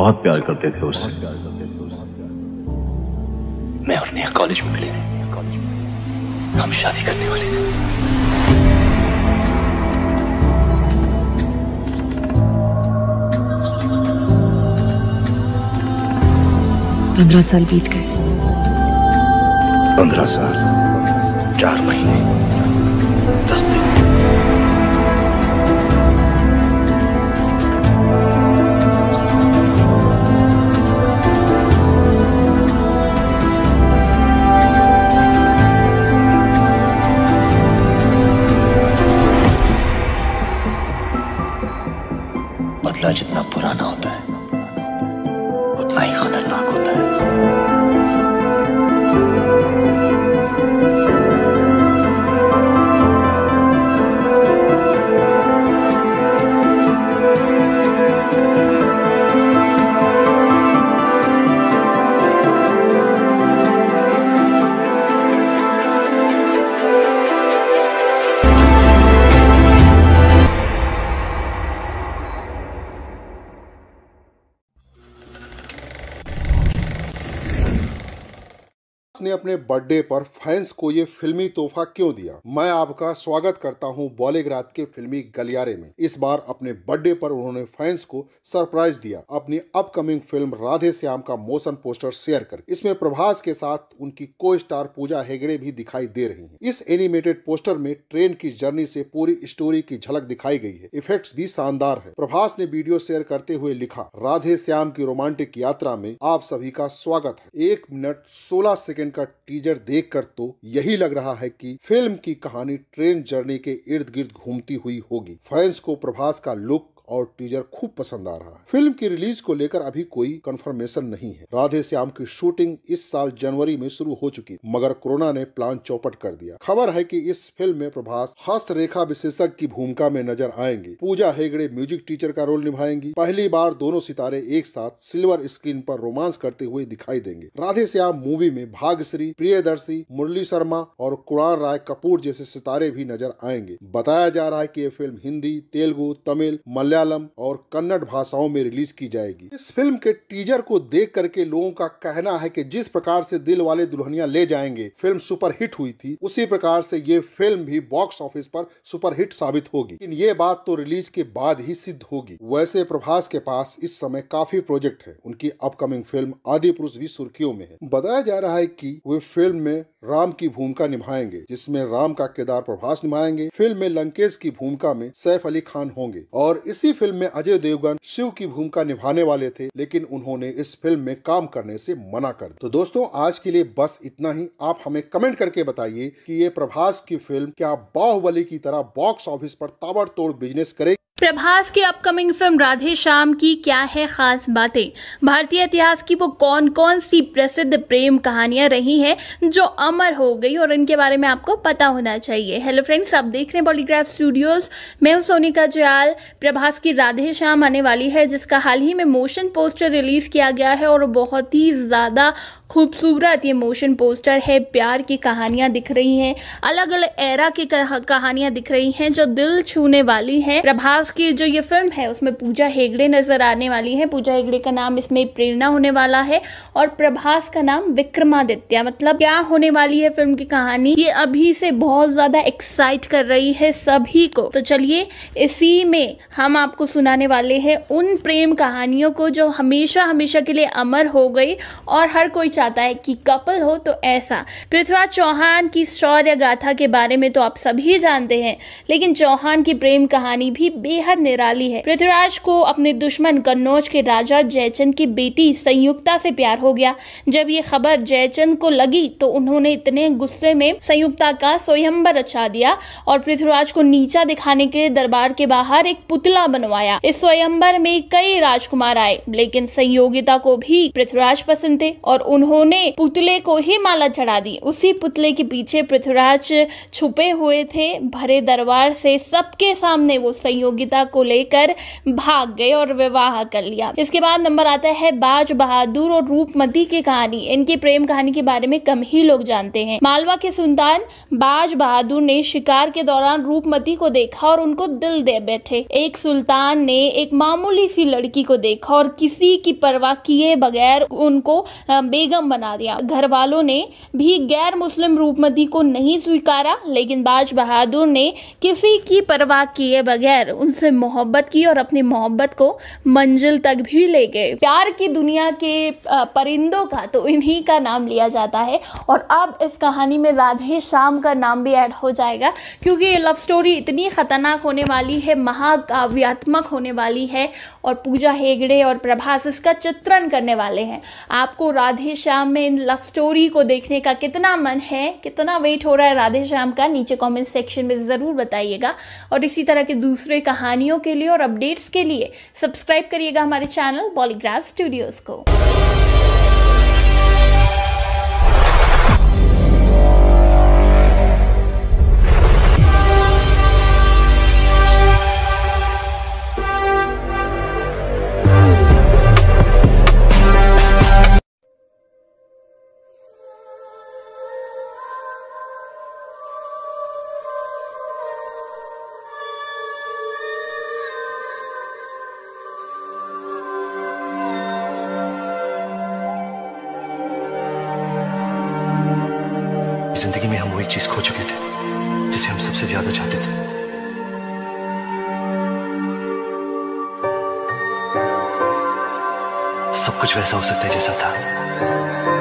बहुत प्यार करते थे उससे। मैं और नेहा कॉलेज में मिले थे। हम शादी करने वाले थे। पंद्रह साल बीत गए। पंद्रह साल चार महीने। बदला जितना पुराना अपने बर्थडे पर फैंस को ये फिल्मी तोहफा क्यों दिया? मैं आपका स्वागत करता हूँ बॉलीग्राद के फिल्मी गलियारे में। इस बार अपने बर्थडे पर उन्होंने फैंस को सरप्राइज़ दिया। अपनी अपकमिंग फ़िल्म राधे श्याम का मोशन पोस्टर शेयर कर। इसमें प्रभास के साथ उनकी को स्टार पूजा हेगड़े भी दिखाई दे रही है। इस एनिमेटेड पोस्टर में ट्रेन की जर्नी से पूरी स्टोरी की झलक दिखाई गई है। इफेक्ट्स भी शानदार है। प्रभास ने वीडियो शेयर करते हुए लिखा, राधे श्याम की रोमांटिक यात्रा में आप सभी का स्वागत है। एक मिनट सोलह सेकेंड का टीजर देखकर तो यही लग रहा है कि फ़िल्म की कहानी ट्रेन जर्नी के इर्द गिर्द घूमती हुई होगी। फैंस को प्रभास का लुक और टीजर खूब पसंद आ रहा है। फ़िल्म की रिलीज़ को लेकर अभी कोई कंफर्मेशन नहीं है। राधे श्याम की शूटिंग इस साल जनवरी में शुरू हो चुकी मगर कोरोना ने प्लान चौपट कर दिया। खबर है कि इस फ़िल्म में प्रभास हस्तरेखा विशेषज्ञ की भूमिका में नज़र आएँगे। पूजा हेगड़े म्यूज़िक टीचर का रोल निभाएँगी। पहली बार दोनों सितारे एक साथ सिल्वर स्क्रीन पर रोमांस करते हुए दिखाई देंगे। राधे श्याम मूवी में भाग्यश्री, प्रियदर्शी, मुरली शर्मा और कुरान राय कपूर जैसे सितारे भी नज़र आएँगे। बताया जा रहा है की ये फ़िल्म हिंदी, तेलुगु, तमिल, मलयालम मलयालम और कन्नड़ भाषाओं में रिलीज़ की जाएगी। इस फ़िल्म के टीजर को देख करके लोगों का कहना है कि जिस प्रकार से दिल वाले दुल्हनिया ले जाएँगे, फ़िल्म सुपर हिट हुई थी, उसी प्रकार से ये फ़िल्म भी बॉक्स ऑफ़िस पर सुपर हिट साबित होगी। लेकिन ये बात तो रिलीज़ के बाद ही सिद्ध होगी। वैसे प्रभास के पास इस समय काफ़ी प्रोजेक्ट है। उनकी अपकमिंग फ़िल्म आदि पुरुष भी सुर्खियों में है। बताया जा रहा है कि वे फ़िल्म में राम की भूमिका निभाएँगे, जिसमें राम का किरदार प्रभास निभाएँगे। फ़िल्म में लंकेश की भूमिका में सैफ अली खान होंगे और इसी फ़िल्म में अजय देवगन शिव की भूमिका निभाने वाले थे, लेकिन उन्होंने इस फ़िल्म में काम करने से मना कर दिया। तो दोस्तों, आज के लिए बस इतना ही। आप हमें कमेंट करके बताइए कि ये प्रभास की फ़िल्म क्या बाहुबली की तरह बॉक्स ऑफ़िस पर ताबड़तोड़ बिज़नेस करेगी। प्रभास की अपकमिंग फ़िल्म राधे श्याम की क्या है खास बातें? भारतीय इतिहास की वो कौन कौन सी प्रसिद्ध प्रेम कहानियाँ रही हैं जो अमर हो गई और इनके बारे में आपको पता होना चाहिए। हेलो फ्रेंड्स आप देख रहे हैं बॉलीग्राफ स्टूडियोज मैं हूँ सोनिका जयाल। प्रभास की राधे श्याम आने वाली है, जिसका हाल ही में मोशन पोस्टर रिलीज़ किया गया है और बहुत ही ज़्यादा खूबसूरत ये मोशन पोस्टर है, प्यार की कहानियाँ दिख रही हैं अलग अलग एरा की कहानियाँ दिख रही हैं, जो दिल छूने वाली हैं। प्रभास की जो ये फ़िल्म है, उसमें पूजा हेगड़े नज़र आने वाली है। पूजा हेगड़े का नाम इसमें प्रेरणा होने वाला है और प्रभास का नाम विक्रमादित्य। मतलब क्या होने वाली है फ़िल्म की कहानी? ये अभी से बहुत ज़्यादा एक्साइट कर रही है सभी को। तो चलिए, इसी में हम आपको सुनाने वाले हैं उन प्रेम कहानियों को जो हमेशा हमेशा के लिए अमर हो गई और हर कोई चाहता है कि कपल हो तो ऐसा। पृथ्वीराज चौहान की शौर्य गाथा के बारे में तो आप सभी जानते हैं, लेकिन चौहान की प्रेम कहानी भी बेहद निराली है। पृथ्वीराज को अपने दुश्मन कन्नौज के राजा जयचंद की बेटी संयुक्ता से प्यार हो गया। जब ये खबर जयचंद को लगी तो उन्होंने इतने गुस्से में संयुक्ता का स्वयंवर रचा दिया और पृथ्वीराज को नीचा दिखाने के लिए दरबार के बाहर एक पुतला बनवाया। इस स्वयंवर में कई राजकुमार आए, लेकिन संयोगिता को भी पृथ्वीराज पसंद थे और उन्होंने उन्होंने पुतले को ही माला चढ़ा दी। उसी पुतले के पीछे पृथ्वीराज छुपे हुए थे। भरे दरबार से सबके सामने वो संयोगिता को लेकर भाग गए और विवाह कर लिया। इसके बाद नंबर आता है बाज बहादुर और रूपमती की कहानी। इनकी प्रेम कहानी के बारे में कम ही लोग जानते हैं। मालवा के सुल्तान बाज बहादुर ने शिकार के दौरान रूपमती को देखा और उनको दिल दे बैठे। एक सुल्तान ने एक मामूली सी लड़की को देखा और किसी की परवाह किए बगैर उनको बेगम बना दिया। घर वालों ने भी गैर मुस्लिम रूपमती को नहीं स्वीकारा, लेकिन बाज बहादुर ने किसी की परवाह किए बगैर उनसे मोहब्बत की और अपनी मोहब्बत को मंजिल तक भी ले गए। प्यार की दुनिया के परिंदों का तो इन्हीं का नाम लिया जाता है। और अब इस कहानी में राधे श्याम का नाम भी ऐड हो जाएगा, क्योंकि ये लव स्टोरी इतनी खतरनाक होने वाली है, महाकाव्यात्मक होने वाली है और पूजा हेगड़े और प्रभास इसका चित्रण करने वाले हैं। आपको राधे श्याम में इन लव स्टोरी को देखने का कितना मन है, कितना वेट हो रहा है राधे श्याम का, नीचे कमेंट सेक्शन में ज़रूर बताइएगा। और इसी तरह के दूसरे कहानियों के लिए और अपडेट्स के लिए सब्सक्राइब करिएगा हमारे चैनल बॉलीग्राफ स्टूडियोज़ को। वैसा हो सकता जैसा था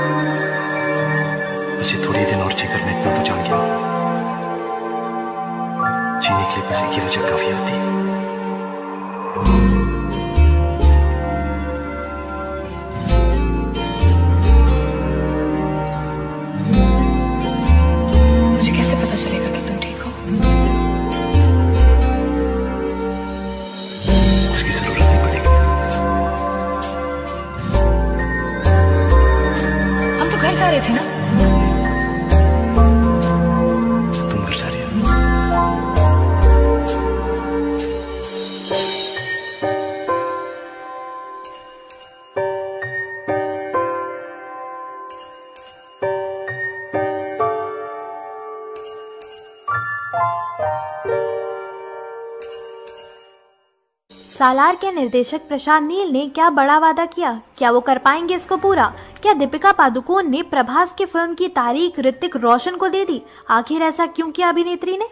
सालार के निर्देशक प्रशांत नील ने क्या बड़ा वादा किया? क्या वो कर पाएँगे इसको पूरा? क्या दीपिका पादुकोण ने प्रभास की फ़िल्म की तारीख ऋतिक रोशन को दे दी? आखिर ऐसा क्यों किया अभिनेत्री ने?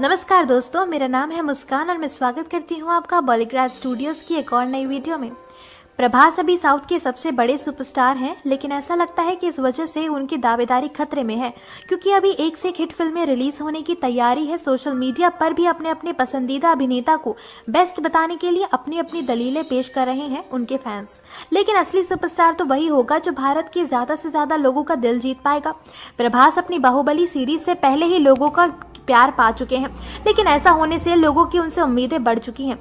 नमस्कार दोस्तों, मेरा नाम है मुस्कान और मैं स्वागत करती हूँ आपका बॉलीग्राड स्टूडियोज की एक और नई वीडियो में। प्रभास अभी साउथ के सबसे बड़े सुपरस्टार हैं, लेकिन ऐसा लगता है कि इस वजह से उनकी दावेदारी खतरे में है, क्योंकि अभी एक से एक हिट फ़िल्में रिलीज़ होने की तैयारी है सोशल मीडिया पर भी अपने अपने पसंदीदा अभिनेता को बेस्ट बताने के लिए अपनी अपनी दलीलें पेश कर रहे हैं उनके फैंस। लेकिन असली सुपरस्टार तो वही होगा जो भारत के ज़्यादा से ज़्यादा लोगों का दिल जीत पाएगा। प्रभास अपनी बाहुबली सीरीज़ से पहले ही लोगों का प्यार पा चुके हैं, लेकिन ऐसा होने से लोगों की उनसे उम्मीदें बढ़ चुकी हैं।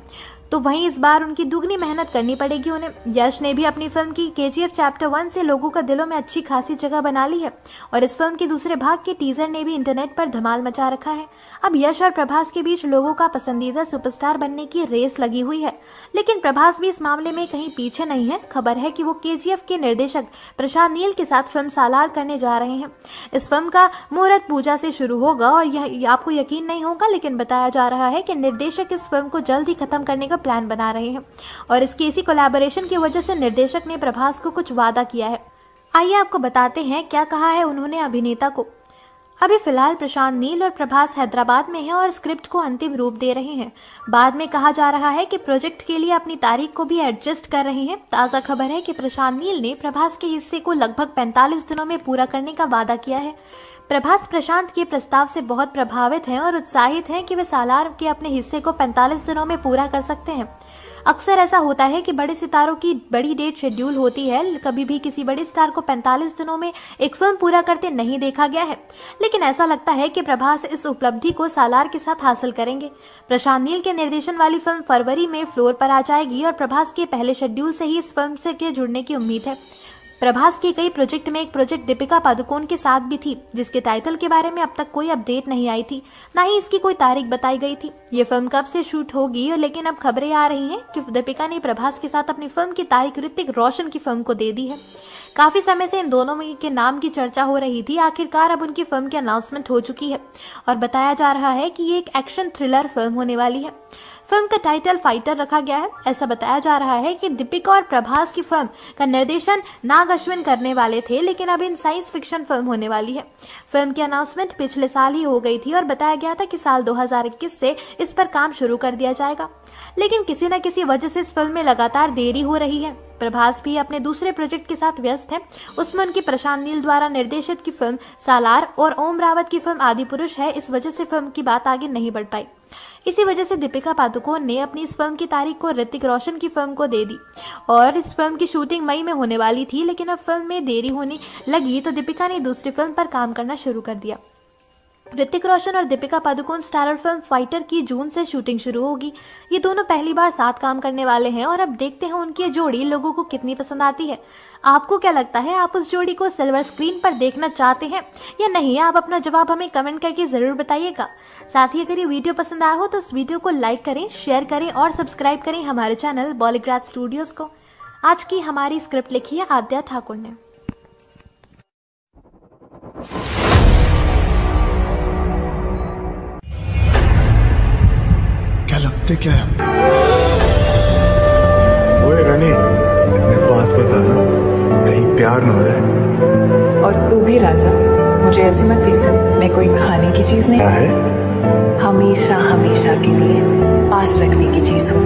तो वहीं इस बार उनकी दुगनी मेहनत करनी पड़ेगी उन्हें। यश ने भी अपनी फ़िल्म की के चैप्टर वन से लोगों का दिलों में अच्छी खासी जगह बना ली है। और इस फ़िल्म के दूसरे भाग के टीजर ने भी इंटरनेट पर धमाल मचा रखा है। अब यश और प्रभास के बीच लोगों का पसंदीदा सुपरस्टार बनने की रेस लगी हुई है। लेकिन प्रभास भी इस मामले में कहीं पीछे नहीं है। खबर है कि वो के के निर्देशक प्रशांत नील के साथ फ़िल्म सालार करने जा रहे हैं। इस फ़िल्म का मुहूर्त पूजा से शुरू होगा और यह आपको यकीन नहीं होगा, लेकिन बताया जा रहा है कि निर्देशक इस फ़िल्म को जल्द ही खत्म करने का प्लान बना रहे हैं। और इसकी इसी कोलैबोरेशन की वजह से निर्देशक ने प्रभास को कुछ वादा किया है। आइए आपको बताते हैं क्या कहा है उन्होंने अभिनेता को। अभी फ़िलहाल प्रशांत नील और प्रभास हैदराबाद में हैं और स्क्रिप्ट को अंतिम रूप दे रहे हैं। बाद में कहा जा रहा है कि प्रोजेक्ट के लिए अपनी तारीख को भी एडजस्ट कर रहे हैं। ताज़ा खबर है कि प्रशांत नील ने प्रभास के हिस्से को लगभग 45 दिनों में पूरा करने का वादा किया है। प्रभास प्रशांत के प्रस्ताव से बहुत प्रभावित हैं और उत्साहित हैं कि वे सालार के अपने हिस्से को 45 दिनों में पूरा कर सकते हैं। अक्सर ऐसा होता है कि बड़े सितारों की बड़ी डेट शेड्यूल होती है, कभी भी किसी बड़े स्टार को 45 दिनों में एक फ़िल्म पूरा करते नहीं देखा गया है। लेकिन ऐसा लगता है कि प्रभास इस उपलब्धि को सालार के साथ हासिल करेंगे। प्रशांत नील के निर्देशन वाली फ़िल्म फरवरी में फ्लोर पर आ जाएगी और प्रभास के पहले शेड्यूल से ही इस फ़िल्म से के जुड़ने की उम्मीद है। प्रभास के कई प्रोजेक्ट में एक प्रोजेक्ट दीपिका पादुकोण के साथ भी थी, जिसके टाइटल के बारे में अब तक कोई अपडेट नहीं आई थी। ना ही इसकी कोई तारीख बताई गई थी। ये फ़िल्म कब से शूट होगी, लेकिन अब खबरें आ रही हैं कि दीपिका ने प्रभास के साथ अपनी फ़िल्म की तारीख ऋतिक रोशन की फ़िल्म को दे दी है। काफ़ी समय से इन दोनों के नाम की चर्चा हो रही थी। आखिरकार अब उनकी फ़िल्म की अनाउंसमेंट हो चुकी है। और बताया जा रहा है कि ये एक एक्शन थ्रिलर फ़िल्म होने वाली है। फ़िल्म का टाइटल फाइटर रखा गया है। ऐसा बताया जा रहा है कि दीपिका और प्रभास की फ़िल्म का निर्देशन नाग अश्विन करने वाले थे, लेकिन अब इन साइंस फिक्शन फ़िल्म होने वाली है। फ़िल्म की अनाउंसमेंट पिछले साल ही हो गई थी और बताया गया था कि साल 2021 से इस पर काम शुरू कर दिया जाएगा। लेकिन किसी न किसी वजह से इस फ़िल्म में लगातार देरी हो रही है। प्रभास भी अपने दूसरे प्रोजेक्ट के साथ व्यस्त है। उसमें उनकी प्रशांत नील द्वारा निर्देशित की फ़िल्म सालार और ओम रावत की फ़िल्म आदि पुरुष है। इस वजह से फ़िल्म की बात आगे नहीं बढ़ पाई। इसी वजह से दीपिका पादुकोण ने अपनी इस फ़िल्म की तारीख को ऋतिक रोशन की फ़िल्म को दे दी। और इस फ़िल्म की शूटिंग मई में होने वाली थी, लेकिन अब फ़िल्म में देरी होने लगी तो दीपिका ने दूसरी फ़िल्म पर काम करना शुरू कर दिया। ऋतिक रोशन और Deepika Padukone starrer film Fighter की जून से शूटिंग शुरू होगी। ये दोनों पहली बार साथ काम करने वाले हैं, और अब देखते हैं उनकी जोड़ी लोगों को कितनी पसंद आती है। आपको क्या लगता है, आप उस जोड़ी को सिल्वर स्क्रीन पर देखना चाहते हैं या नहीं? आप अपना जवाब हमें कमेंट करके ज़रूर बताइएगा। साथ ही अगर ये वीडियो पसंद आया हो तो इस वीडियो को लाइक करें, शेयर करें और सब्सक्राइब करें हमारे चैनल बॉलीग्राज स्टूडियोज को। आज की हमारी स्क्रिप्ट लिखी है आद्या ठाकुर ने। क्या लगते क्या है? रनी, इतने पास ना कहीं प्यार न हो जाए। और तू भी राजा मुझे ऐसे मत देख। मैं कोई खाने की चीज़ क्या नहीं है? हमेशा हमेशा के लिए पास रखने की चीज़ हो।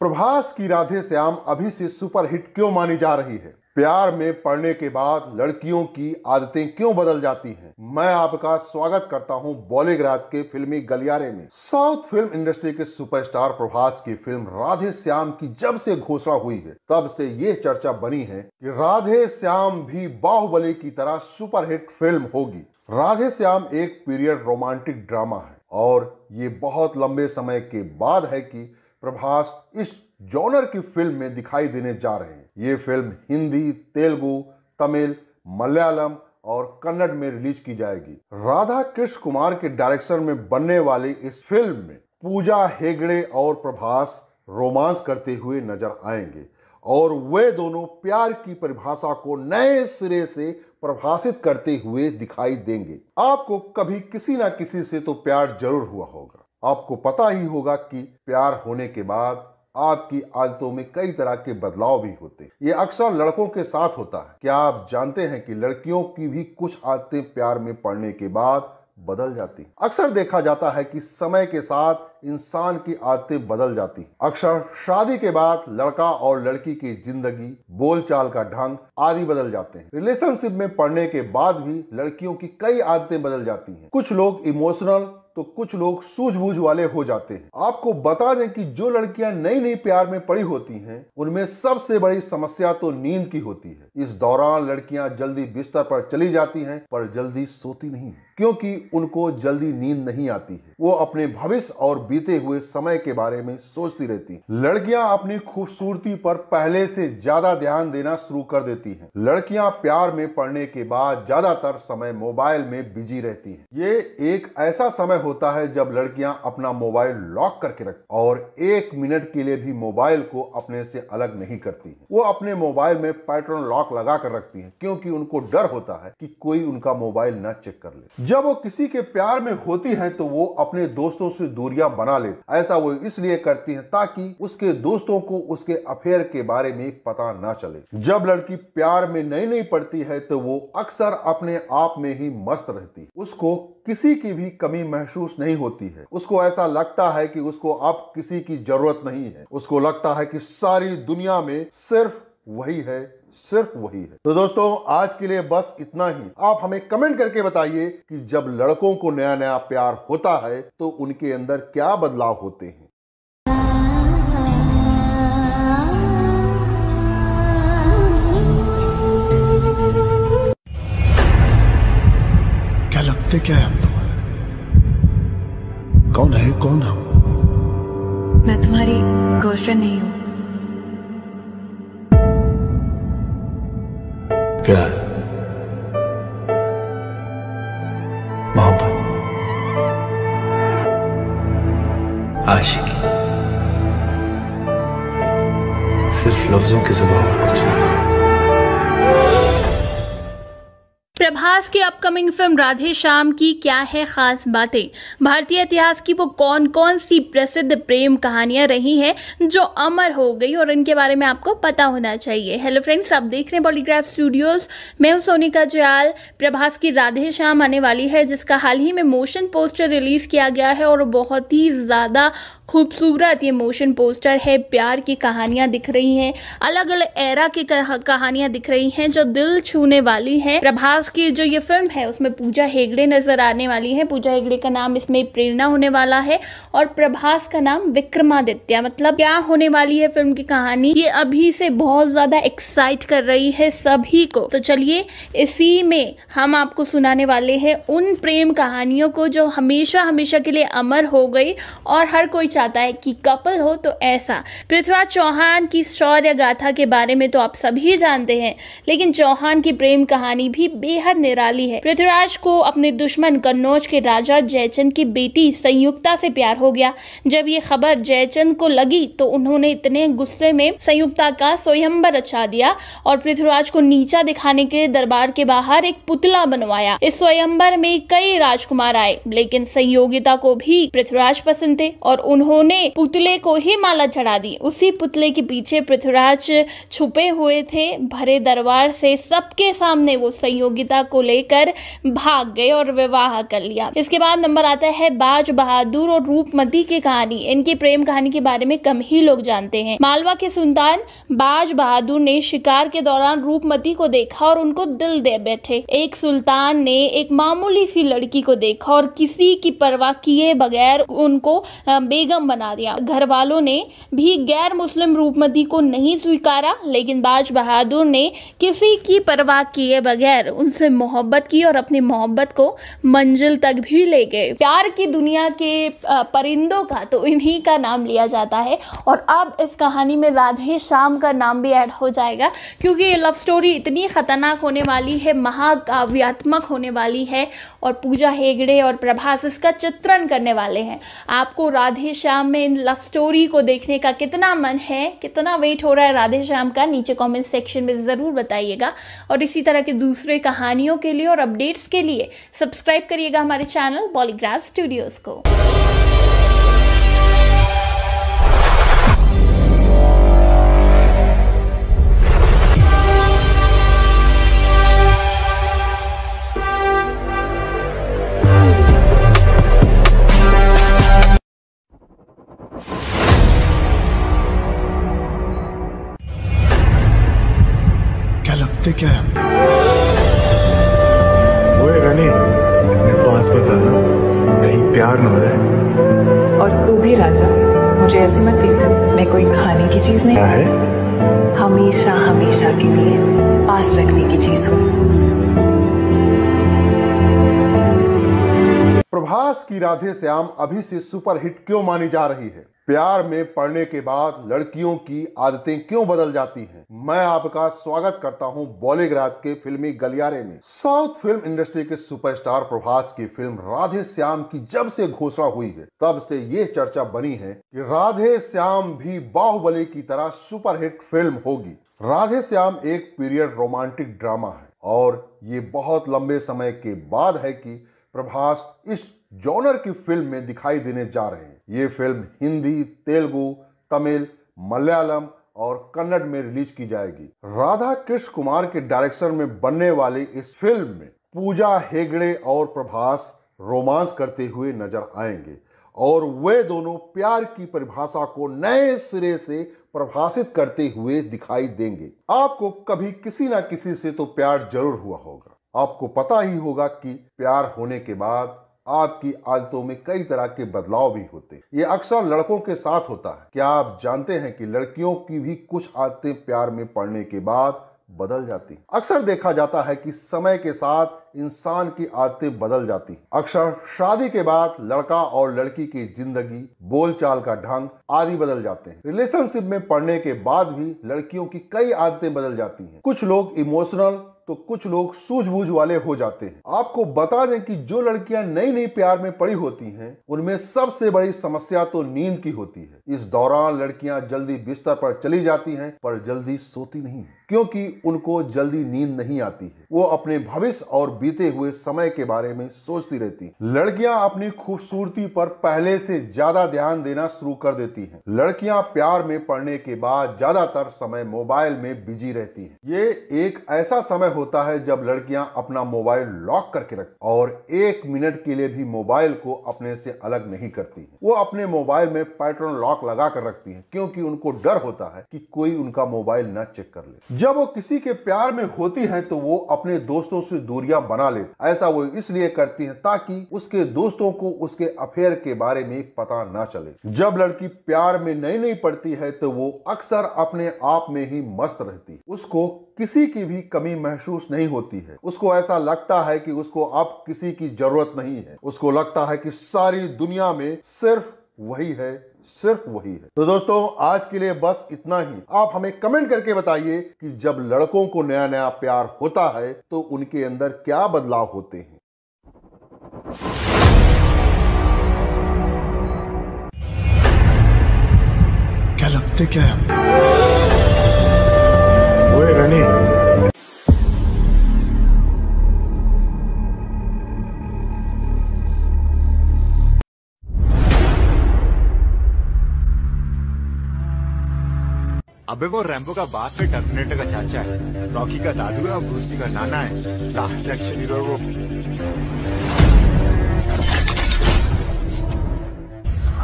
प्रभास की राधे श्याम अभी से सुपरहिट क्यों मानी जा रही है? प्यार में पड़ने के बाद लड़कियों की आदतें क्यों बदल जाती हैं? मैं आपका स्वागत करता हूँ बॉलीग्राज के फिल्मी गलियारे में। साउथ फ़िल्म इंडस्ट्री के सुपरस्टार प्रभास की फ़िल्म राधे श्याम की जब से घोषणा हुई है, तब से ये चर्चा बनी है कि राधे श्याम भी बाहुबली की तरह सुपरहिट फ़िल्म होगी। राधे श्याम एक पीरियड रोमांटिक ड्रामा है और ये बहुत लंबे समय के बाद है कि प्रभास इस जॉनर की फ़िल्म में दिखाई देने जा रहे हैं। ये फ़िल्म हिंदी, तेलुगु, तमिल, मलयालम और कन्नड़ में रिलीज़ की जाएगी। राधा कृष्ण कुमार के डायरेक्शन में बनने वाली इस फ़िल्म में पूजा हेगड़े और प्रभास रोमांस करते हुए नज़र आएँगे और वे दोनों प्यार की परिभाषा को नए सिरे से प्रभाषित करते हुए दिखाई देंगे। आपको कभी किसी ना किसी से तो प्यार ज़रूर हुआ होगा। आपको पता ही होगा कि प्यार होने के बाद आपकी आदतों में कई तरह के बदलाव भी होते हैं। ये अक्सर लड़कों के साथ होता है। क्या आप जानते हैं कि लड़कियों की भी कुछ आदतें प्यार में पड़ने के बाद बदल जाती अक्सर देखा जाता है कि समय के साथ इंसान की आदतें बदल जाती अक्सर शादी के बाद लड़का और लड़की की ज़िंदगी, बोलचाल का ढंग आदि बदल जाते हैं। रिलेशनशिप में पढ़ने के बाद भी लड़कियों की कई आदतें बदल जाती हैं। कुछ लोग इमोशनल तो कुछ लोग सूझबूझ वाले हो जाते हैं। आपको बता दें कि जो लड़कियाँ नई नई प्यार में पड़ी होती हैं, उनमें सबसे बड़ी समस्या तो नींद की होती है। इस दौरान लड़कियाँ जल्दी बिस्तर पर चली जाती हैं, पर जल्दी सोती नहीं है। क्योंकि उनको जल्दी नींद नहीं आती है। वो अपने भविष्य और बीते हुए समय के बारे में सोचती रहती हैं। लड़कियाँ अपनी खूबसूरती पर पहले से ज़्यादा ध्यान देना शुरू कर देती हैं। लड़कियाँ प्यार में पड़ने के बाद ज़्यादातर समय मोबाइल में बिज़ी रहती हैं। ये एक ऐसा समय होता है जब लड़कियाँ अपना मोबाइल लॉक करके रखती और एक मिनट के लिए भी मोबाइल को अपने से अलग नहीं करती वो अपने मोबाइल में पैटर्न लॉक लगा कर रखती है क्योंकि उनको डर होता है कि कोई उनका मोबाइल न चेक कर ले। जब वो किसी के प्यार में होती हैं तो वो अपने दोस्तों से दूरियाँ बना लेती ऐसा वो इसलिए करती हैं ताकि उसके दोस्तों को उसके अफेयर के बारे में पता ना चले। जब लड़की प्यार में नई नई पड़ती है तो वो अक्सर अपने आप में ही मस्त रहती है। उसको किसी की भी कमी महसूस नहीं होती है। उसको ऐसा लगता है कि उसको अब किसी की ज़रूरत नहीं है। उसको लगता है कि सारी दुनिया में सिर्फ़ वही है सिर्फ़ वही है। तो दोस्तों आज के लिए बस इतना ही। आप हमें कमेंट करके बताइए कि जब लड़कों को नया नया प्यार होता है तो उनके अंदर क्या बदलाव होते हैं? क्या लगते क्या है हम तुम्हारे? कौन है कौन हम? मैं तुम्हारी गर्लफ्रेंड नहीं हूँ। प्यार। मोहब्बत। आशिकी। सिर्फ़ लफ्जों के और कुछ नहीं। प्रभास की अपकमिंग फ़िल्म राधे श्याम की क्या है खास बातें? भारतीय इतिहास की वो कौन कौन सी प्रसिद्ध प्रेम कहानियाँ रही हैं जो अमर हो गई और इनके बारे में आपको पता होना चाहिए। हेलो फ्रेंड्स आप देख रहे हैं बॉलीग्राफ स्टूडियोज मैं हूँ सोनिका जयाल। प्रभास की राधे श्याम आने वाली है, जिसका हाल ही में मोशन पोस्टर रिलीज़ किया गया है और बहुत ही ज़्यादा खूबसूरत ये मोशन पोस्टर है, प्यार की कहानियाँ दिख रही हैं अलग अलग एरा की कहानियाँ दिख रही हैं, जो दिल छूने वाली हैं। प्रभास की जो ये फ़िल्म है, उसमें पूजा हेगड़े नज़र आने वाली है। पूजा हेगड़े का नाम इसमें प्रेरणा होने वाला है और प्रभास का नाम विक्रमादित्य। मतलब क्या होने वाली है फ़िल्म की कहानी? ये अभी से बहुत ज़्यादा एक्साइट कर रही है सभी को। तो चलिए, इसी में हम आपको सुनाने वाले हैं उन प्रेम कहानियों को जो हमेशा हमेशा के लिए अमर हो गई और हर कोई चाहता है कि कपल हो तो ऐसा। पृथ्वीराज चौहान की शौर्य गाथा के बारे में तो आप सभी जानते हैं, लेकिन चौहान की प्रेम कहानी भी बेहद निराली है। पृथ्वीराज को अपने दुश्मन कन्नौज के राजा जयचंद की बेटी संयुक्ता से प्यार हो गया। जब ये खबर जयचंद को लगी तो उन्होंने इतने गुस्से में संयुक्ता का स्वयंबर रचा दिया और पृथ्वीराज को नीचा दिखाने के लिए दरबार के बाहर एक पुतला बनवाया। इस स्वयंबर में कई राजकुमार आए, लेकिन संयोगिता को भी पृथ्वीराज पसंद थे और उन्होंने उन्होंने पुतले को ही माला चढ़ा दी। उसी पुतले के पीछे पृथ्वीराज छुपे हुए थे। भरे दरबार से सबके सामने वो संयोगिता को लेकर भाग गए और विवाह कर लिया। इसके बाद नंबर आता है बाज बहादुर और रूपमती की कहानी। इनकी प्रेम कहानी के बारे में कम ही लोग जानते हैं। मालवा के सुल्तान बाज बहादुर ने शिकार के दौरान रूपमती को देखा और उनको दिल दे बैठे। एक सुल्तान ने एक मामूली सी लड़की को देखा और किसी की परवाह किए बगैर उनको बेगम बेगम बना दिया। घर वालों ने भी गैर मुस्लिम रूपमती को नहीं स्वीकारा, लेकिन बाज बहादुर ने किसी की परवाह किए बगैर उनसे मोहब्बत की और अपनी मोहब्बत को मंजिल तक भी ले गए। प्यार की दुनिया के परिंदों का तो इन्हीं का नाम लिया जाता है। और अब इस कहानी में राधे श्याम का नाम भी ऐड हो जाएगा, क्योंकि ये लव स्टोरी इतनी खतरनाक होने वाली है, महाकाव्यात्मक होने वाली है, और पूजा हेगड़े और प्रभास इसका चित्रण करने वाले हैं। आपको राधे श्याम में इन लव स्टोरी को देखने का कितना मन है, कितना वेट हो रहा है राधे श्याम का, नीचे कमेंट सेक्शन में ज़रूर बताइएगा। और इसी तरह के दूसरे कहानियों के लिए और अपडेट्स के लिए सब्सक्राइब करिएगा हमारे चैनल बॉलीग्राफ स्टूडियोज़ को। लगते क्या? है ओए रानी इतने पास बता ना कहीं प्यार न हो जाए। और तू भी राजा मुझे ऐसे मत देख मैं कोई खाने की चीज़ नहीं। क्या है? हमेशा हमेशा के लिए पास रखने की चीज़ हूँ। प्रभास की राधे श्याम अभी से सुपरहिट क्यों मानी जा रही है? प्यार में पड़ने के बाद लड़कियों की आदतें क्यों बदल जाती हैं? मैं आपका स्वागत करता हूँ बॉलीग्राज के फिल्मी गलियारे में। साउथ फ़िल्म इंडस्ट्री के सुपरस्टार प्रभास की फ़िल्म राधे श्याम की जब से घोषणा हुई है, तब से ये चर्चा बनी है कि राधे श्याम भी बाहुबली की तरह सुपरहिट फ़िल्म होगी। राधे श्याम एक पीरियड रोमांटिक ड्रामा है और ये बहुत लंबे समय के बाद है कि प्रभास इस जॉनर की फ़िल्म में दिखाई देने जा रहे हैं। ये फ़िल्म हिंदी, तेलुगु, तमिल, मलयालम और कन्नड़ में रिलीज़ की जाएगी। राधा कृष्ण कुमार के डायरेक्शन में बनने वाली इस फ़िल्म में पूजा हेगड़े और प्रभास रोमांस करते हुए नज़र आएँगे और वे दोनों प्यार की परिभाषा को नए सिरे से प्रभाषित करते हुए दिखाई देंगे। आपको कभी किसी ना किसी से तो प्यार ज़रूर हुआ होगा। आपको पता ही होगा कि प्यार होने के बाद आपकी आदतों में कई तरह के बदलाव भी होते हैं। ये अक्सर लड़कों के साथ होता है। क्या आप जानते हैं कि लड़कियों की भी कुछ आदतें प्यार में पड़ने के बाद बदल जाती अक्सर देखा जाता है कि समय के साथ इंसान की आदतें बदल जाती अक्सर शादी के बाद लड़का और लड़की की ज़िंदगी, बोलचाल का ढंग आदि बदल जाते हैं। रिलेशनशिप में पढ़ने के बाद भी लड़कियों की कई आदतें बदल जाती हैं। कुछ लोग इमोशनल तो कुछ लोग सूझबूझ वाले हो जाते हैं। आपको बता दें कि जो लड़कियाँ नई नई प्यार में पड़ी होती हैं, उनमें सबसे बड़ी समस्या तो नींद की होती है। इस दौरान लड़कियाँ जल्दी बिस्तर पर चली जाती हैं, पर जल्दी सोती नहीं क्योंकि उनको जल्दी नींद नहीं आती है। वो अपने भविष्य और बीते हुए समय के बारे में सोचती रहती है। लड़कियाँ अपनी खूबसूरती पर पहले से ज़्यादा ध्यान देना शुरू कर देती हैं। लड़कियाँ प्यार में पड़ने के बाद ज़्यादातर समय मोबाइल में बिज़ी रहती हैं। ये एक ऐसा समय होता है जब लड़कियाँ अपना मोबाइल लॉक करके रखती और एक मिनट के लिए भी मोबाइल को अपने से अलग नहीं करती हैं। वो अपने मोबाइल में पैटर्न लॉक लगा कर रखती है क्योंकि उनको डर होता है कि कोई उनका मोबाइल न चेक कर ले। जब वो किसी के प्यार में होती हैं तो वो अपने दोस्तों से दूरियाँ बना ले ऐसा वो इसलिए करती हैं ताकि उसके दोस्तों को उसके अफेयर के बारे में पता ना चले। जब लड़की प्यार में नई नई पड़ती है तो वो अक्सर अपने आप में ही मस्त रहती उसको किसी की भी कमी महसूस नहीं होती है। उसको ऐसा लगता है कि उसको अब किसी की ज़रूरत नहीं है। उसको लगता है कि सारी दुनिया में सिर्फ़ वही है सिर्फ़ वही है। तो दोस्तों, आज के लिए बस इतना ही। आप हमें कमेंट करके बताइए कि जब लड़कों को नया नया प्यार होता है तो उनके अंदर क्या बदलाव होते हैं? क्या लगते क्या है? रानी। अबे वो रैम्बो का बाप है टर्मिनेटर का चाचा है। रॉकी का दादू है और ब्रूस का नाना है। लास्ट एक्शन हीरो वो।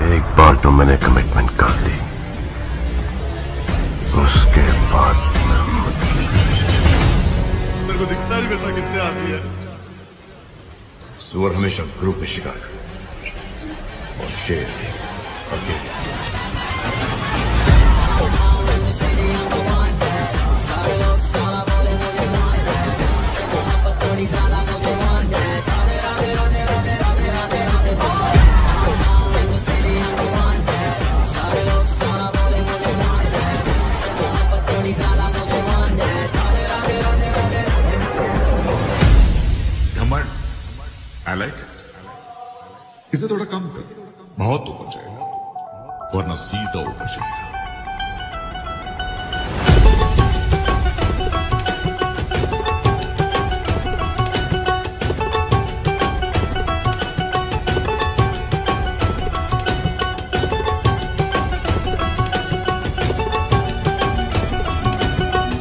एक बार तो मैंने कमिटमेंट कर दी उसके बाद मेरे को दिखता नहीं वैसा कितने आती है। सुअर हमेशा ग्रुप में शिकार। करे और शेर अकेले। इसे थोड़ा कम कर। बहुत ऊपर जाएगा, वरना सीधा ऊपर जाएगा।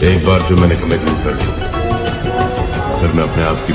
एक बार जो मैंने कमिटमेंट कर ली फिर मैं अपने आप की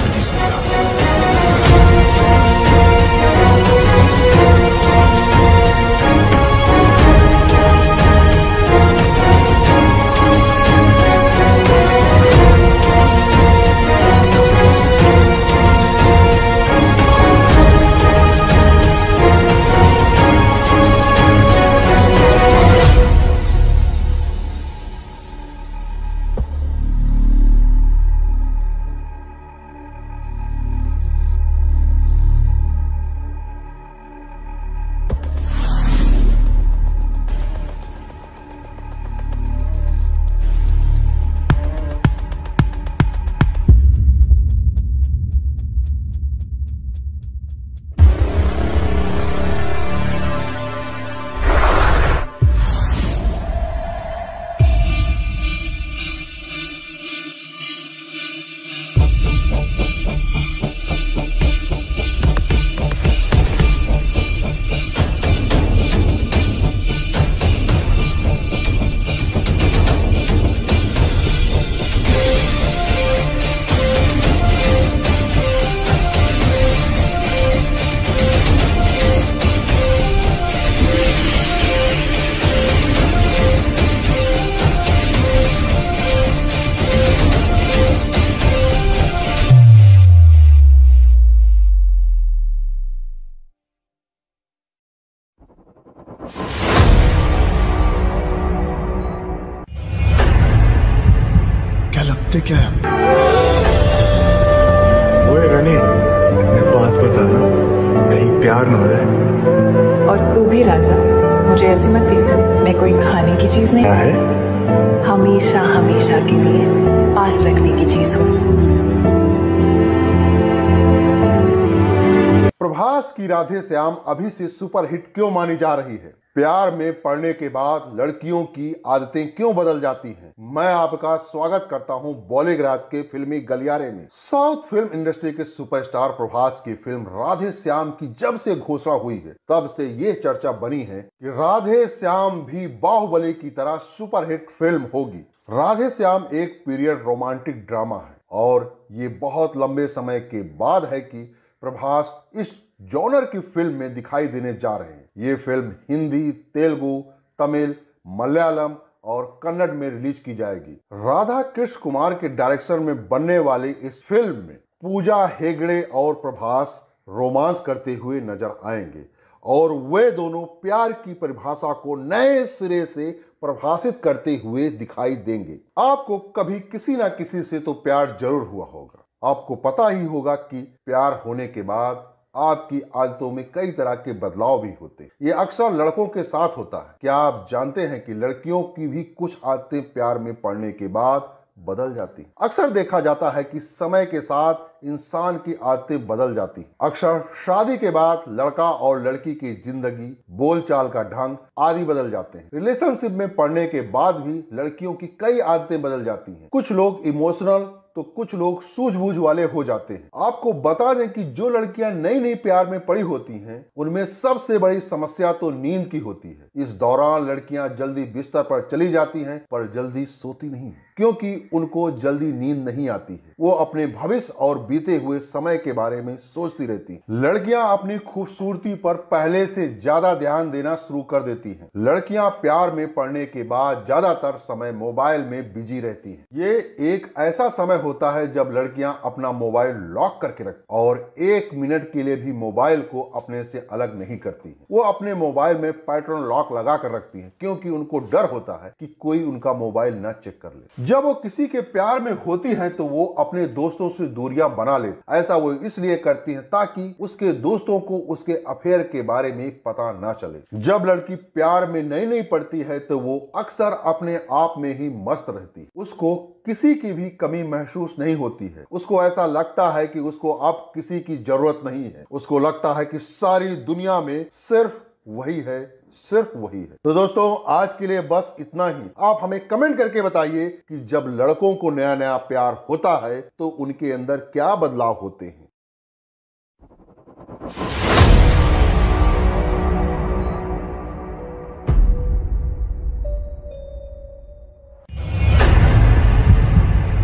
श्याम अभी से सुपरहिट क्यों मानी जा रही है? प्यार में पड़ने के बाद लड़कियों की आदतें क्यों बदल जाती हैं? मैं आपका स्वागत करता हूँ बॉलीग्राज के फिल्मी गलियारे में। साउथ फ़िल्म इंडस्ट्री के सुपरस्टार प्रभास की फ़िल्म राधे श्याम की जब से घोषणा हुई है, तब से ये चर्चा बनी है कि राधे श्याम भी बाहुबली की तरह सुपरहिट फ़िल्म होगी। राधे श्याम एक पीरियड रोमांटिक ड्रामा है और ये बहुत लंबे समय के बाद है कि प्रभास इस जॉनर की फ़िल्म में दिखाई देने जा रहे हैं। ये फ़िल्म हिंदी, तेलुगु, तमिल, मलयालम और कन्नड़ में रिलीज़ की जाएगी। राधा कृष्ण कुमार के डायरेक्शन में बनने वाली इस फ़िल्म में पूजा हेगड़े और प्रभास रोमांस करते हुए नज़र आएँगे और वे दोनों प्यार की परिभाषा को नए सिरे से प्रभाषित करते हुए दिखाई देंगे। आपको कभी किसी ना किसी से तो प्यार ज़रूर हुआ होगा। आपको पता ही होगा कि प्यार होने के बाद आपकी आदतों में कई तरह के बदलाव भी होते हैं। ये अक्सर लड़कों के साथ होता है। क्या आप जानते हैं कि लड़कियों की भी कुछ आदतें प्यार में पड़ने के बाद बदल जाती अक्सर देखा जाता है कि समय के साथ इंसान की आदतें बदल जाती अक्सर शादी के बाद लड़का और लड़की की ज़िंदगी, बोलचाल का ढंग आदि बदल जाते हैं। रिलेशनशिप में पढ़ने के बाद भी लड़कियों की कई आदतें बदल जाती हैं। कुछ लोग इमोशनल तो कुछ लोग सूझबूझ वाले हो जाते हैं। आपको बता दें कि जो लड़कियाँ नई नई प्यार में पड़ी होती हैं, उनमें सबसे बड़ी समस्या तो नींद की होती है। इस दौरान लड़कियाँ जल्दी बिस्तर पर चली जाती हैं, पर जल्दी सोती नहीं क्योंकि उनको जल्दी नींद नहीं आती है। वो अपने भविष्य और बीते हुए समय के बारे में सोचती रहती लड़कियाँ अपनी खूबसूरती पर पहले से ज़्यादा ध्यान देना शुरू कर देती हैं। लड़कियाँ प्यार में पड़ने के बाद ज़्यादातर समय मोबाइल में बिज़ी रहती हैं। ये एक ऐसा समय होता है जब लड़कियाँ अपना मोबाइल लॉक करके रखती और एक मिनट के लिए भी मोबाइल को अपने से अलग नहीं करती वो अपने मोबाइल में पैटर्न लॉक लगा कर रखती है क्योंकि उनको डर होता है कि कोई उनका मोबाइल न चेक कर ले। जब वो किसी के प्यार में होती है तो वो दोस्तों से दूरियाँ बना लेती ऐसा वो इसलिए करती है ताकि उसके दोस्तों को उसके अफेयर के बारे में पता ना चले। जब लड़की प्यार में नई नई पड़ती है तो वो अक्सर अपने आप में ही मस्त रहती है। उसको किसी की भी कमी महसूस नहीं होती है। उसको ऐसा लगता है कि उसको अब किसी की ज़रूरत नहीं है। उसको लगता है कि सारी दुनिया में सिर्फ़ वही है सिर्फ़ वही है। तो दोस्तों आज के लिए बस इतना ही। आप हमें कमेंट करके बताइए कि जब लड़कों को नया नया प्यार होता है तो उनके अंदर क्या बदलाव होते हैं?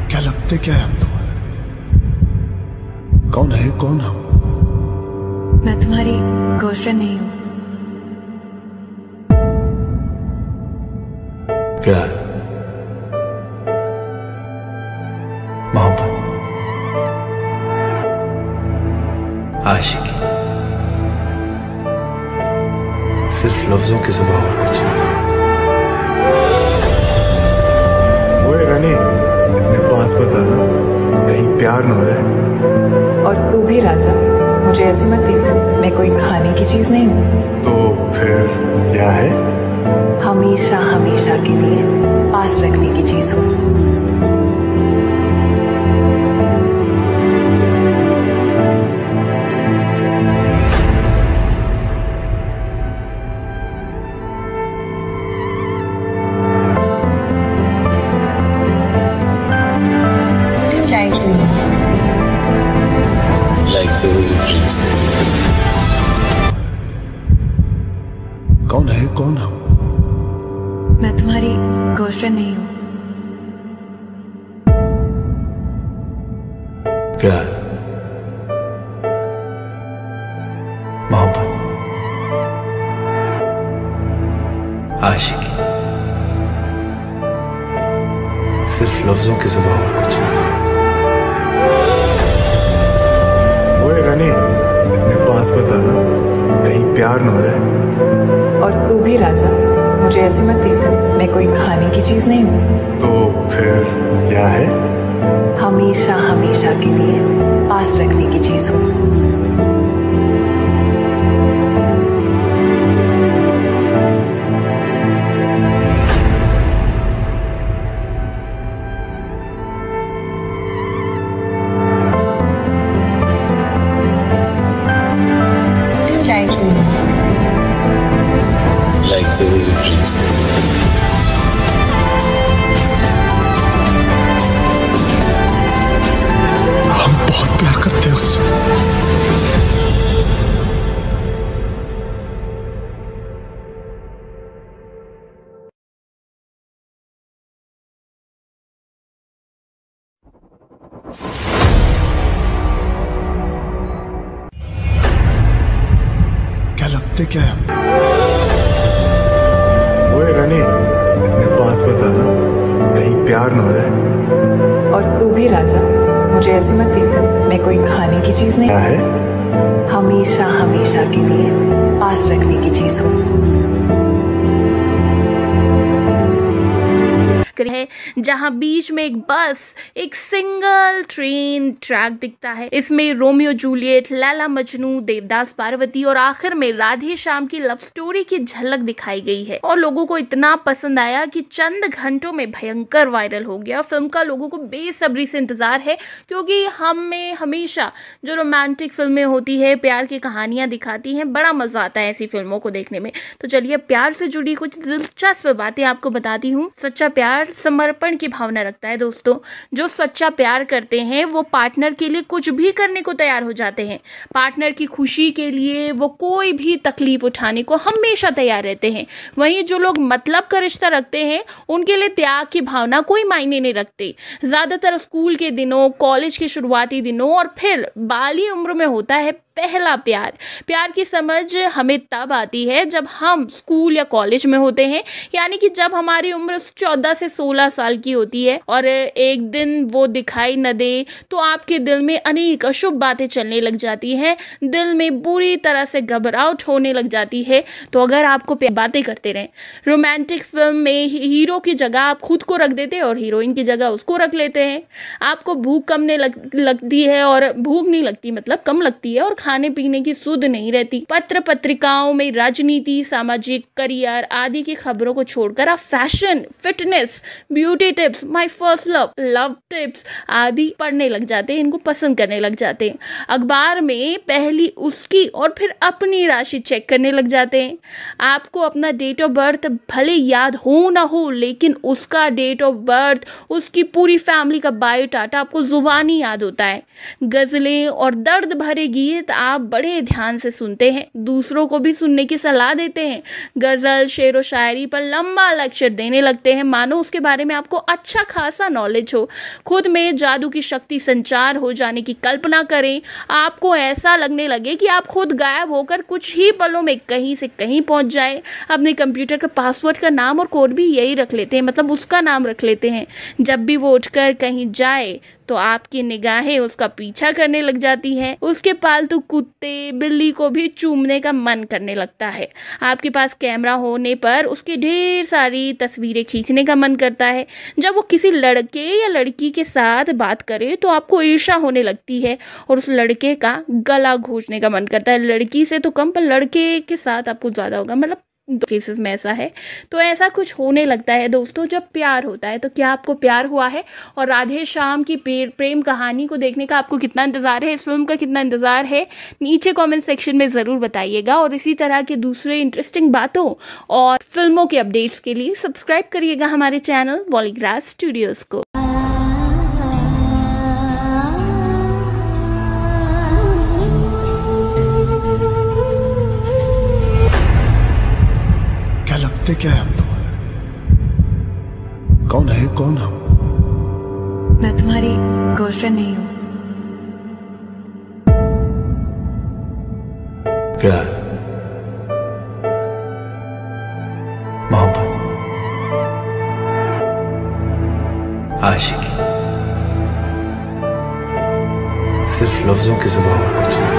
क्या लगते क्या है हम तुम्हारे? कौन है कौन हम? मैं तुम्हारी गर्लफ्रेंड नहीं हूँ। प्यार। मोहब्बत। आशिकी। सिर्फ़ लफ्जों के सिवा और कुछ नहीं। ओए रानी इतने पास बता कहीं प्यार न हो जाए। और तू भी राजा मुझे ऐसे मत देख मैं कोई खाने की चीज़ नहीं हूँ। तो फिर क्या है? हमेशा हमेशा के लिए पास रखने की चीज़ हो। प्यार न हो जाए और तू भी राजा मुझे ऐसे मत देख। मैं कोई खाने की चीज़ नहीं। है? हमेशा हमेशा के लिए पास रखने की चीज़ हूँ। जहाँ बीच में एक बस, एक सिंगल ट्रेन ट्रैक दिखता है। इसमें रोमियो, जूलियट, लैला, मजनू, देवदास, पार्वती और आखिर में राधे श्याम की लव स्टोरी की झलक दिखाई गई है। और लोगों को इतना पसंद आया कि चंद घंटों में भयंकर वायरल हो गया। फ़िल्म का लोगों को बेसब्री से इंतज़ार है, क्योंकि हम हमेशा जो रोमांटिक फ़िल्में होती है, प्यार की कहानियाँ दिखाती हैं, बड़ा मज़ा आता है ऐसी फ़िल्मों को देखने में। तो चलिए, प्यार से जुड़ी कुछ दिलचस्प बातें आपको बताती हूँ। सच्चा प्यार समर्पण की भावना रखता है दोस्तों। जो सच्चा प्यार करते हैं, वो पार्टनर के लिए कुछ भी करने को तैयार हो जाते हैं। पार्टनर की खुशी के लिए वो कोई भी तकलीफ़ उठाने को हमेशा तैयार रहते हैं। वहीं जो लोग मतलब का रिश्ता रखते हैं, उनके लिए त्याग की भावना कोई मायने नहीं रखती। ज़्यादातर स्कूल के दिनों, कॉलेज के शुरुआती दिनों और फिर बाली उम्र में होता है पहला प्यार। प्यार की समझ हमें तब आती है जब हम स्कूल या कॉलेज में होते हैं यानी कि जब हमारी उम्र चौदह से सोलह साल की होती है और एक दिन वो दिखाई न दे तो आपके दिल में अनेक अशुभ बातें चलने लग जाती हैं दिल में बुरी तरह से घबराहट होने लग जाती है। तो अगर आपको बातें करते रहें रोमांटिक फ़िल्म में हीरो की जगह आप खुद को रख देते हैं और हीरोइन की जगह उसको रख लेते हैं। आपको भूख कमने लग, लगती है और भूख नहीं लगती मतलब कम लगती है और खाने पीने की सुध नहीं रहती। पत्र पत्रिकाओं में राजनीति, सामाजिक करियर आदि की खबरों को छोड़कर आप fashion, fitness, beauty tips, my first love love tips आदि पढ़ने लग जाते हैं, इनको पसंद करने लग जाते हैं। अखबार में पहली उसकी और फिर अपनी राशि चेक करने लग जाते हैं। आपको अपना डेट ऑफ़ बर्थ भले याद हो ना हो, लेकिन उसका डेट ऑफ़ बर्थ उसकी पूरी फैमिली का बायोडाटा आपको जुबानी याद होता है। गज़लें और दर्द भरे गीत आप बड़े ध्यान से सुनते हैं, दूसरों को भी सुनने की सलाह देते हैं। गज़ल, शेर व शायरी पर लंबा लेक्चर देने लगते हैं। मानो उसके बारे में आपको अच्छा खासा नॉलेज हो। खुद में जादू की शक्ति संचार हो जाने की कल्पना करें। आपको ऐसा लगने लगे कि आप खुद गायब होकर कुछ ही पलों में कहीं से कहीं पहुँच जाए। अपने कंप्यूटर का पासवर्ड का नाम और कोड भी यही रख लेते हैं मतलब उसका नाम रख लेते हैं। जब भी वो उठकर कहीं जाए तो आपकी निगाहें उसका पीछा करने लग जाती हैं। उसके पालतू कुत्ते, बिल्ली को भी चूमने का मन करने लगता है। आपके पास कैमरा होने पर उसकी ढेर सारी तस्वीरें खींचने का मन करता है। जब वो किसी लड़के या लड़की के साथ बात करे तो आपको ईर्षा होने लगती है और उस लड़के का गला घोंचने का मन करता है। लड़की से तो कम पर लड़के के साथ आपको ज़्यादा होगा मतलब दो केसेस में ऐसा है। तो ऐसा कुछ होने लगता है दोस्तों, जब प्यार होता है तो क्या आपको प्यार हुआ है? और राधे श्याम की प्रेम कहानी को देखने का आपको कितना इंतज़ार है? इस फ़िल्म का कितना इंतज़ार है? नीचे कमेंट सेक्शन में ज़रूर बताइएगा। और इसी तरह के दूसरे इंटरेस्टिंग बातों और फ़िल्मों के अपडेट्स के लिए सब्सक्राइब करिएगा हमारे चैनल बॉलीग्रास स्टूडियोज़ को। क्या क्या है हम तुम्हारे? कौन है कौन हम? मैं तुम्हारी गर्लफ्रेंड नहीं हूँ। प्यार मोहब्बत। आशिकी। सिर्फ़ लफ्जों के सिवा और कुछ नहीं।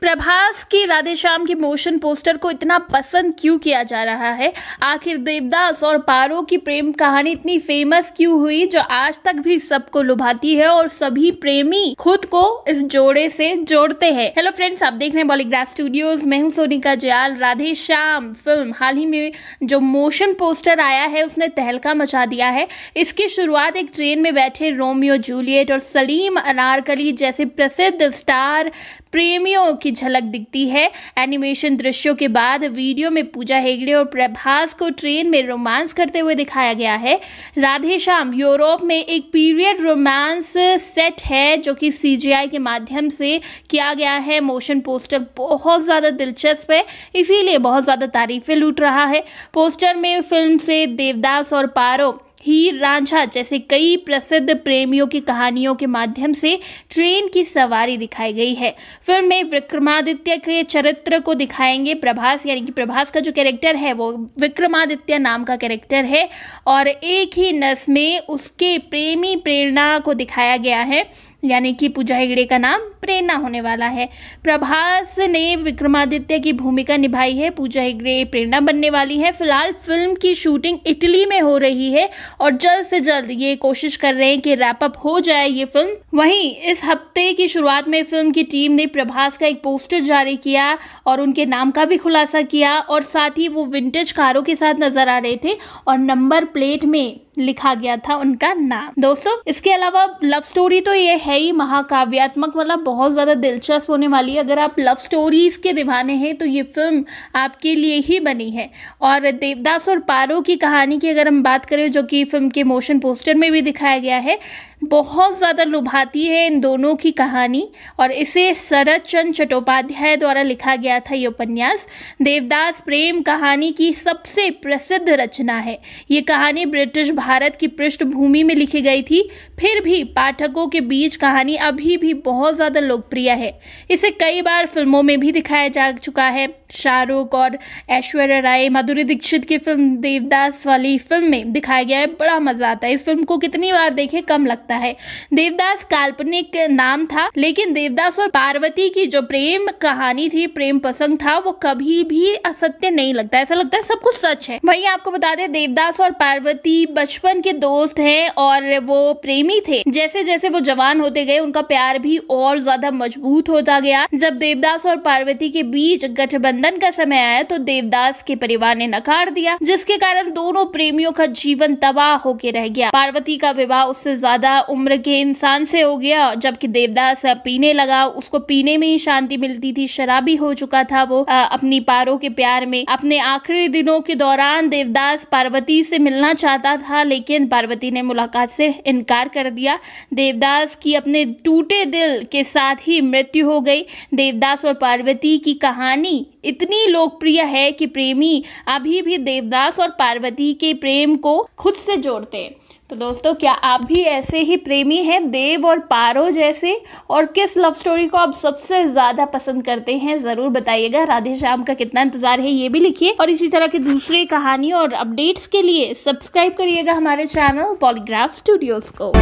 प्रभास की राधे श्याम के मोशन पोस्टर को इतना पसंद क्यों किया जा रहा है? आखिर देवदास और पारो की प्रेम कहानी इतनी फ़ेमस क्यों हुई जो आज तक भी सबको लुभाती है और सभी प्रेमी खुद को इस जोड़े से जोड़ते हैं? हेलो फ्रेंड्स आप देख रहे हैं बॉलीग्रास स्टूडियोज मैं हूँ सोनिका जयाल। राधे श्याम फ़िल्म हाल ही में जो मोशन पोस्टर आया है, उसने तहलका मचा दिया है। इसकी शुरुआत एक ट्रेन में बैठे रोमियो जूलियट और सलीम अनारकली जैसे प्रसिद्ध स्टार प्रेमियों की झलक दिखती है। एनिमेशन दृश्यों के बाद वीडियो में पूजा हेगड़े और प्रभास को ट्रेन में रोमांस करते हुए दिखाया गया है। राधे श्याम, यूरोप में एक पीरियड रोमांस सेट है जो कि सीजीआई के माध्यम से किया गया है। मोशन पोस्टर बहुत ज़्यादा दिलचस्प है, इसीलिए बहुत ज़्यादा तारीफें लूट रहा है। पोस्टर में फ़िल्म से देवदास और पारो हीर रांझा जैसे कई प्रसिद्ध प्रेमियों की कहानियों के माध्यम से ट्रेन की सवारी दिखाई गई है। फ़िल्म में विक्रमादित्य के चरित्र को दिखाएँगे प्रभास, यानी कि प्रभास का जो कैरेक्टर है, वो विक्रमादित्य नाम का कैरेक्टर है। और एक ही नस में उसके प्रेमी प्रेरणा को दिखाया गया है। यानी कि पूजा हेगड़े का नाम प्रेरणा होने वाला है। प्रभास ने विक्रमादित्य की भूमिका निभाई है। पूजा हेगड़े प्रेरणा बनने वाली है। फ़िलहाल फ़िल्म की शूटिंग इटली में हो रही है और जल्द से जल्द ये कोशिश कर रहे हैं कि रैपअप हो जाए ये फ़िल्म। वहीं इस हफ़्ते की शुरुआत में फ़िल्म की टीम ने प्रभास का एक पोस्टर जारी किया और उनके नाम का भी खुलासा किया और साथ ही वो विंटेज कारों के साथ नज़र आ रहे थे और नंबर प्लेट में लिखा गया था उनका नाम। दोस्तों, इसके अलावा लव स्टोरी तो ये है ही महाकाव्यात्मक मतलब बहुत ज़्यादा दिलचस्प होने वाली है। अगर आप लव स्टोरीज के दीवाने हैं तो ये फ़िल्म आपके लिए ही बनी है। और देवदास और पारो की कहानी की अगर हम बात करें, जो कि फ़िल्म के मोशन पोस्टर में भी दिखाया गया है बहुत ज़्यादा लुभाती है इन दोनों की कहानी, और इसे शरद चंद चट्टोपाध्याय द्वारा लिखा गया था ये उपन्यास। देवदास प्रेम कहानी की सबसे प्रसिद्ध रचना है। ये कहानी ब्रिटिश भारत की पृष्ठभूमि में लिखी गई थी फिर भी पाठकों के बीच कहानी अभी भी बहुत ज़्यादा लोकप्रिय है। इसे कई बार फ़िल्मों में भी दिखाया जा चुका है। शाहरुख और ऐश्वर्या राय, माधुरी दीक्षित की फ़िल्म देवदास वाली फ़िल्म में दिखाया गया है। बड़ा मज़ा आता है। इस फ़िल्म को कितनी बार देखे, कम लगता है। देवदास काल्पनिक नाम था, लेकिन देवदास और पार्वती की जो प्रेम कहानी थी, प्रेम प्रसंग था, वो कभी भी असत्य नहीं लगता ऐसा लगता है सब कुछ सच है। वही आपको बता दें, देवदास और पार्वती बचपन के दोस्त हैं और वो प्रेमी थे। जैसे जैसे वो जवान होते गए उनका प्यार भी और ज़्यादा मज़बूत होता गया। जब देवदास और पार्वती के बीच गठबंधन गठबंधन का समय आया तो देवदास के परिवार ने नकार दिया जिसके कारण दोनों प्रेमियों का जीवन तबाह होके रह गया। पार्वती का विवाह उससे ज़्यादा उम्र के इंसान से हो गया जबकि देवदास पीने लगा। उसको पीने में ही शांति मिलती थी शराबी हो चुका था वो आ, अपनी पारो के प्यार में। अपने आखिरी दिनों के दौरान देवदास पार्वती से मिलना चाहता था लेकिन पार्वती ने मुलाकात से इनकार कर दिया। देवदास की अपने टूटे दिल के साथ ही मृत्यु हो गई। देवदास और पार्वती की कहानी इतनी लोकप्रिय है कि प्रेमी अभी भी देवदास और पार्वती के प्रेम को खुद से जोड़ते हैं। तो दोस्तों, क्या आप भी ऐसे ही प्रेमी हैं, देव और पारो जैसे? और किस लव स्टोरी को आप सबसे ज़्यादा पसंद करते हैं, ज़रूर बताइएगा। राधे श्याम का कितना इंतज़ार है, ये भी लिखिए। और इसी तरह की दूसरी कहानी और अपडेट्स के लिए सब्सक्राइब करिएगा हमारे चैनल पॉलीग्राफ स्टूडियोज़ को।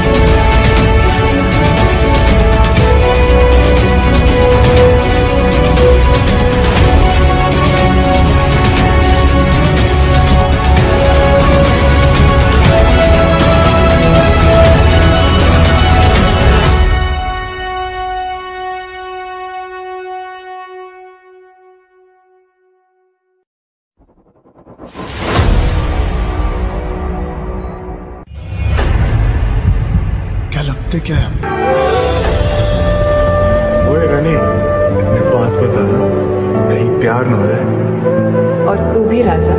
क्या क्या है? ओए रानी इतने पास बता कहीं प्यार न हो जाए। और तू भी राजा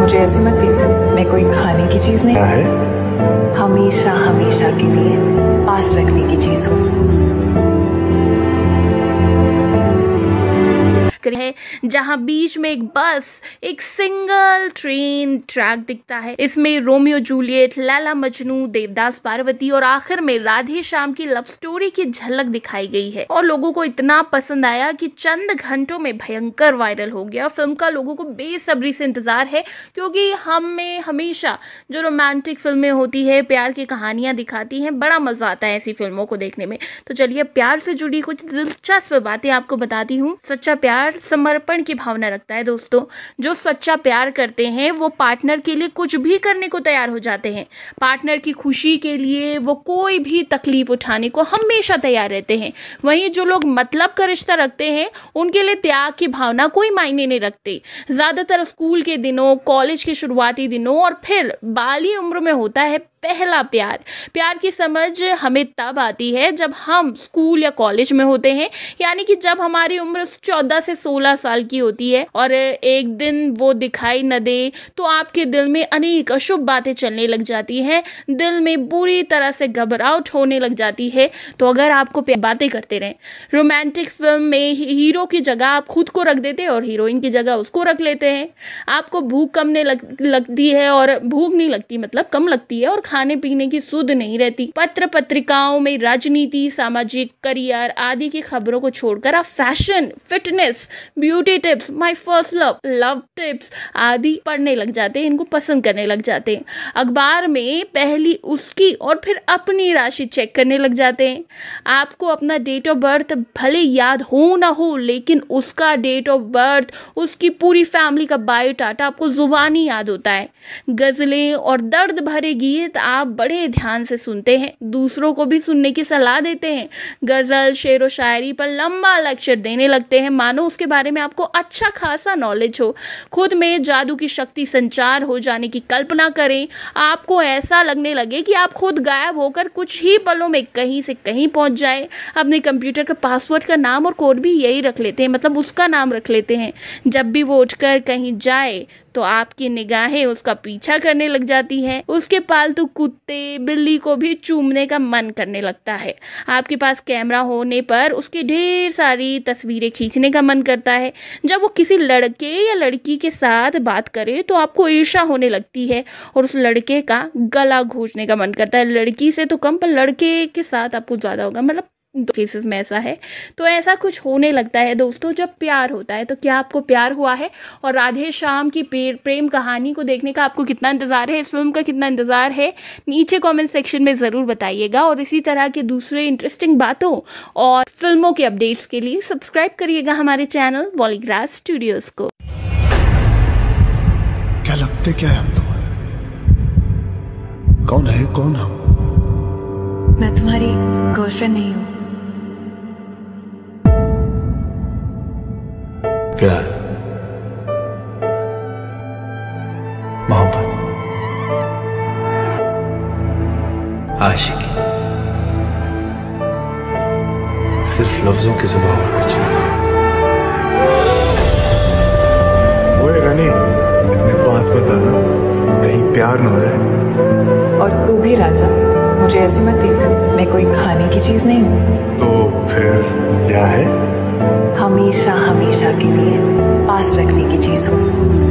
मुझे ऐसे मत देख। मैं कोई खाने की चीज़ नहीं। क्या है? हमेशा हमेशा के लिए पास रखने की चीज़ हूँ। है, जहाँ बीच में एक बस, एक सिंगल ट्रेन ट्रैक दिखता है। इसमें रोमियो जूलियट, लैला मजनू, देवदास पार्वती और आखिर में राधे श्याम की लव स्टोरी की झलक दिखाई गई है। और लोगों को इतना पसंद आया कि चंद घंटों में भयंकर वायरल हो गया। फ़िल्म का लोगों को बेसब्री से इंतज़ार है, क्योंकि हम हमेशा जो रोमांटिक फ़िल्में होती है, प्यार की कहानियाँ दिखाती हैं, बड़ा मज़ा आता है ऐसी फ़िल्मों को देखने में। तो चलिए, प्यार से जुड़ी कुछ दिलचस्प बातें आपको बताती हूँ। सच्चा प्यार समर्पण की भावना रखता है दोस्तों। जो सच्चा प्यार करते हैं, वो पार्टनर के लिए कुछ भी करने को तैयार हो जाते हैं। पार्टनर की खुशी के लिए वो कोई भी तकलीफ़ उठाने को हमेशा तैयार रहते हैं। वहीं जो लोग मतलब का रिश्ता रखते हैं, उनके लिए त्याग की भावना कोई मायने नहीं रखते। ज़्यादातर स्कूल के दिनों, कॉलेज के शुरुआती दिनों और फिर बाली उम्र में होता है पहला प्यार। प्यार की समझ हमें तब आती है जब हम स्कूल या कॉलेज में होते हैं यानी कि जब हमारी उम्र चौदह से सोलह साल की होती है और एक दिन वो दिखाई न दे तो आपके दिल में अनेक अशुभ बातें चलने लग जाती हैं दिल में बुरी तरह से घबराहट होने लग जाती है। तो अगर आपको बातें करते रहें रोमांटिक फ़िल्म में हीरो की जगह आप खुद को रख देते हैं और हीरोइन की जगह उसको रख लेते हैं। आपको भूख कमने लग, लगती है और भूख नहीं लगती मतलब कम लगती है और खाने पीने की सुध नहीं रहती। पत्र पत्रिकाओं में राजनीति, सामाजिक करियर आदि की खबरों को छोड़कर आप fashion, fitness, beauty tips, my first love love tips आदि पढ़ने लग जाते हैं, इनको पसंद करने लग जाते हैं। अखबार में पहली उसकी और फिर अपनी राशि चेक करने लग जाते हैं। आपको अपना डेट ऑफ़ बर्थ भले याद हो ना हो, लेकिन उसका डेट ऑफ़ बर्थ उसकी पूरी फैमिली का बायोडाटा आपको जुबानी याद होता है। गज़लें और दर्द भरे गीत आप बड़े ध्यान से सुनते हैं, दूसरों को भी सुनने की सलाह देते हैं, गज़ल, शेर व शायरी पर लंबा लेक्चर देने लगते हैं। मानो उसके बारे में आपको अच्छा खासा नॉलेज हो। खुद में जादू की शक्ति संचार हो जाने की कल्पना करें। आपको ऐसा लगने लगे कि आप खुद गायब होकर कुछ ही पलों में कहीं से कहीं पहुँच जाए। अपने कंप्यूटर का पासवर्ड का नाम और कोड भी यही रख लेते हैं मतलब उसका नाम रख लेते हैं। जब भी वो उठकर कहीं जाए तो आपकी निगाहें उसका पीछा करने लग जाती हैं। उसके पालतू कुत्ते बिल्ली को भी चूमने का मन करने लगता है। आपके पास कैमरा होने पर उसकी ढेर सारी तस्वीरें खींचने का मन करता है। जब वो किसी लड़के या लड़की के साथ बात करे तो आपको ईर्षा होने लगती है और उस लड़के का गला घोंचने का मन करता है। लड़की से तो कम पर लड़के के साथ आपको ज़्यादा होगा। मतलब दो केसेस में ऐसा है। तो ऐसा कुछ होने लगता है दोस्तों जब प्यार होता है तो क्या आपको प्यार हुआ है? और राधे श्याम की प्रेम कहानी को देखने का आपको कितना इंतज़ार है? इस फ़िल्म का कितना इंतज़ार है? नीचे कमेंट सेक्शन में ज़रूर बताइएगा। और इसी तरह के दूसरे इंटरेस्टिंग बातों और फ़िल्मों के अपडेट्स के लिए सब्सक्राइब करिएगा हमारे चैनल बॉलीग्रास स्टूडियोज़ को। क्या लगते क्या है हम तुम्हारे? कौन है कौन हम? मैं तुम्हारी गर्लफ्रेंड नहीं हूँ। प्यार। मोहब्बत। आशिकी। सिर्फ़ लफ्जों के सिवा और कुछ नहीं। ओए रनी इतने पास बता ना कहीं प्यार न हो जाए। और तू भी राजा मुझे ऐसे मत देख मैं कोई खाने की चीज़ नहीं हूँ। तो फिर क्या है? हमेशा हमेशा के लिए पास रखने की चीज़ हूँ।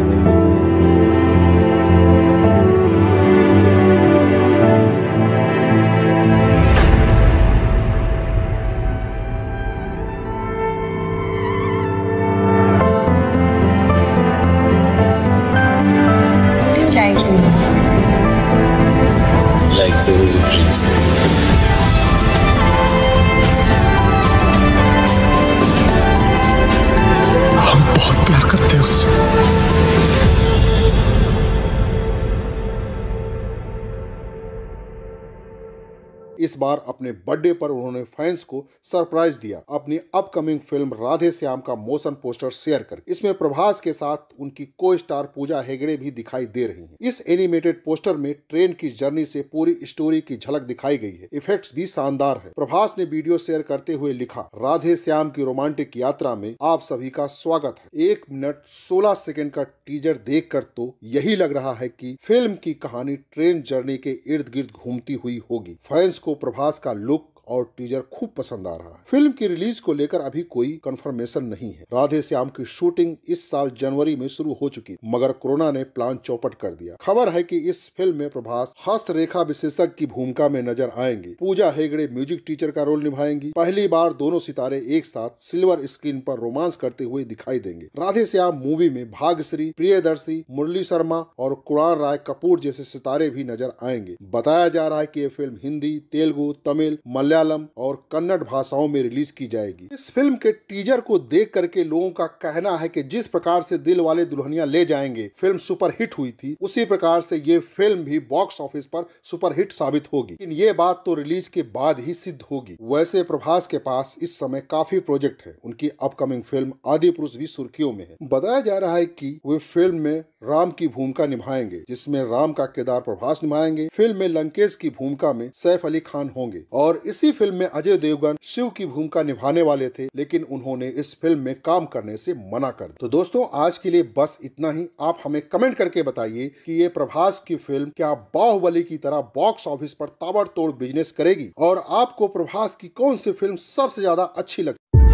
बार अपने बर्थडे पर उन्होंने फैंस को सरप्राइज़ दिया। अपनी अपकमिंग फ़िल्म राधे श्याम का मोशन पोस्टर शेयर कर। इसमें प्रभास के साथ उनकी को स्टार पूजा हेगड़े भी दिखाई दे रही हैं। इस एनिमेटेड पोस्टर में ट्रेन की जर्नी से पूरी स्टोरी की झलक दिखाई गई है। इफेक्ट्स भी शानदार है। प्रभास ने वीडियो शेयर करते हुए लिखा, राधे श्याम की रोमांटिक यात्रा में आप सभी का स्वागत है। एक मिनट सोलह सेकेंड का टीजर देख तो यही लग रहा है कि फ़िल्म की कहानी ट्रेन जर्नी के इर्द गिर्द घूमती हुई होगी। फैंस को प्रभास का लुक और टीजर खूब पसंद आ रहा है। फ़िल्म की रिलीज़ को लेकर अभी कोई कंफर्मेशन नहीं है। राधे श्याम की शूटिंग इस साल जनवरी में शुरू हो चुकी मगर कोरोना ने प्लान चौपट कर दिया। खबर है कि इस फ़िल्म में प्रभास हस्तरेखा विशेषज्ञ की भूमिका में नज़र आएँगे। पूजा हेगड़े म्यूज़िक टीचर का रोल निभाएँगी। पहली बार दोनों सितारे एक साथ सिल्वर स्क्रीन पर रोमांस करते हुए दिखाई देंगे। राधे श्याम मूवी में भाग्यश्री, प्रियदर्शी, मुरली शर्मा और कुरान राय कपूर जैसे सितारे भी नज़र आएँगे। बताया जा रहा है कि ये फ़िल्म हिंदी, तेलुगु, तमिल, मलयालम मलयालम और कन्नड़ भाषाओं में रिलीज़ की जाएगी। इस फ़िल्म के टीजर को देख करके लोगों का कहना है कि जिस प्रकार से दिल वाले दुल्हनिया ले जाएँगे, फ़िल्म सुपर हिट हुई थी। उसी प्रकार से ये फ़िल्म भी बॉक्स ऑफ़िस पर सुपर हिट साबित होगी। लेकिन ये बात तो रिलीज़ के बाद ही सिद्ध होगी। वैसे प्रभास के पास इस समय काफ़ी प्रोजेक्ट है। उनकी अपकमिंग फ़िल्म आदि पुरुष भी सुर्खियों में है। बताया जा रहा है कि वे फ़िल्म में राम की भूमिका निभाएँगे, जिसमें राम का किरदार प्रभास निभाएँगे। फ़िल्म में लंकेश की भूमिका में सैफ अली खान होंगे। और इसी फ़िल्म में अजय देवगन शिव की भूमिका निभाने वाले थे, लेकिन उन्होंने इस फ़िल्म में काम करने से मना कर दिया। तो दोस्तों, आज के लिए बस इतना ही। आप हमें कमेंट करके बताइए कि ये प्रभास की फ़िल्म क्या बाहुबली की तरह बॉक्स ऑफ़िस पर ताबड़तोड़ बिज़नेस करेगी? और आपको प्रभास की कौन सी फ़िल्म सबसे ज़्यादा अच्छी लगती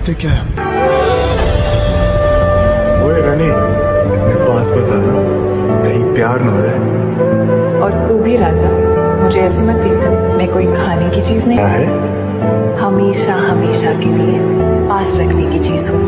क्या लगते क्या है? ओए रनी इतने पास बता कहीं प्यार न हो जाए। और तू भी राजा मुझे ऐसे मत देख मैं कोई खाने की चीज़ नहीं। क्या है? हमेशा हमेशा के लिए पास रखने की चीज़ हूँ।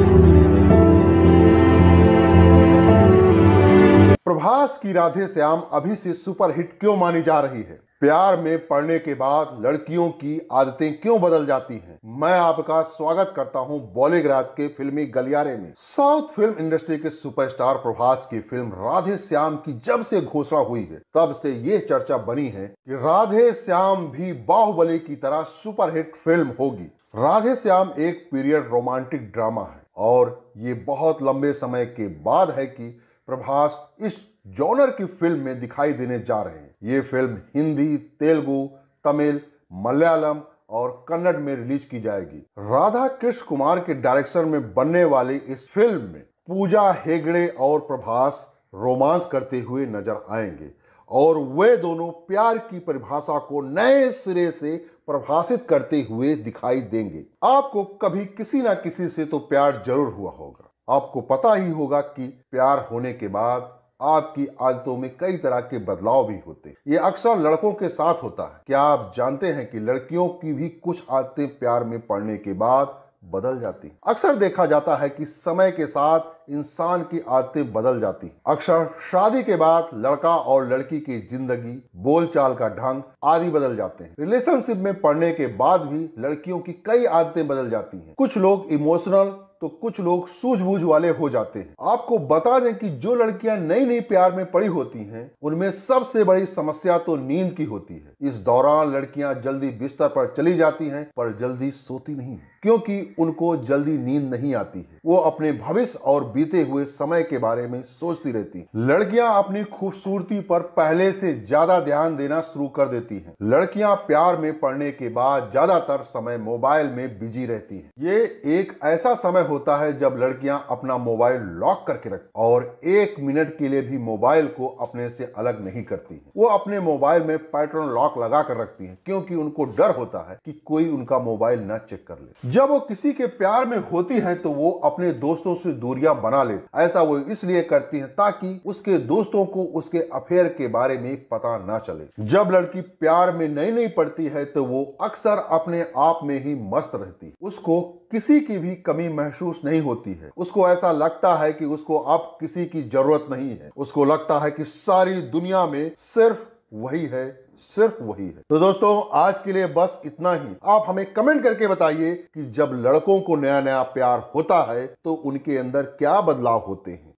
प्रभास की राधे श्याम अभी से सुपरहिट क्यों मानी जा रही है? प्यार में पढ़ने के बाद लड़कियों की आदतें क्यों बदल जाती हैं? मैं आपका स्वागत करता हूँ बॉलीग्राज के फिल्मी गलियारे में। साउथ फ़िल्म इंडस्ट्री के सुपरस्टार प्रभास की फ़िल्म राधे श्याम की जब से घोषणा हुई है, तब से ये चर्चा बनी है कि राधे श्याम भी बाहुबली की तरह सुपरहिट फ़िल्म होगी। राधे श्याम एक पीरियड रोमांटिक ड्रामा है और ये बहुत लंबे समय के बाद है कि प्रभास इस जॉनर की फ़िल्म में दिखाई देने जा रहे हैं। ये फ़िल्म हिंदी, तेलुगु, तमिल, मलयालम और कन्नड़ में रिलीज़ की जाएगी। राधा कृष्ण कुमार के डायरेक्शन में बनने वाली इस फ़िल्म में पूजा हेगड़े और प्रभास रोमांस करते हुए नज़र आएँगे और वे दोनों प्यार की परिभाषा को नए सिरे से प्रभाषित करते हुए दिखाई देंगे। आपको कभी किसी ना किसी से तो प्यार ज़रूर हुआ होगा। आपको पता ही होगा कि प्यार होने के बाद आपकी आदतों में कई तरह के बदलाव भी होते हैं। ये अक्सर लड़कों के साथ होता है। क्या आप जानते हैं कि लड़कियों की भी कुछ आदतें प्यार में पड़ने के बाद बदल जाती अक्सर देखा जाता है कि समय के साथ इंसान की आदतें बदल जाती अक्सर शादी के बाद लड़का और लड़की की ज़िंदगी, बोलचाल का ढंग आदि बदल जाते हैं। रिलेशनशिप में पढ़ने के बाद भी लड़कियों की कई आदतें बदल जाती हैं। कुछ लोग इमोशनल तो कुछ लोग सूझबूझ वाले हो जाते हैं। आपको बता दें कि जो लड़कियाँ नई नई प्यार में पड़ी होती हैं, उनमें सबसे बड़ी समस्या तो नींद की होती है। इस दौरान लड़कियाँ जल्दी बिस्तर पर चली जाती हैं, पर जल्दी सोती नहीं क्योंकि उनको जल्दी नींद नहीं आती है। वो अपने भविष्य और बीते हुए समय के बारे में सोचती रहती हैं। लड़कियाँ अपनी खूबसूरती पर पहले से ज़्यादा ध्यान देना शुरू कर देती हैं। लड़कियाँ प्यार में पड़ने के बाद ज़्यादातर समय मोबाइल में बिज़ी रहती हैं। ये एक ऐसा समय होता है जब लड़कियाँ अपना मोबाइल लॉक करके रखती और एक मिनट के लिए भी मोबाइल को अपने से अलग नहीं करती वो अपने मोबाइल में पैटर्न लॉक लगा कर रखती है क्योंकि उनको डर होता है कि कोई उनका मोबाइल न चेक कर ले। जब वो किसी के प्यार में होती है तो वो अपने दोस्तों से दूरियाँ बना ले ऐसा वो इसलिए करती है ताकि उसके दोस्तों को उसके अफेयर के बारे में पता ना चले। जब लड़की प्यार में नई नई पड़ती है तो वो अक्सर अपने आप में ही मस्त रहती उसको किसी की भी कमी महसूस नहीं होती है। उसको ऐसा लगता है कि उसको अब किसी की ज़रूरत नहीं है। उसको लगता है कि सारी दुनिया में सिर्फ़ वही है सिर्फ़ वही है। तो दोस्तों, आज के लिए बस इतना ही। आप हमें कमेंट करके बताइए कि जब लड़कों को नया नया प्यार होता है तो उनके अंदर क्या बदलाव होते हैं।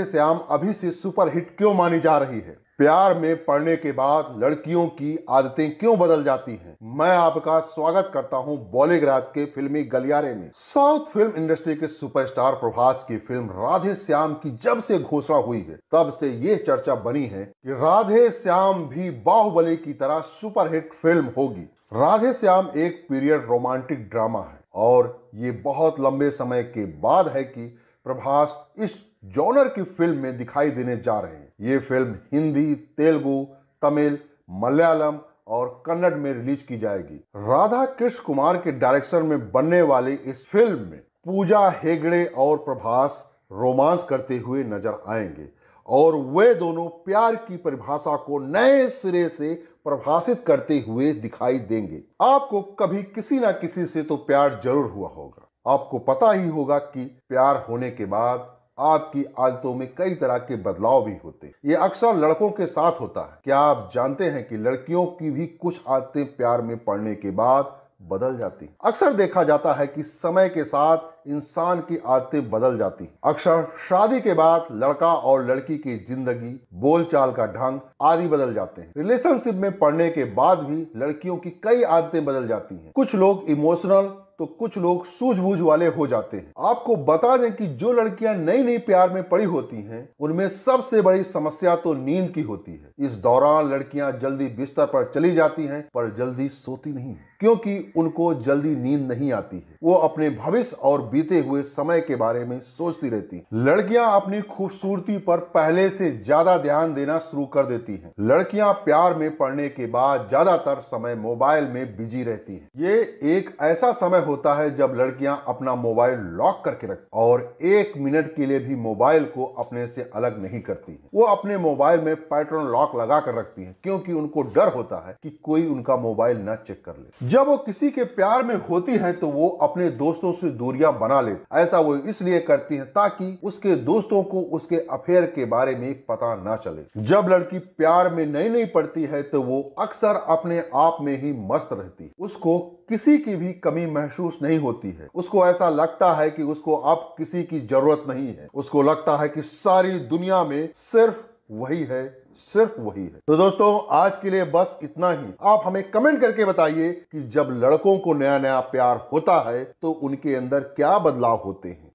राधे श्याम अभी से सुपरहिट क्यों मानी जा रही है? प्यार में पड़ने के बाद लड़कियों की आदतें क्यों बदल जाती हैं? मैं आपका स्वागत करता हूँ बॉलीग्राज के फिल्मी गलियारे में। साउथ फ़िल्म इंडस्ट्री के सुपरस्टार प्रभास की फ़िल्म राधे श्याम की जब से घोषणा हुई है, तब से ये चर्चा बनी है कि राधे श्याम भी बाहुबली की तरह सुपरहिट फ़िल्म होगी। राधे श्याम एक पीरियड रोमांटिक ड्रामा है और ये बहुत लंबे समय के बाद है कि प्रभास इस जॉनर की फ़िल्म में दिखाई देने जा रहे हैं। ये फ़िल्म हिंदी, तेलुगु, तमिल, मलयालम और कन्नड़ में रिलीज़ की जाएगी। राधा कृष्ण कुमार के डायरेक्शन में बनने वाली इस फ़िल्म में पूजा हेगड़े और प्रभास रोमांस करते हुए नज़र आएँगे और वे दोनों प्यार की परिभाषा को नए सिरे से प्रभाषित करते हुए दिखाई देंगे। आपको कभी किसी ना किसी से तो प्यार ज़रूर हुआ होगा। आपको पता ही होगा कि प्यार होने के बाद आपकी आदतों में कई तरह के बदलाव भी होते हैं। ये अक्सर लड़कों के साथ होता है। क्या आप जानते हैं कि लड़कियों की भी कुछ आदतें प्यार में पड़ने के बाद बदल जाती अक्सर देखा जाता है कि समय के साथ इंसान की आदतें बदल जाती अक्सर शादी के बाद लड़का और लड़की की ज़िंदगी, बोलचाल का ढंग आदि बदल जाते हैं। रिलेशनशिप में पढ़ने के बाद भी लड़कियों की कई आदतें बदल जाती हैं। कुछ लोग इमोशनल तो कुछ लोग सूझबूझ वाले हो जाते हैं। आपको बता दें कि जो लड़कियाँ नई नई प्यार में पड़ी होती हैं, उनमें सबसे बड़ी समस्या तो नींद की होती है। इस दौरान लड़कियाँ जल्दी बिस्तर पर चली जाती हैं, पर जल्दी सोती नहीं क्योंकि उनको जल्दी नींद नहीं आती है। वो अपने भविष्य और बीते हुए समय के बारे में सोचती रहती लड़कियाँ अपनी खूबसूरती पर पहले से ज़्यादा ध्यान देना शुरू कर देती हैं। लड़कियाँ प्यार में पड़ने के बाद ज़्यादातर समय मोबाइल में बिज़ी रहती हैं। ये एक ऐसा समय होता है जब लड़कियाँ अपना मोबाइल लॉक करके रखती और एक मिनट के लिए भी मोबाइल को अपने से अलग नहीं करती हैं। वो अपने मोबाइल में पैटर्न लॉक लगा कर रखती है क्योंकि उनको डर होता है कि कोई उनका मोबाइल न चेक कर ले। जब वो किसी के प्यार में होती है तो वो अपने दोस्तों से दूरियाँ बना ले ऐसा वो इसलिए करती है ताकि उसके दोस्तों को उसके अफेयर के बारे में पता ना चले। जब लड़की प्यार में नई नई पड़ती है तो वो अक्सर अपने आप में ही मस्त रहती उसको किसी की भी कमी महसूस नहीं होती है। उसको ऐसा लगता है कि उसको अब किसी की ज़रूरत नहीं है। उसको लगता है कि सारी दुनिया में सिर्फ़ वही है सिर्फ़ वही है। तो दोस्तों आज के लिए बस इतना ही। आप हमें कमेंट करके बताइए कि जब लड़कों को नया नया प्यार होता है तो उनके अंदर क्या बदलाव होते हैं?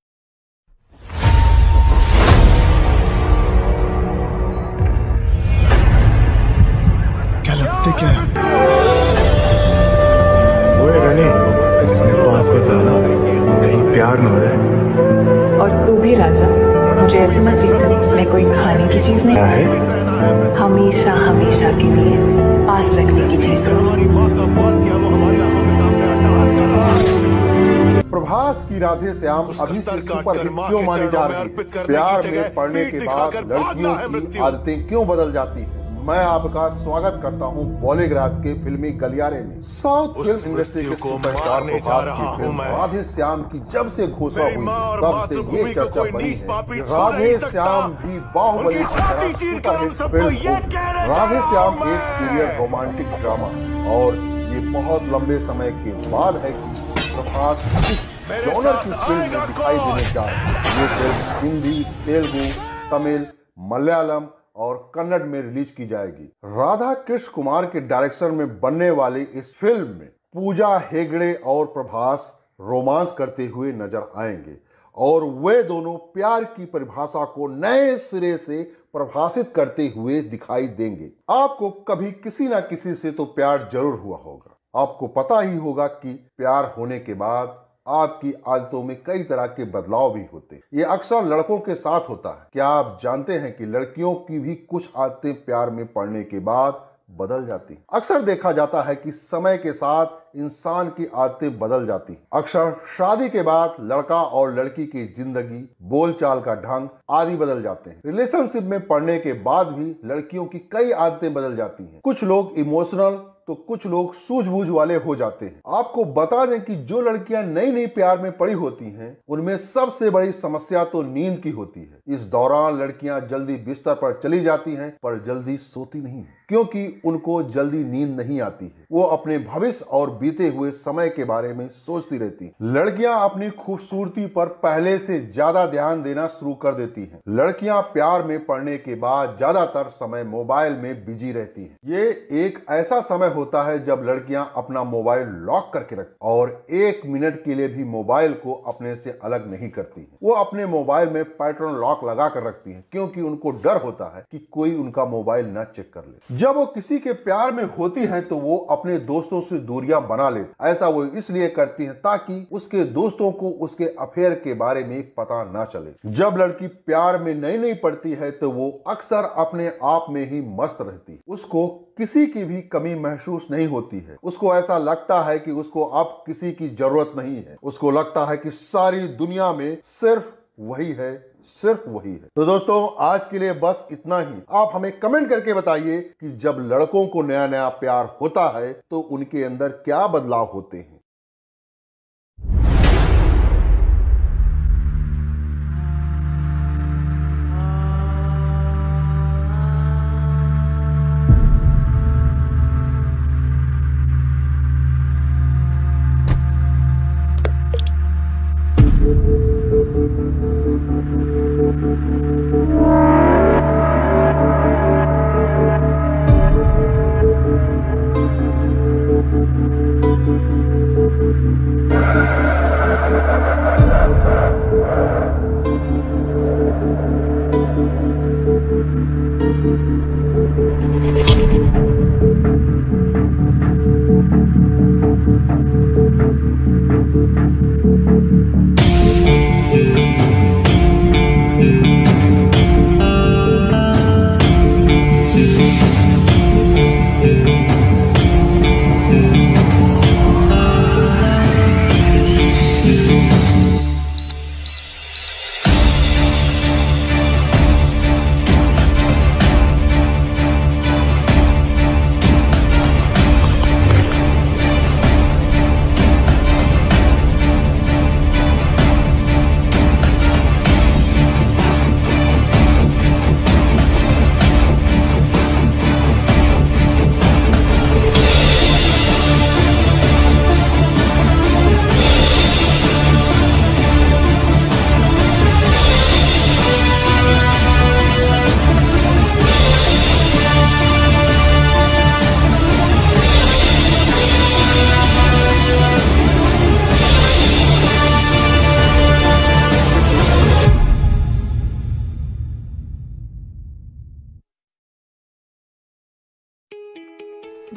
क्या लगते क्या? है ओए रनी इतने पास बता ना प्यार न हो जाए। और तू भी राजा मुझे ऐसे मत देख मैं कोई खाने की चीज़ नहीं। है? हमेशा हमेशा के लिए पास रखने की चीज़ हूँ। प्रभास की राधे श्याम अभी से सुपर हिट क्यों मानी जा रही है? प्यार में पढ़ने के बाद लड़कियों की आदतें क्यों बदल जाती हैं? मैं आपका स्वागत करता हूँ बॉलीग्राज के फिल्मी गलियारे में। साउथ फ़िल्म इंडस्ट्री के सुपरस्टार की फ़िल्म राधे श्याम की जब से घोषणा हुई तब से ये चर्चा बनी है। राधे श्याम भी बाहुबली की राधे श्याम एक पीरियड रोमांटिक ड्रामा और ये बहुत लंबे समय के बाद है कि प्रभास इस जॉनर की फ़िल्म में दिखाई देने जा रहे ये फ़िल्म हिंदी तेलुगु तमिल मलयालम और कन्नड़ में रिलीज़ की जाएगी। राधा कृष्ण कुमार के डायरेक्शन में बनने वाली इस फ़िल्म में पूजा हेगड़े और प्रभास रोमांस करते हुए नज़र आएँगे और वे दोनों प्यार की परिभाषा को नए सिरे से प्रभाषित करते हुए दिखाई देंगे। आपको कभी किसी ना किसी से तो प्यार ज़रूर हुआ होगा। आपको पता ही होगा कि प्यार होने के बाद आपकी आदतों में कई तरह के बदलाव भी होते हैं। ये अक्सर लड़कों के साथ होता है। क्या आप जानते हैं कि लड़कियों की भी कुछ आदतें प्यार में पड़ने के बाद बदल जाती अक्सर देखा जाता है कि समय के साथ इंसान की आदतें बदल जाती अक्सर शादी के बाद लड़का और लड़की की ज़िंदगी, बोलचाल का ढंग आदि बदल जाते हैं। रिलेशनशिप में पढ़ने के बाद भी लड़कियों की कई आदतें बदल जाती हैं। कुछ लोग इमोशनल तो कुछ लोग सूझबूझ वाले हो जाते हैं। आपको बता दें कि जो लड़कियाँ नई नई प्यार में पड़ी होती हैं, उनमें सबसे बड़ी समस्या तो नींद की होती है। इस दौरान लड़कियाँ जल्दी बिस्तर पर चली जाती हैं, पर जल्दी सोती नहीं क्योंकि उनको जल्दी नींद नहीं आती है। वो अपने भविष्य और बीते हुए समय के बारे में सोचती रहती हैं। लड़कियाँ अपनी खूबसूरती पर पहले से ज़्यादा ध्यान देना शुरू कर देती हैं। लड़कियाँ प्यार में पड़ने के बाद ज़्यादातर समय मोबाइल में बिज़ी रहती हैं। ये एक ऐसा समय होता है जब लड़कियाँ अपना मोबाइल लॉक करके रखती और एक मिनट के लिए भी मोबाइल को अपने से अलग नहीं करती वो अपने मोबाइल में पैटर्न लॉक लगा कर रखती हैं, क्योंकि उनको डर होता है कि कोई उनका मोबाइल न चेक कर ले। जब वो किसी के प्यार में होती हैं तो वो अपने दोस्तों से दूरियाँ बना ले। ऐसा वो इसलिए करती हैं ताकि उसके दोस्तों को उसके अफेयर के बारे में पता ना चले। जब लड़की प्यार में नई नई पड़ती है तो वो अक्सर अपने आप में ही मस्त रहती उसको किसी की भी कमी महसूस नहीं होती है। उसको ऐसा लगता है कि उसको अब किसी की ज़रूरत नहीं है। उसको लगता है कि सारी दुनिया में सिर्फ़ वही है सिर्फ़ वही है। तो दोस्तों, आज के लिए बस इतना ही। आप हमें कमेंट करके बताइए कि जब लड़कों को नया नया प्यार होता है तो उनके अंदर क्या बदलाव होते हैं।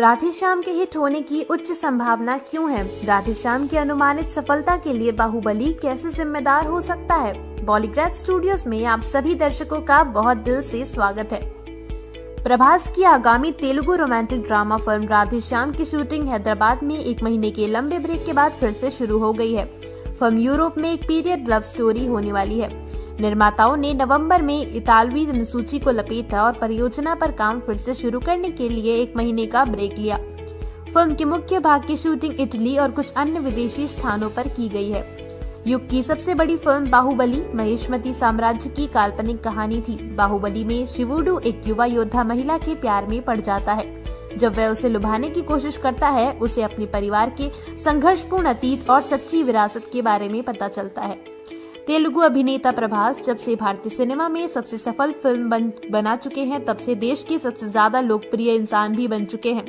राधेश्याम के हिट होने की उच्च संभावना क्यों है? राधे श्याम की अनुमानित सफलता के लिए बाहुबली कैसे जिम्मेदार हो सकता है? बॉलीग्राफ स्टूडियोज में आप सभी दर्शकों का बहुत दिल से स्वागत है। प्रभास की आगामी Telugu romantic drama film Radhe Shyam की शूटिंग हैदराबाद में एक महीने के लंबे ब्रेक के बाद फिर से शुरू हो गई है। फ़िल्म यूरोप में एक पीरियड लव स्टोरी होने वाली है। निर्माताओं ने नवंबर में इतालवी अनुसूची को लपेटा और परियोजना पर काम फिर से शुरू करने के लिए एक महीने का ब्रेक लिया। फ़िल्म के मुख्य भाग की शूटिंग इटली और कुछ अन्य विदेशी स्थानों पर की गई है। युग की सबसे बड़ी फ़िल्म बाहुबली, महेशमती साम्राज्य की काल्पनिक कहानी थी। बाहुबली में शिवुडू एक युवा योद्धा महिला के प्यार में पड़ जाता है। जब वह उसे लुभाने की कोशिश करता है, उसे अपने परिवार के संघर्षपूर्ण अतीत और सच्ची विरासत के बारे में पता चलता है। तेलुगु अभिनेता प्रभास जब से भारतीय सिनेमा में सबसे सफल फ़िल्म बन, बना चुके हैं तब से देश के सबसे ज़्यादा लोकप्रिय इंसान भी बन चुके हैं।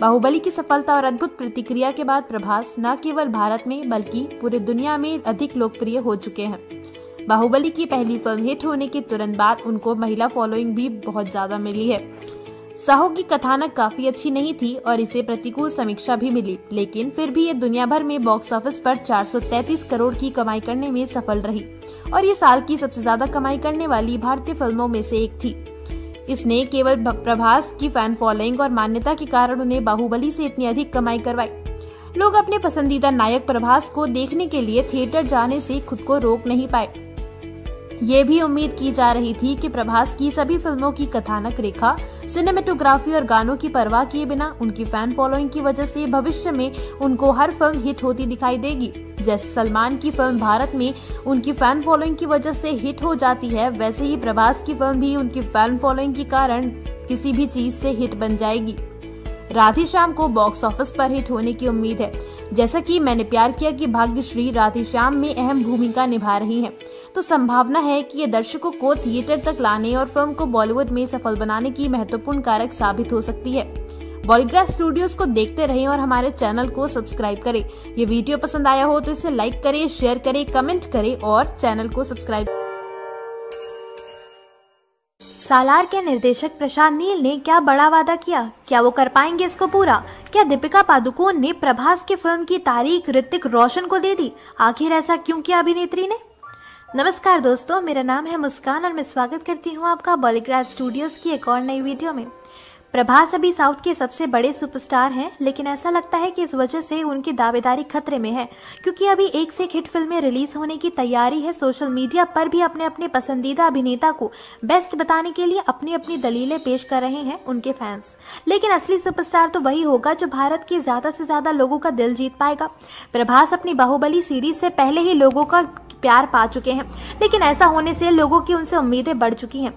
बाहुबली की सफलता और अद्भुत प्रतिक्रिया के बाद प्रभास न केवल भारत में बल्कि पूरे दुनिया में अधिक लोकप्रिय हो चुके हैं। बाहुबली की पहली फ़िल्म हिट होने के तुरंत बाद उनको महिला फॉलोइंग भी बहुत ज़्यादा मिली है। साहो की कथानक काफ़ी अच्छी नहीं थी और इसे प्रतिकूल समीक्षा भी मिली, लेकिन फिर भी ये दुनिया भर में बॉक्स ऑफ़िस पर 433 करोड़ की कमाई करने में सफल रही और ये साल की सबसे ज़्यादा कमाई करने वाली भारतीय फ़िल्मों में से एक थी। इसने केवल प्रभास की फ़ैन फॉलोइंग और मान्यता के कारण उन्हें बाहुबली से इतनी अधिक कमाई करवाई। लोग अपने पसंदीदा नायक प्रभास को देखने के लिए थिएटर जाने से खुद को रोक नहीं पाए। ये भी उम्मीद की जा रही थी कि प्रभास की सभी फ़िल्मों की कथानक रेखा सिनेमेटोग्राफी और गानों की परवाह किए बिना उनकी फ़ैन फॉलोइंग की वजह से भविष्य में उनको हर फ़िल्म हिट होती दिखाई देगी। जैसे सलमान की फ़िल्म भारत में उनकी फ़ैन फॉलोइंग की वजह से हिट हो जाती है, वैसे ही प्रभास की फ़िल्म भी उनकी फ़ैन फॉलोइंग के कारण किसी भी चीज़ से हिट बन जाएगी। राधे श्याम को बॉक्स ऑफ़िस पर हिट होने की उम्मीद है। जैसा कि मैंने प्यार किया कि भाग्यश्री राधे श्याम में अहम भूमिका निभा रही हैं। तो संभावना है कि ये दर्शकों को थिएटर तक लाने और फ़िल्म को बॉलीवुड में सफल बनाने की महत्वपूर्ण कारक साबित हो सकती है। बॉलीग्राफ स्टूडियोज को देखते रहें और हमारे चैनल को सब्सक्राइब करें। ये वीडियो पसंद आया हो तो इसे लाइक करें शेयर करें कमेंट करें और चैनल को सब्सक्राइब सालार के निर्देशक प्रशांत नील ने क्या बड़ा वादा किया? क्या वो कर पाएँगे इसको पूरा? क्या दीपिका पादुकोण ने प्रभास की फ़िल्म की तारीख ऋतिक रोशन को दे दी? आखिर ऐसा क्यों किया अभिनेत्री ने? नमस्कार दोस्तों, मेरा नाम है मुस्कान और मैं स्वागत करती हूँ आपका बॉलीग्राड स्टूडियोज की एक और नई वीडियो में। प्रभास अभी साउथ के सबसे बड़े सुपरस्टार हैं, लेकिन ऐसा लगता है कि इस वजह से उनकी दावेदारी खतरे में है, क्योंकि अभी एक से एक हिट फ़िल्में रिलीज़ होने की तैयारी है सोशल मीडिया पर भी अपने अपने पसंदीदा अभिनेता को बेस्ट बताने के लिए अपनी अपनी दलीलें पेश कर रहे हैं उनके फैंस लेकिन असली सुपरस्टार तो वही होगा जो भारत के ज़्यादा से ज़्यादा लोगों का दिल जीत पाएगा। प्रभास अपनी बाहुबली सीरीज़ से पहले ही लोगों का प्यार पा चुके हैं। लेकिन ऐसा होने से लोगों की उनसे उम्मीदें बढ़ चुकी हैं।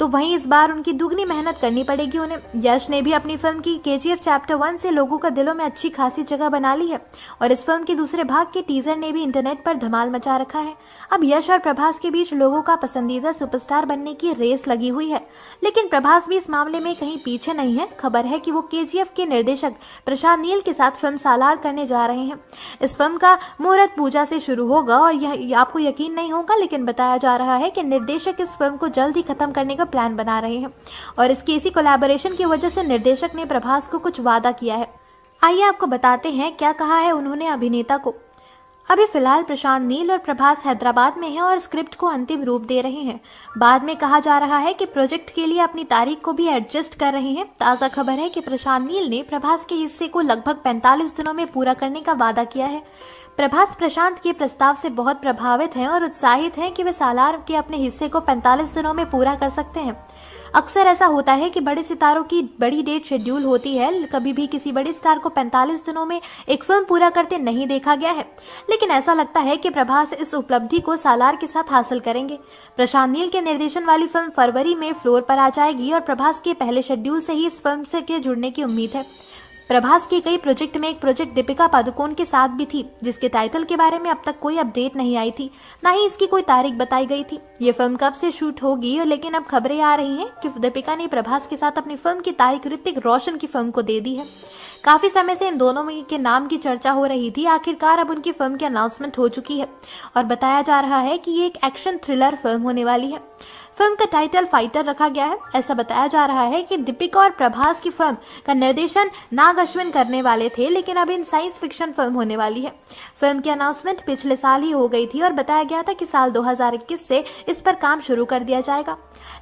तो वहीं इस बार उनकी दुगनी मेहनत करनी पड़ेगी उन्हें। यश ने भी अपनी फ़िल्म की के चैप्टर वन से लोगों का दिलों में अच्छी खासी जगह बना ली है और इस फ़िल्म के दूसरे भाग के टीजर ने भी इंटरनेट पर धमाल मचा रखा है। अब यश और प्रभास के बीच लोगों का पसंदीदा सुपरस्टार बनने की रेस लगी हुई है। लेकिन प्रभास भी इस मामले में कहीं पीछे नहीं है। खबर है कि वो के के निर्देशक प्रशांत नील के साथ फ़िल्म सालार करने जा रहे हैं। इस फ़िल्म का मुहूर्त पूजा से शुरू होगा और यह, आपको यकीन नहीं होगा, लेकिन बताया जा रहा है कि निर्देशक इस फ़िल्म को जल्द ही खत्म करने का प्लान बना रहे हैं। और इसकी इसी कोलैबोरेशन की वजह से निर्देशक ने प्रभास को कुछ वादा किया है। आइए आपको बताते हैं क्या कहा है उन्होंने अभिनेता को। अभी फ़िलहाल प्रशांत नील और प्रभास हैदराबाद में हैं और स्क्रिप्ट को अंतिम रूप दे रहे हैं। बाद में कहा जा रहा है कि प्रोजेक्ट के लिए अपनी तारीख को भी एडजस्ट कर रहे हैं। ताज़ा खबर है कि प्रशांत नील ने प्रभास के हिस्से को लगभग 45 दिनों में पूरा करने का वादा किया है। प्रभास प्रशांत के प्रस्ताव से बहुत प्रभावित हैं और उत्साहित हैं कि वे सालार के अपने हिस्से को 45 दिनों में पूरा कर सकते हैं। अक्सर ऐसा होता है कि बड़े सितारों की बड़ी डेट शेड्यूल होती है, कभी भी किसी बड़े स्टार को 45 दिनों में एक फ़िल्म पूरा करते नहीं देखा गया है। लेकिन ऐसा लगता है कि प्रभास इस उपलब्धि को सालार के साथ हासिल करेंगे। प्रशांत नील के निर्देशन वाली फ़िल्म फरवरी में फ्लोर पर आ जाएगी और प्रभास के पहले शेड्यूल से ही इस फ़िल्म से के जुड़ने की उम्मीद है। प्रभास के कई प्रोजेक्ट में एक प्रोजेक्ट दीपिका पादुकोण के साथ भी थी, जिसके टाइटल के बारे में अब तक कोई अपडेट नहीं आई थी, ना ही इसकी कोई तारीख बताई गई थी। ये फ़िल्म कब से शूट होगी लेकिन अब खबरें आ रही हैं कि दीपिका ने प्रभास के साथ अपनी फ़िल्म की तारीख ऋतिक रोशन की फ़िल्म को दे दी है। काफ़ी समय से इन दोनों के नाम की चर्चा हो रही थी, आखिरकार अब उनकी फ़िल्म की अनाउंसमेंट हो चुकी है, और बताया जा रहा है कि ये एक एक्शन थ्रिलर फ़िल्म होने वाली है। फ़िल्म का टाइटल फाइटर रखा गया है। ऐसा बताया जा रहा है कि दीपिका और प्रभास की फ़िल्म का निर्देशन नाग अश्विन करने वाले थे, लेकिन अब इन साइंस फिक्शन फ़िल्म होने वाली है। फ़िल्म की अनाउंसमेंट पिछले साल ही हो गई थी और बताया गया था कि साल 2021 से इस पर काम शुरू कर दिया जाएगा।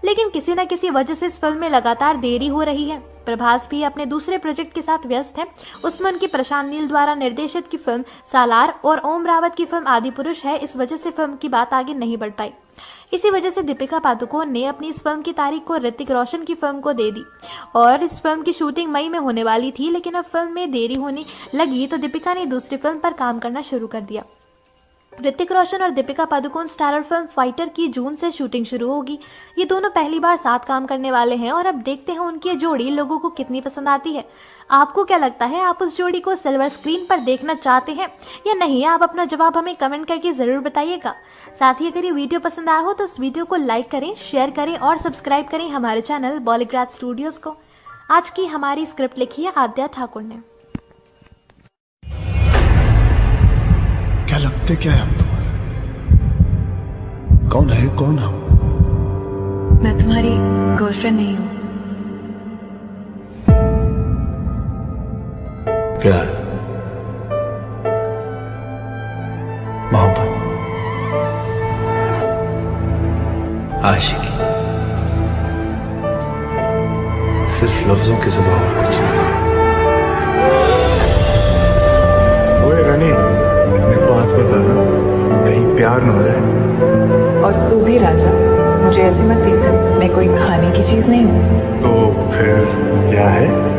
लेकिन किसी न किसी वजह से इस फ़िल्म में लगातार देरी हो रही है। प्रभास भी अपने दूसरे प्रोजेक्ट के साथ व्यस्त है। उसमें उनकी प्रशांत नील द्वारा निर्देशित की फ़िल्म सालार और ओम रावत की फ़िल्म आदि पुरुष है। इस वजह से फ़िल्म की बात आगे नहीं बढ़ पाई। इसी वजह से दीपिका पादुकोण ने अपनी इस फ़िल्म की तारीख को ऋतिक रोशन की फ़िल्म को दे दी। और इस फ़िल्म की शूटिंग मई में होने वाली थी, लेकिन अब फ़िल्म में देरी होने लगी तो दीपिका ने दूसरी फ़िल्म पर काम करना शुरू कर दिया। ऋतिक रोशन और Deepika Padukone starrer film Fighter की जून से शूटिंग शुरू होगी। ये दोनों पहली बार साथ काम करने वाले हैं, और अब देखते हैं उनकी जोड़ी लोगों को कितनी पसंद आती है। आपको क्या लगता है आप उस जोड़ी को सिल्वर स्क्रीन पर देखना चाहते हैं या नहीं? आप अपना जवाब हमें कमेंट करके ज़रूर बताइएगा। साथ ही अगर ये वीडियो पसंद आया हो तो इस वीडियो को लाइक करें शेयर करें और सब्सक्राइब करें हमारे चैनल बॉलीग्राथ स्टूडियोज़ को। आज की हमारी स्क्रिप्ट लिखी है आद्या ठाकुर ने। क्या लगते क्या है हम तुम्हारे? कौन है कौन हम? मैं तुम्हारी गर्लफ्रेंड नहीं हूँ। प्यार। मोहब्बत। आशिकी। सिर्फ़ लफ्जों के सिवा और कुछ नहीं। ओए रानी इतने पास बता कहीं प्यार न हो जाए। और तू भी राजा मुझे ऐसे मत देख मैं कोई खाने की चीज़ नहीं हूँ। तो फिर क्या है?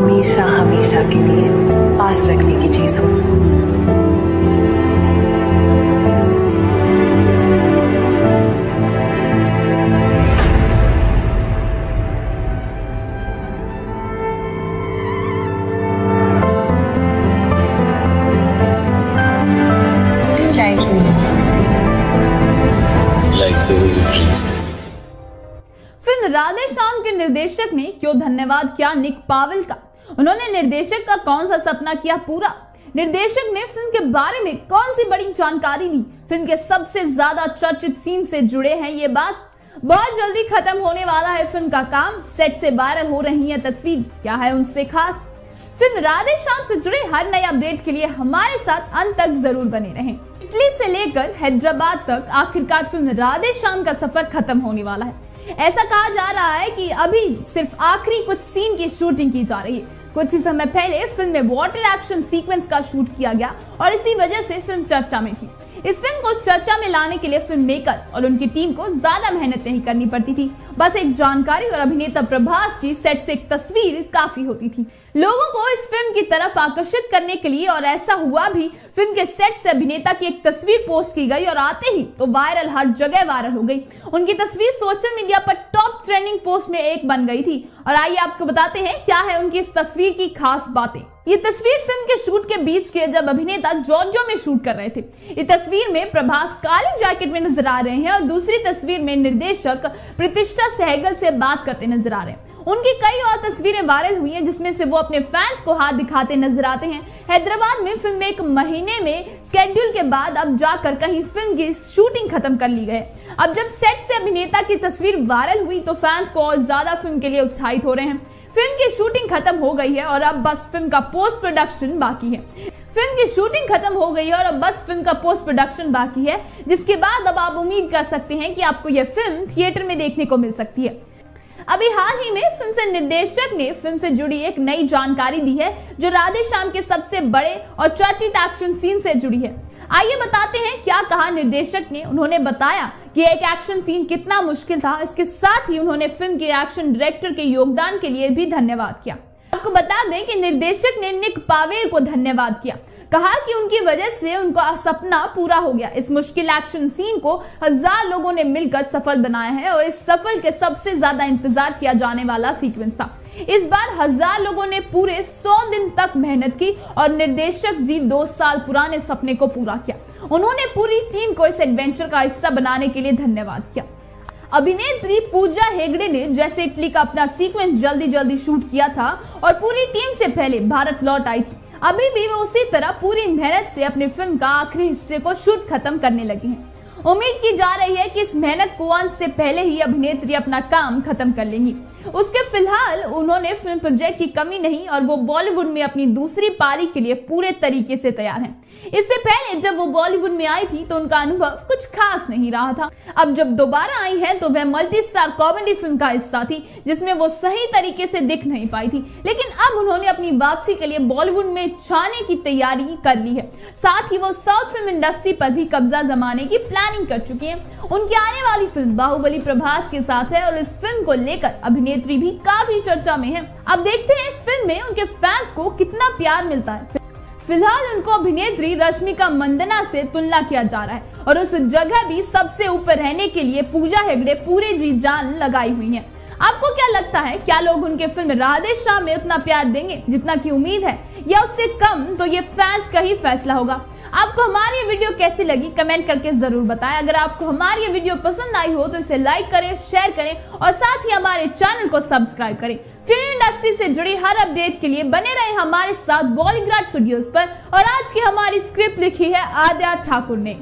हमेशा हमेशा के लिए पास रखने की चीज़ हूँ. फ़िल्म राधे श्याम के निर्देशक ने क्यों धन्यवाद किया निक पावल का उन्होंने निर्देशक का कौन सा सपना किया पूरा? निर्देशक ने फ़िल्म के बारे में कौन सी बड़ी जानकारी दी फ़िल्म के सबसे ज़्यादा चर्चित सीन से जुड़े हैं ये बात। बहुत जल्दी खत्म होने वाला है फ़िल्म का काम। सेट से वायरल हो रही है तस्वीर। क्या है उनसे खास? फ़िल्म राधे श्याम से जुड़े हर नए अपडेट के लिए हमारे साथ अंत तक ज़रूर बने रहें। इटली से लेकर हैदराबाद तक आखिरकार फ़िल्म राधे श्याम का सफ़र खत्म होने वाला है। ऐसा कहा जा रहा है कि अभी सिर्फ़ आखिरी कुछ सीन की शूटिंग की जा रही है। कुछ ही समय पहले फ़िल्म में वाटर एक्शन सीक्वेंस का शूट किया गया और इसी वजह से फ़िल्म चर्चा में थी। इस फ़िल्म को चर्चा में लाने के लिए फ़िल्म मेकर्स और उनकी टीम को ज़्यादा मेहनत नहीं करनी पड़ती थी। बस एक जानकारी और अभिनेता प्रभास की सेट से एक तस्वीर काफ़ी होती थी। लोगों को इस फ़िल्म की तरफ़ आकर्षित करने के लिए और ऐसा हुआ भी फ़िल्म के सेट से अभिनेता की एक तस्वीर पोस्ट की गई और आते ही तो वायरल हर जगह वायरल हो गई। उनकी तस्वीर सोशल मीडिया पर टॉप ट्रेंडिंग पोस्ट में एक बन गई थी। और आइए आपको बताते हैं क्या है उनकी इस तस्वीर की खास बातें। ये तस्वीर फ़िल्म के शूट के बीच की जब अभिनेता जॉर्जियो में शूट कर रहे थे। इस तस्वीर में प्रभास काली जैकेट में नज़र आ रहे हैं और दूसरी तस्वीर में निर्देशक प्रतिष्ठा सहगल से बात करते नज़र आ रहे हैं। उनकी कई और तस्वीरें वायरल हुई हैं, जिसमें से वो अपने फैंस को हाथ दिखाते नज़र आते हैं। हैदराबाद में फ़िल्म में एक महीने में स्केड्यूल के बाद अब जाकर कहीं फ़िल्म की शूटिंग खत्म कर ली गए अब जब सेट से अभिनेता की तस्वीर वायरल हुई तो फैंस को और ज़्यादा फ़िल्म के लिए उत्साहित हो रहे हैं। फ़िल्म की शूटिंग खत्म हो गई है और अब बस फ़िल्म का पोस्ट प्रोडक्शन बाकी है। फ़िल्म की शूटिंग खत्म हो गई है और अब बस फ़िल्म का पोस्ट प्रोडक्शन बाकी है, जिसके बाद अब आप उम्मीद कर सकते हैं कि आपको यह फ़िल्म थिएटर में देखने को मिल सकती है। अभी हाल ही में फ़िल्म से निर्देशक ने फ़िल्म से जुड़ी एक नई जानकारी दी है, जो राधे श्याम के सबसे बड़े और चर्चित एक्शन सीन से जुड़ी है। आइए बताते हैं क्या कहा निर्देशक ने। उन्होंने बताया कि एक एक्शन सीन कितना मुश्किल था। इसके साथ ही उन्होंने फ़िल्म के एक्शन डायरेक्टर के योगदान के लिए भी धन्यवाद किया। आपको बता दें कि निर्देशक ने निक पावेल को धन्यवाद किया। कहा कि उनकी वजह से उनका सपना पूरा हो गया। इस मुश्किल एक्शन सीन को हज़ार लोगों ने मिलकर सफल बनाया है और इस सफल के सबसे ज़्यादा इंतज़ार किया जाने वाला सीक्वेंस था। इस बार हज़ार लोगों ने पूरे 100 दिन तक मेहनत की और निर्देशक जी दो साल पुराने सपने को पूरा किया। उन्होंने पूरी टीम को इस एडवेंचर का हिस्सा बनाने के लिए धन्यवाद किया। अभिनेत्री पूजा हेगड़े ने जैसे इटली का अपना सीक्वेंस जल्दी जल्दी शूट किया था और पूरी टीम से पहले भारत लौट आई थी। अभी भी वो उसी तरह पूरी मेहनत से अपनी फ़िल्म का आखिरी हिस्से को शूट खत्म करने लगे हैं। उम्मीद की जा रही है कि इस मेहनत को अंत से पहले ही अभिनेत्री अपना काम खत्म कर लेंगी। उसके फ़िलहाल उन्होंने फ़िल्म प्रोजेक्ट की कमी नहीं और वो बॉलीवुड में अपनी दूसरी पारी के लिए पूरे तरीके से तैयार हैं। इससे पहले जब वो बॉलीवुड में आई थी तो उनका अनुभव कुछ खास नहीं रहा था। अब जब दोबारा आई हैं तो वह मल्टी स्टार कॉमेडी फ़िल्म का हिस्सा थी, जिसमें वो सही तरीके से दिख नहीं पाई थी। लेकिन अब उन्होंने अपनी वापसी के लिए बॉलीवुड में छाने की तैयारी कर ली है। साथ ही वो साउथ फ़िल्म इंडस्ट्री पर भी कब्जा जमाने की प्लानिंग कर चुकी है। उनकी आने वाली फ़िल्म बाहुबली प्रभास के साथ है और इस फ़िल्म को लेकर अभिनेत्री भी काफ़ी चर्चा में है। अब देखते हैं इस फ़िल्म में उनके फैंस को कितना प्यार मिलता है। फ़िलहाल उनको अभिनेत्री रश्मिका मंदना से तुलना किया जा रहा है और उस जगह भी सबसे ऊपर रहने के लिए पूजा हेगड़े पूरे जी जान लगाई हुई है। आपको क्या लगता है, क्या लोग उनके फ़िल्म राधे शाह में उतना प्यार देंगे जितना की उम्मीद है? या उससे कम तो ये फैंस का ही फैसला होगा? आपको हमारी वीडियो कैसी लगी, कमेंट करके ज़रूर बताएँ। अगर आपको हमारी वीडियो पसंद आई हो तो इसे लाइक करें शेयर करें और साथ ही हमारे चैनल को सब्सक्राइब करें। फ़िल्म इंडस्ट्री से जुड़ी हर अपडेट के लिए बने रहे हमारे साथ बॉलीग्राड स्टूडियोज पर। और आज की हमारी स्क्रिप्ट लिखी है आद्या ठाकुर ने।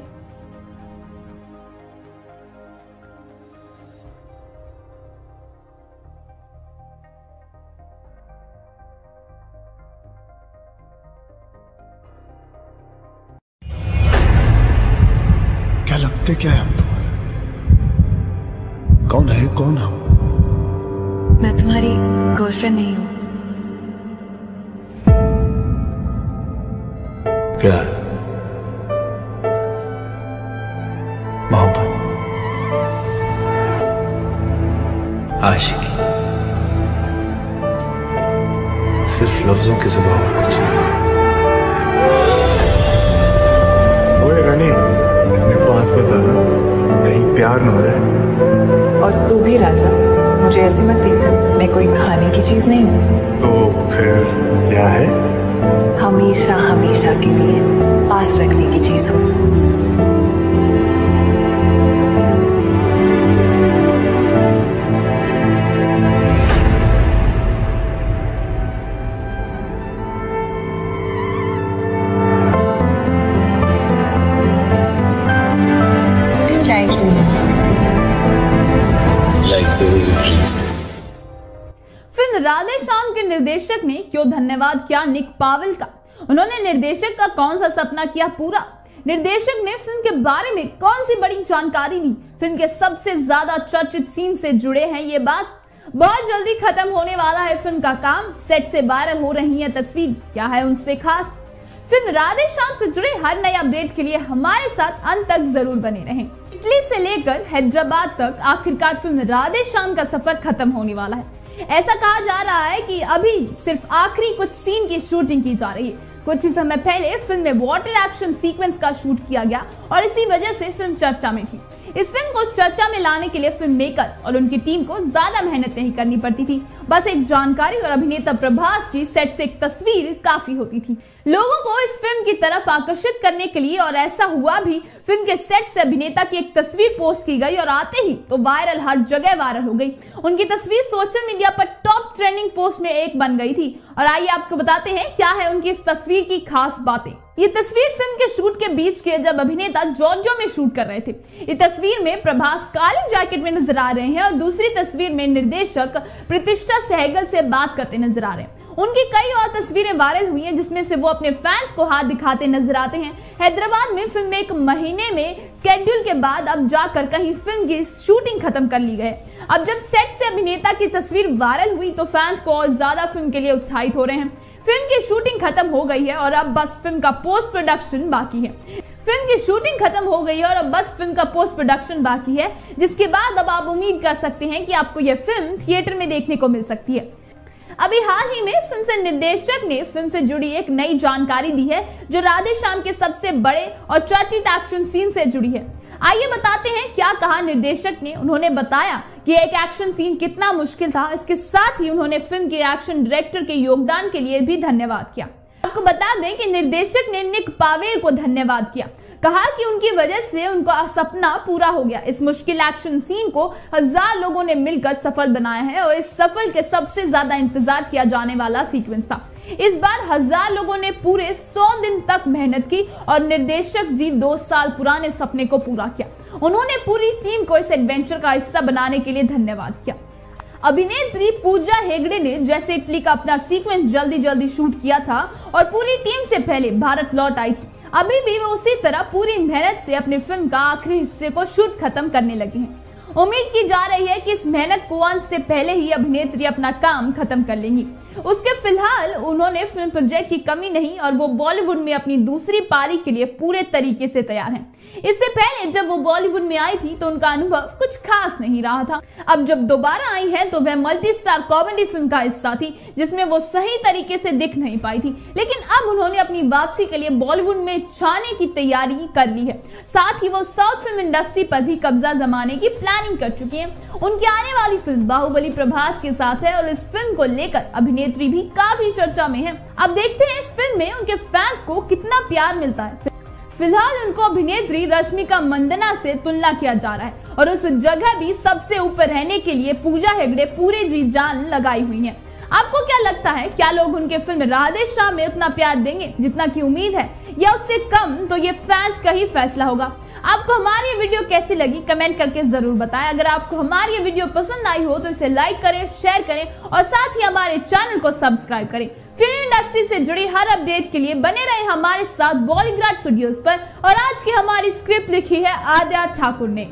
क्या है हम तुम्हारे? कौन है कौन हम मैं तुम्हारी गर्लफ्रेंड नहीं हूँ। प्यार मोहब्बत। आशिकी। सिर्फ़ लफ्जों के सिवा और कुछ नहीं। ओए रानी। पास बता कहीं प्यार ना हो जाए। और तू भी राजा मुझे ऐसे मत देख। मैं कोई खाने की चीज़ नहीं हूँ। तो फिर क्या है? हमेशा हमेशा के लिए पास रखने की चीज़ हूँ। धन्यवाद किया निक पावल का। उन्होंने निर्देशक का कौन सा सपना किया पूरा? निर्देशक ने फ़िल्म के बारे में कौन सी बड़ी जानकारी दी फ़िल्म के सबसे ज़्यादा चर्चित सीन से जुड़े हैं ये बात। बहुत जल्दी खत्म होने वाला है फ़िल्म का काम। सेट से वायरल हो रही है तस्वीर। क्या है उनसे खास? फ़िल्म राधे श्याम से जुड़े हर नए अपडेट के लिए हमारे साथ अंत तक ज़रूर बने रहें। इटली से लेकर हैदराबाद तक आखिरकार फ़िल्म राधे श्याम का सफ़र खत्म होने वाला है। ऐसा कहा जा रहा है कि अभी सिर्फ़ आखिरी कुछ सीन की शूटिंग की जा रही है। कुछ ही समय पहले फ़िल्म में वाटर एक्शन सीक्वेंस का शूट किया गया और इसी वजह से फ़िल्म चर्चा में थी। इस फ़िल्म को चर्चा में लाने के लिए फ़िल्म मेकर्स और उनकी टीम को ज़्यादा मेहनत नहीं करनी पड़ती थी। बस एक जानकारी और अभिनेता प्रभास की सेट से एक तस्वीर काफ़ी होती थी। लोगों को इस फ़िल्म की तरफ़ आकर्षित करने के लिए और ऐसा हुआ भी, फ़िल्म के सेट से अभिनेता की एक तस्वीर पोस्ट की गई और आते ही तो वायरल हर जगह वायरल हो गई। उनकी तस्वीर सोशल मीडिया पर टॉप ट्रेंडिंग पोस्ट में एक बन गई थी। और आइए आपको बताते हैं क्या है उनकी इस तस्वीर की खास बातें। ये तस्वीर फ़िल्म के शूट के बीच की है, जब अभिनेता जॉर्जो में शूट कर रहे थे। इस तस्वीर में प्रभास काली जैकेट में नज़र आ रहे हैं और दूसरी तस्वीर में निर्देशक प्रतिष्ठा सहगल से बात करते नज़र आ रहे हैं। उनकी कई और तस्वीरें वायरल हुई हैं, जिसमें से वो अपने फैंस को हाथ दिखाते नज़र आते हैं। हैदराबाद में फ़िल्म एक महीने में स्केड्यूल के बाद अब जाकर कहीं फ़िल्म की शूटिंग खत्म कर ली गई अब जब सेट से अभिनेता की तस्वीर वायरल हुई तो फैंस को और ज़्यादा फ़िल्म के लिए उत्साहित हो रहे हैं। फ़िल्म की शूटिंग खत्म हो गई है और अब बस फ़िल्म का पोस्ट प्रोडक्शन बाकी है। फ़िल्म की शूटिंग खत्म हो गई है और अब बस फ़िल्म का पोस्ट प्रोडक्शन बाकी है, जिसके बाद अब आप उम्मीद कर सकते हैं कि आपको यह फ़िल्म थिएटर में देखने को मिल सकती है। अभी हाल ही में फ़िल्म से निर्देशक ने फ़िल्म से जुड़ी एक नई जानकारी दी है, जो राधे श्याम के सबसे बड़े और चर्चित एक्शन सीन से जुड़ी है। आइए बताते हैं क्या कहा निर्देशक ने। उन्होंने बताया कि एक एक्शन सीन कितना मुश्किल था। इसके साथ ही उन्होंने फ़िल्म के एक्शन डायरेक्टर के योगदान के लिए भी धन्यवाद किया। आपको बता दें कि निर्देशक ने निक पावेर को धन्यवाद किया। कहा कि उनकी वजह से उनका सपना पूरा हो गया। इस मुश्किल एक्शन सीन को हज़ार लोगों ने मिलकर सफल बनाया है और इस सफल के सबसे ज़्यादा इंतज़ार किया जाने वाला सीक्वेंस था। इस बार हज़ार लोगों ने पूरे 100 दिन तक मेहनत की और निर्देशक जी दो साल पुराने सपने को पूरा किया। उन्होंने पूरी टीम को इस एडवेंचर का हिस्सा बनाने के लिए धन्यवाद किया। अभिनेत्री पूजा हेगड़े ने जैसे इटली का अपना सीक्वेंस जल्दी जल्दी शूट किया था और पूरी टीम से पहले भारत लौट आई थी। अभी भी वो उसी तरह पूरी मेहनत से अपनी फ़िल्म का आखिरी हिस्से को शूट खत्म करने लगे हैं। उम्मीद की जा रही है कि इस मेहनत को अंत से पहले ही अभिनेत्री अपना काम खत्म कर लेंगी। उसके फ़िलहाल उन्होंने फ़िल्म प्रोजेक्ट की कमी नहीं और वो बॉलीवुड में अपनी दूसरी पारी के लिए पूरे तरीके से तैयार हैं। इससे पहले जब वो बॉलीवुड में आई थी तो उनका अनुभव कुछ खास नहीं रहा था। अब जब दोबारा आई है तो वह मल्टी स्टार कॉमेडी फ़िल्म का हिस्सा थी, जिसमें वो सही तरीके से दिख नहीं पाई थी। लेकिन अब उन्होंने अपनी वापसी के लिए बॉलीवुड में छाने की तैयारी कर ली है। साथ ही वो साउथ फ़िल्म इंडस्ट्री पर भी कब्जा जमाने की प्लानिंग कर चुकी है। उनकी आने वाली फ़िल्म बाहुबली प्रभास के साथ है और इस फ़िल्म को लेकर अभिनेत्री भी काफ़ी चर्चा में है। अब देखते हैं इस फ़िल्म में उनके फैंस को कितना प्यार मिलता है। फ़िलहाल उनको अभिनेत्री रश्मिका मंदना से तुलना किया जा रहा है और उस जगह भी सबसे ऊपर रहने के लिए पूजा हेगड़े पूरे जी जान लगाई हुई है। आपको क्या लगता है, क्या लोग उनके फ़िल्म राधे श्याम में उतना प्यार देंगे जितना की उम्मीद है, या उससे कम तो ये फैंस का ही फैसला होगा? आपको हमारी वीडियो कैसी लगी, कमेंट करके ज़रूर बताएँ। अगर आपको हमारी ये वीडियो पसंद आई हो तो इसे लाइक करें शेयर करें और साथ ही हमारे चैनल को सब्सक्राइब करें। फ़िल्म इंडस्ट्री से जुड़ी हर अपडेट के लिए बने रहे हमारे साथ बॉलीग्राड स्टूडियोज पर। और आज की हमारी स्क्रिप्ट लिखी है आद्या ठाकुर ने।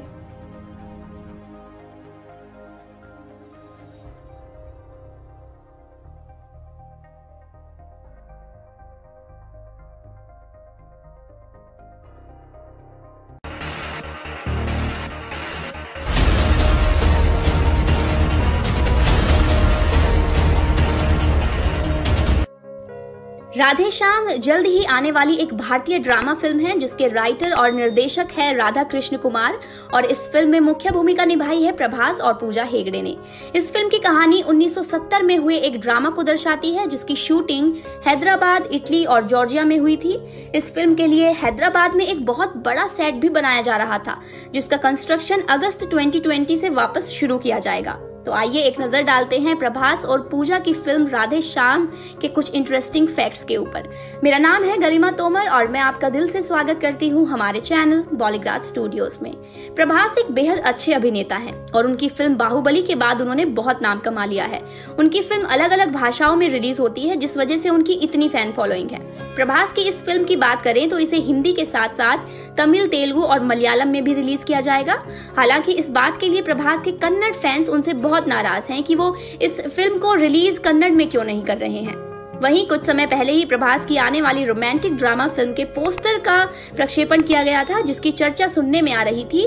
राधे श्याम, जल्द ही आने वाली एक भारतीय ड्रामा फ़िल्म है, जिसके राइटर और निर्देशक है राधा कृष्ण कुमार, और इस फ़िल्म में मुख्य भूमिका निभाई है प्रभास और पूजा हेगड़े ने। इस फ़िल्म की कहानी 1970 में हुए एक ड्रामा को दर्शाती है, जिसकी शूटिंग हैदराबाद, इटली और जॉर्जिया में हुई थी। इस फ़िल्म के लिए हैदराबाद में एक बहुत बड़ा सेट भी बनाया जा रहा था, जिसका कंस्ट्रक्शन अगस्त 2020 से वापस शुरू किया जाएगा। तो आइए एक नज़र डालते हैं प्रभास और पूजा की फ़िल्म राधे श्याम के कुछ इंटरेस्टिंग फैक्ट्स के ऊपर। मेरा नाम है गरिमा तोमर और मैं आपका दिल से स्वागत करती हूँ हमारे चैनल बॉलीग्राज स्टूडियोज में। प्रभास एक बेहद अच्छे अभिनेता है और उनकी फ़िल्म बाहुबली के बाद उन्होंने बहुत नाम कमा लिया है। उनकी फ़िल्म अलग अलग भाषाओं में रिलीज़ होती है, जिस वजह से उनकी इतनी फ़ैन फॉलोइंग है। प्रभास की इस फ़िल्म की बात करें तो इसे हिंदी के साथ साथ तमिल, तेलुगु और मलयालम में भी रिलीज़ किया जाएगा। हालाँकि इस बात के लिए प्रभास के कन्नड़ फैंस उनसे बहुत बहुत नाराज़ हैं कि वो इस फ़िल्म को रिलीज़ कन्नड़ में क्यों नहीं कर रहे हैं। वहीं कुछ समय पहले ही प्रभास की आने वाली रोमांटिक ड्रामा फ़िल्म के पोस्टर का प्रक्षेपण किया गया था, जिसकी चर्चा सुनने में आ रही थी।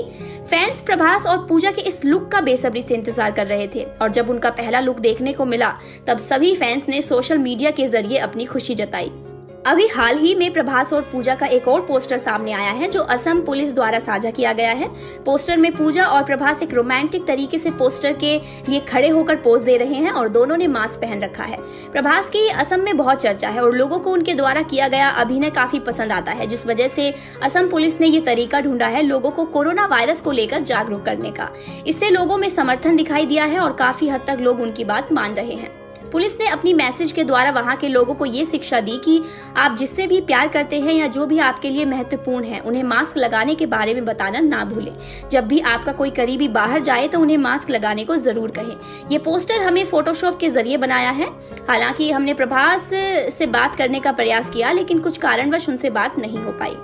फैंस प्रभास और पूजा के इस लुक का बेसब्री से इंतज़ार कर रहे थे और जब उनका पहला लुक देखने को मिला, तब सभी फैंस ने सोशल मीडिया के ज़रिए अपनी खुशी जताई। अभी हाल ही में प्रभास और पूजा का एक और पोस्टर सामने आया है, जो असम पुलिस द्वारा साझा किया गया है। पोस्टर में पूजा और प्रभास एक रोमांटिक तरीके से पोस्टर के लिए खड़े होकर पोज दे रहे हैं और दोनों ने मास्क पहन रखा है। प्रभास की असम में बहुत चर्चा है और लोगों को उनके द्वारा किया गया अभिनय काफ़ी पसंद आता है, जिस वजह से असम पुलिस ने ये तरीका ढूंढा है लोगों को कोरोना वायरस को लेकर जागरूक करने का। इससे लोगों में समर्थन दिखाई दिया है और काफ़ी हद तक लोग उनकी बात मान रहे हैं। पुलिस ने अपनी मैसेज के द्वारा वहाँ के लोगों को ये शिक्षा दी कि आप जिससे भी प्यार करते हैं या जो भी आपके लिए महत्वपूर्ण है, उन्हें मास्क लगाने के बारे में बताना ना भूलें। जब भी आपका कोई करीबी बाहर जाए तो उन्हें मास्क लगाने को ज़रूर कहें। ये पोस्टर हमें फोटोशॉप के ज़रिए बनाया है। हालाँकि हमने प्रभास से बात करने का प्रयास किया, लेकिन कुछ कारणवश उनसे बात नहीं हो पाई।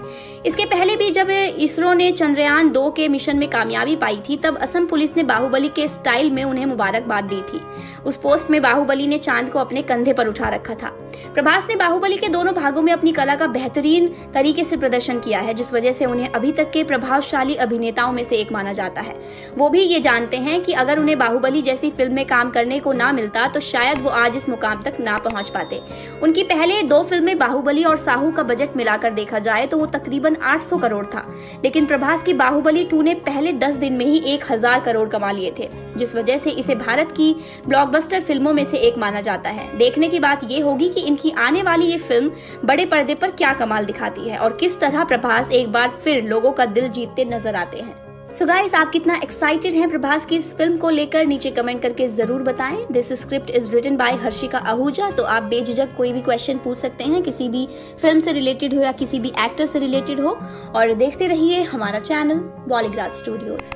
इसके पहले भी जब इसरो ने चंद्रयान दो के मिशन में कामयाबी पाई थी, तब असम पुलिस ने बाहुबली के स्टाइल में उन्हें मुबारकबाद दी थी। उस पोस्ट में बाहुबली ने ने चाँद को अपने कंधे पर उठा रखा था। प्रभास ने बाहुबली के दोनों भागों में अपनी कला का बेहतरीन तरीके से प्रदर्शन किया है, जिस वजह से उन्हें अभी तक के प्रभावशाली अभिनेताओं में से एक माना जाता है। वो भी ये जानते हैं कि अगर उन्हें बाहुबली जैसी फ़िल्म में काम करने को ना मिलता तो शायद वो आज इस मुकाम तक ना पहुँच पाते। उनकी पहले दो फ़िल्में बाहुबली और साहू का बजट मिलाकर देखा जाए तो वो तकरीबन 800 करोड़ था। लेकिन प्रभास की बाहुबली टू ने पहले 10 दिन में ही एक हज़ार करोड़ कमा लिए थे, जिस वजह से इसे भारत की ब्लॉकबस्टर फ़िल्मों में से एक माना जाता है। देखने की बात ये होगी कि इनकी आने वाली ये फ़िल्म बड़े पर्दे पर क्या कमाल दिखाती है और किस तरह प्रभास एक बार फिर लोगों का दिल जीतते नज़र आते हैं। सो so गाइस आप कितना एक्साइटेड हैं प्रभास की इस फ़िल्म को लेकर? नीचे कमेंट करके ज़रूर बताएँ। This script is written by Harshika Ahuja. तो आप बेझिझक कोई भी क्वेश्चन पूछ सकते हैं, किसी भी फ़िल्म से रिलेटेड हो या किसी भी एक्टर से रिलेटेड हो। और देखते रहिए हमारा चैनल बॉलीग्राज स्टूडियोज़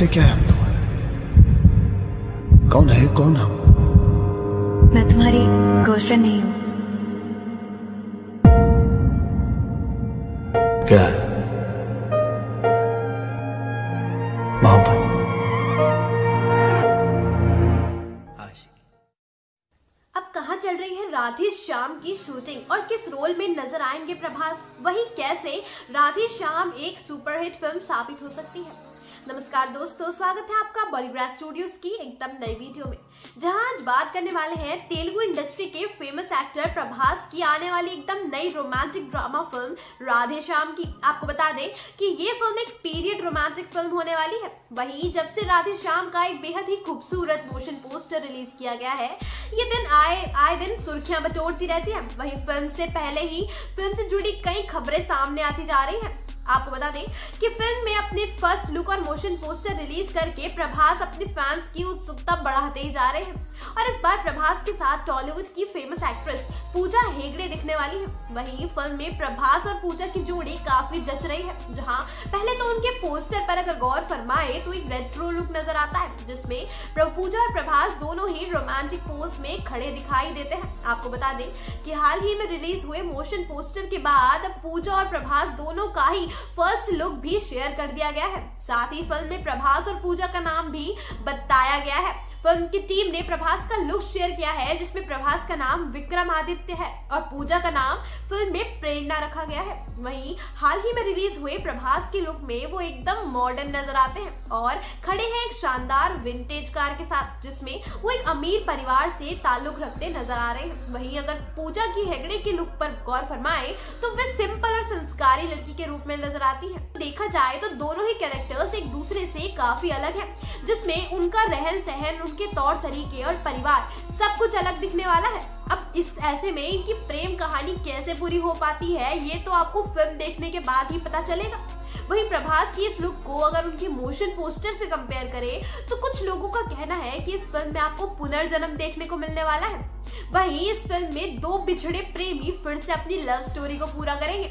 क्या क्या है हम तुम्हारे? कौन है कौन हम? मैं तुम्हारी गर्लफ्रेंड नहीं हूँ। प्यार मोहब्बत। अब कहाँ चल रही है राधे श्याम की शूटिंग और किस रोल में नज़र आएँगे प्रभास? वही कैसे राधे श्याम एक सुपरहिट फ़िल्म साबित हो सकती है? नमस्कार दोस्तों, स्वागत है आपका बॉलीग्राज स्टूडियोज की एकदम नई वीडियो में। जहाँ आज बात करने वाले हैं तेलुगु इंडस्ट्री के फ़ेमस एक्टर प्रभास की आने वाली एकदम नई romantic drama film Radhe Shyam की। आपको बता दें कि ये फ़िल्म एक पीरियड रोमांटिक फ़िल्म होने वाली है। वहीं जब से राधे श्याम का एक बेहद ही खूबसूरत मोशन पोस्टर रिलीज़ किया गया है, ये दिन आए आए दिन सुर्खियाँ बटोरती रहती है। वहीं फ़िल्म से पहले ही फ़िल्म से जुड़ी कई खबरें सामने आती जा रही हैं। आपको बता दें कि फ़िल्म में अपने फ़र्स्ट लुक और मोशन पोस्टर रिलीज़ करके प्रभास अपने फैंस की उत्सुकता बढ़ाते ही जा रहे हैं। और इस बार प्रभास के साथ टॉलीवुड की फ़ेमस एक्ट्रेस पूजा हेगड़े दिखने वाली है। वहीं फ़िल्म में प्रभास और पूजा की जोड़ी काफ़ी जच रही है। जहाँ पहले तो उनके पोस्टर पर अगर गौर फरमाए तो एक रेट्रो लुक नज़र आता है, जिसमें पूजा और प्रभास दोनों ही रोमांटिक पोज में खड़े दिखाई देते हैं। आपको बता दें कि हाल ही में रिलीज़ हुए मोशन पोस्टर के बाद पूजा और प्रभास दोनों का ही फ़र्स्ट लुक भी शेयर कर दिया गया है। साथ ही फ़िल्म में प्रभास और पूजा का नाम भी बताया गया है। फ़िल्म की टीम ने प्रभास का लुक शेयर किया है, जिसमें प्रभास का नाम विक्रमादित्य है और पूजा का नाम फ़िल्म में प्रेरणा रखा गया है। वहीं हाल ही में रिलीज़ हुए प्रभास के लुक में वो एकदम मॉडर्न नज़र आते हैं और खड़े हैं एक शानदार विंटेज कार के साथ, जिसमें वो एक अमीर परिवार से ताल्लुक रखते नज़र आ रहे हैं। वहीं अगर पूजा की हेगड़े के लुक पर गौर फरमाए तो वे सिंपल और संस्कारी लड़की के रूप में नज़र आती है। देखा जाए तो दोनों ही कैरेक्टर्स एक दूसरे से काफ़ी अलग है, जिसमें उनका रहन सहन उनके तौर तरीके और परिवार सब कुछ अलग दिखने वाला है। अब इस ऐसे में इनकी प्रेम कहानी कैसे पूरी हो पाती है, ये तो आपको फ़िल्म देखने के बाद ही पता चलेगा। वहीं प्रभास की इस लुक को अगर उनके मोशन पोस्टर से कंपेयर करें तो कुछ लोगों का कहना है कि इस फ़िल्म में आपको पुनर्जन्म देखने को मिलने वाला है। वहीं इस फ़िल्म में दो बिछड़े प्रेमी फिर से अपनी लव स्टोरी को पूरा करेंगे।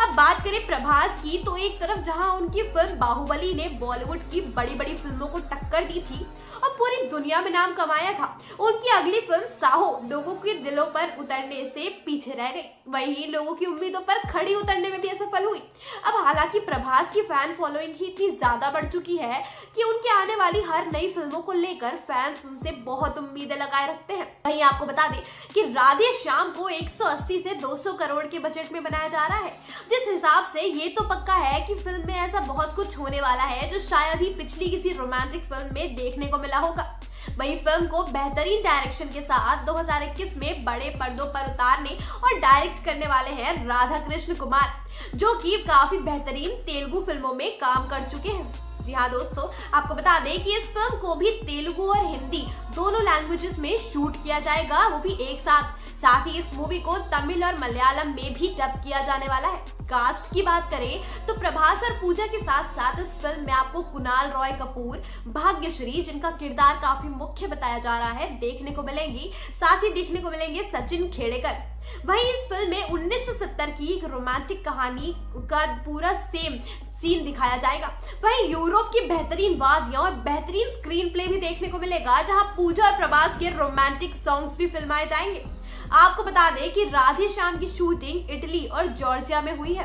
अब बात करें प्रभास की तो एक तरफ़ जहाँ उनकी फ़िल्म बाहुबली ने बॉलीवुड की बड़ी बड़ी फ़िल्मों को टक्कर दी थी और पूरी दुनिया में नाम कमाया था। उनकी अगली फ़िल्म साहो लोगों के दिलों पर उतरने से पीछे रह गई। वही लोगों की उम्मीदों पर खड़ी उतरने में भी असफल हुई। अब हालाँकि प्रभास की फ़ैन फॉलोइंग ही इतनी ज़्यादा बढ़ चुकी है कि उनके आने वाली हर नई फ़िल्मों को लेकर फैंस उनसे बहुत उम्मीदें लगाए रखते हैं। वहीं आपको बता दें कि राधे श्याम को 180 से 200 करोड़ के बजट में बनाया जा रहा है। जिस हिसाब से ये तो पक्का है कि फ़िल्म में ऐसा बहुत कुछ होने वाला है जो शायद ही पिछली किसी रोमांटिक फ़िल्म में देखने को मिला। होगा। वही फ़िल्म को बेहतरीन डायरेक्शन के साथ 2021 में बड़े पर्दों पर उतारने और डायरेक्ट करने वाले हैं राधा कृष्ण कुमार, जो कि काफ़ी बेहतरीन तेलुगु फ़िल्मों में काम कर चुके हैं। जी हाँ दोस्तों, आपको बता दें कि इस फ़िल्म को भी तेलुगु और हिंदी दोनों लैंग्वेजेस में शूट किया जाएगा, वो भी एक साथ। साथ ही इस मूवी को तमिल और मलयालम में भी डब किया जाने वाला है। कास्ट की बात करें तो प्रभास और पूजा के साथ साथ इस फ़िल्म में आपको कुणाल रॉय कपूर, भाग्यश्री, जिनका किरदार काफ़ी मुख्य बताया जा रहा है, देखने को मिलेंगी। साथ ही देखने को मिलेंगे सचिन खेड़ेकर। वहीं इस फ़िल्म में 1970 की एक रोमांटिक कहानी का पूरा सेम सीन दिखाया जाएगा। वहीं यूरोप की बेहतरीन वादियाँ और बेहतरीन स्क्रीन प्ले भी देखने को मिलेगा, जहाँ पूजा और प्रभास के रोमांटिक सॉन्ग्स भी फिल्माए जाएँगे। आपको बता दें कि राधे श्याम की शूटिंग इटली और जॉर्जिया में हुई है।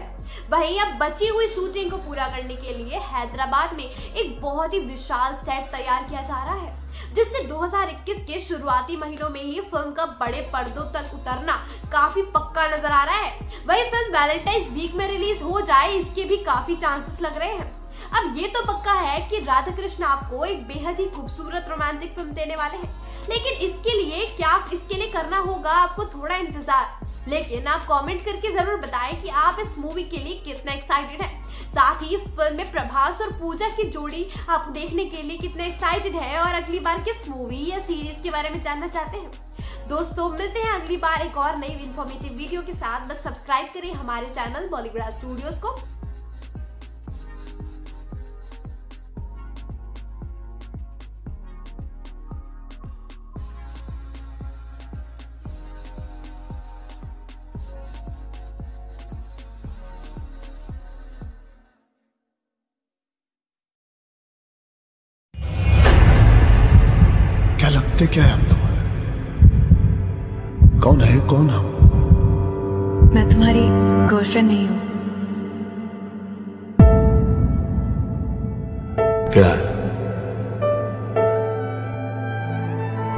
वहीं अब बची हुई शूटिंग को पूरा करने के लिए हैदराबाद में एक बहुत ही विशाल सेट तैयार किया जा रहा है, जिससे 2021 के शुरुआती महीनों में ही फ़िल्म का बड़े पर्दों तक उतरना काफ़ी पक्का नज़र आ रहा है। वही फ़िल्म वैलेंटाइन वीक में रिलीज़ हो जाए, इसके भी काफ़ी चांसेस लग रहे हैं। अब ये तो पक्का है कि राधा कृष्ण आपको एक बेहद ही खूबसूरत रोमांटिक फ़िल्म देने वाले हैं। लेकिन इसके लिए क्या इसके लिए करना होगा आपको थोड़ा इंतज़ार। लेकिन आप कमेंट करके ज़रूर बताएँ कि आप इस मूवी के लिए कितना एक्साइटेड है। साथ ही फ़िल्म में प्रभास और पूजा की जोड़ी आप देखने के लिए कितने एक्साइटेड है और अगली बार किस मूवी या सीरीज़ के बारे में जानना चाहते हैं। दोस्तों, मिलते हैं अगली बार एक और नई इन्फॉर्मेटिव वीडियो के साथ। बस सब्सक्राइब करें हमारे चैनल बॉलीवुड स्टूडियोज को। लगते क्या है हम तुम्हारे? कौन है कौन हम? मैं तुम्हारी गर्लफ्रेंड नहीं हूँ। प्यार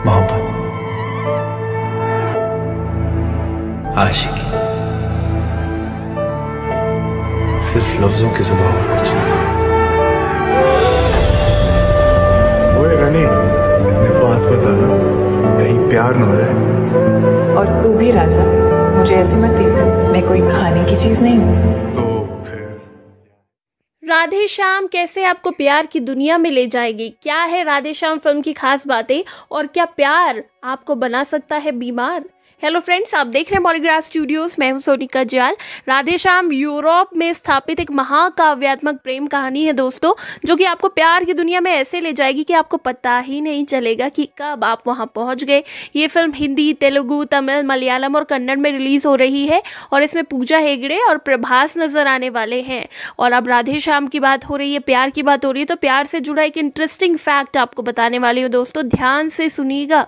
मोहब्बत। आशिकी। सिर्फ़ लफ्जों के सिवा और कुछ नहीं। ओए रनी इतने पता है। कहीं प्यार न हो जाए और तू भी राजा मुझे ऐसे मत देख। मैं कोई खाने की चीज़ नहीं हूँ। तो राधे श्याम कैसे आपको प्यार की दुनिया में ले जाएगी? क्या है राधे श्याम फ़िल्म की खास बातें? और क्या प्यार आपको बना सकता है बीमार? हेलो फ्रेंड्स आप देख रहे हैं बॉलीग्राफ स्टूडियोज मैं हूँ सोनिका जाल राधे श्याम यूरोप में स्थापित एक महाकाव्यात्मक प्रेम कहानी है दोस्तों, जो कि आपको प्यार की दुनिया में ऐसे ले जाएगी कि आपको पता ही नहीं चलेगा कि कब आप वहाँ पहुँच गए। ये फ़िल्म हिंदी, तेलुगु, तमिल, मलयालम और कन्नड़ में रिलीज़ हो रही है और इसमें पूजा हेगड़े और प्रभास नज़र आने वाले हैं। और अब राधे श्याम की बात हो रही है, प्यार की बात हो रही है तो प्यार से जुड़ा एक इंटरेस्टिंग फैक्ट आपको बताने वाली हूँ दोस्तों, ध्यान से सुनिएगा।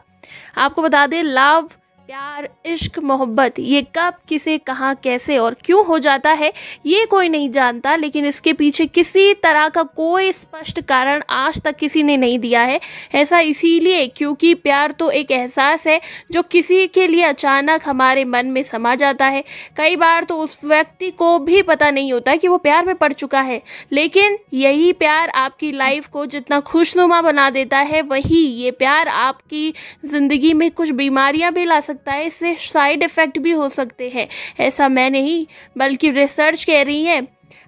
आपको बता दें लव प्यार, इश्क, मोहब्बत, ये कब, किसे, कहाँ, कैसे और क्यों हो जाता है, ये कोई नहीं जानता, लेकिन इसके पीछे किसी तरह का कोई स्पष्ट कारण आज तक किसी ने नहीं दिया है। ऐसा इसीलिए क्योंकि प्यार तो एक एहसास है, जो किसी के लिए अचानक हमारे मन में समा जाता है। कई बार तो उस व्यक्ति को भी पता नहीं होता कि वो प्यार में पड़ चुका है, लेकिन यही प्यार आपकी लाइफ को जितना खुशनुमा बना देता है, वही ये प्यार आपकी ज़िंदगी में कुछ बीमारियाँ भी ला सकता सकता है, इससे साइड इफ़ेक्ट भी हो सकते हैं। ऐसा मैं नहीं, बल्कि रिसर्च कह रही है।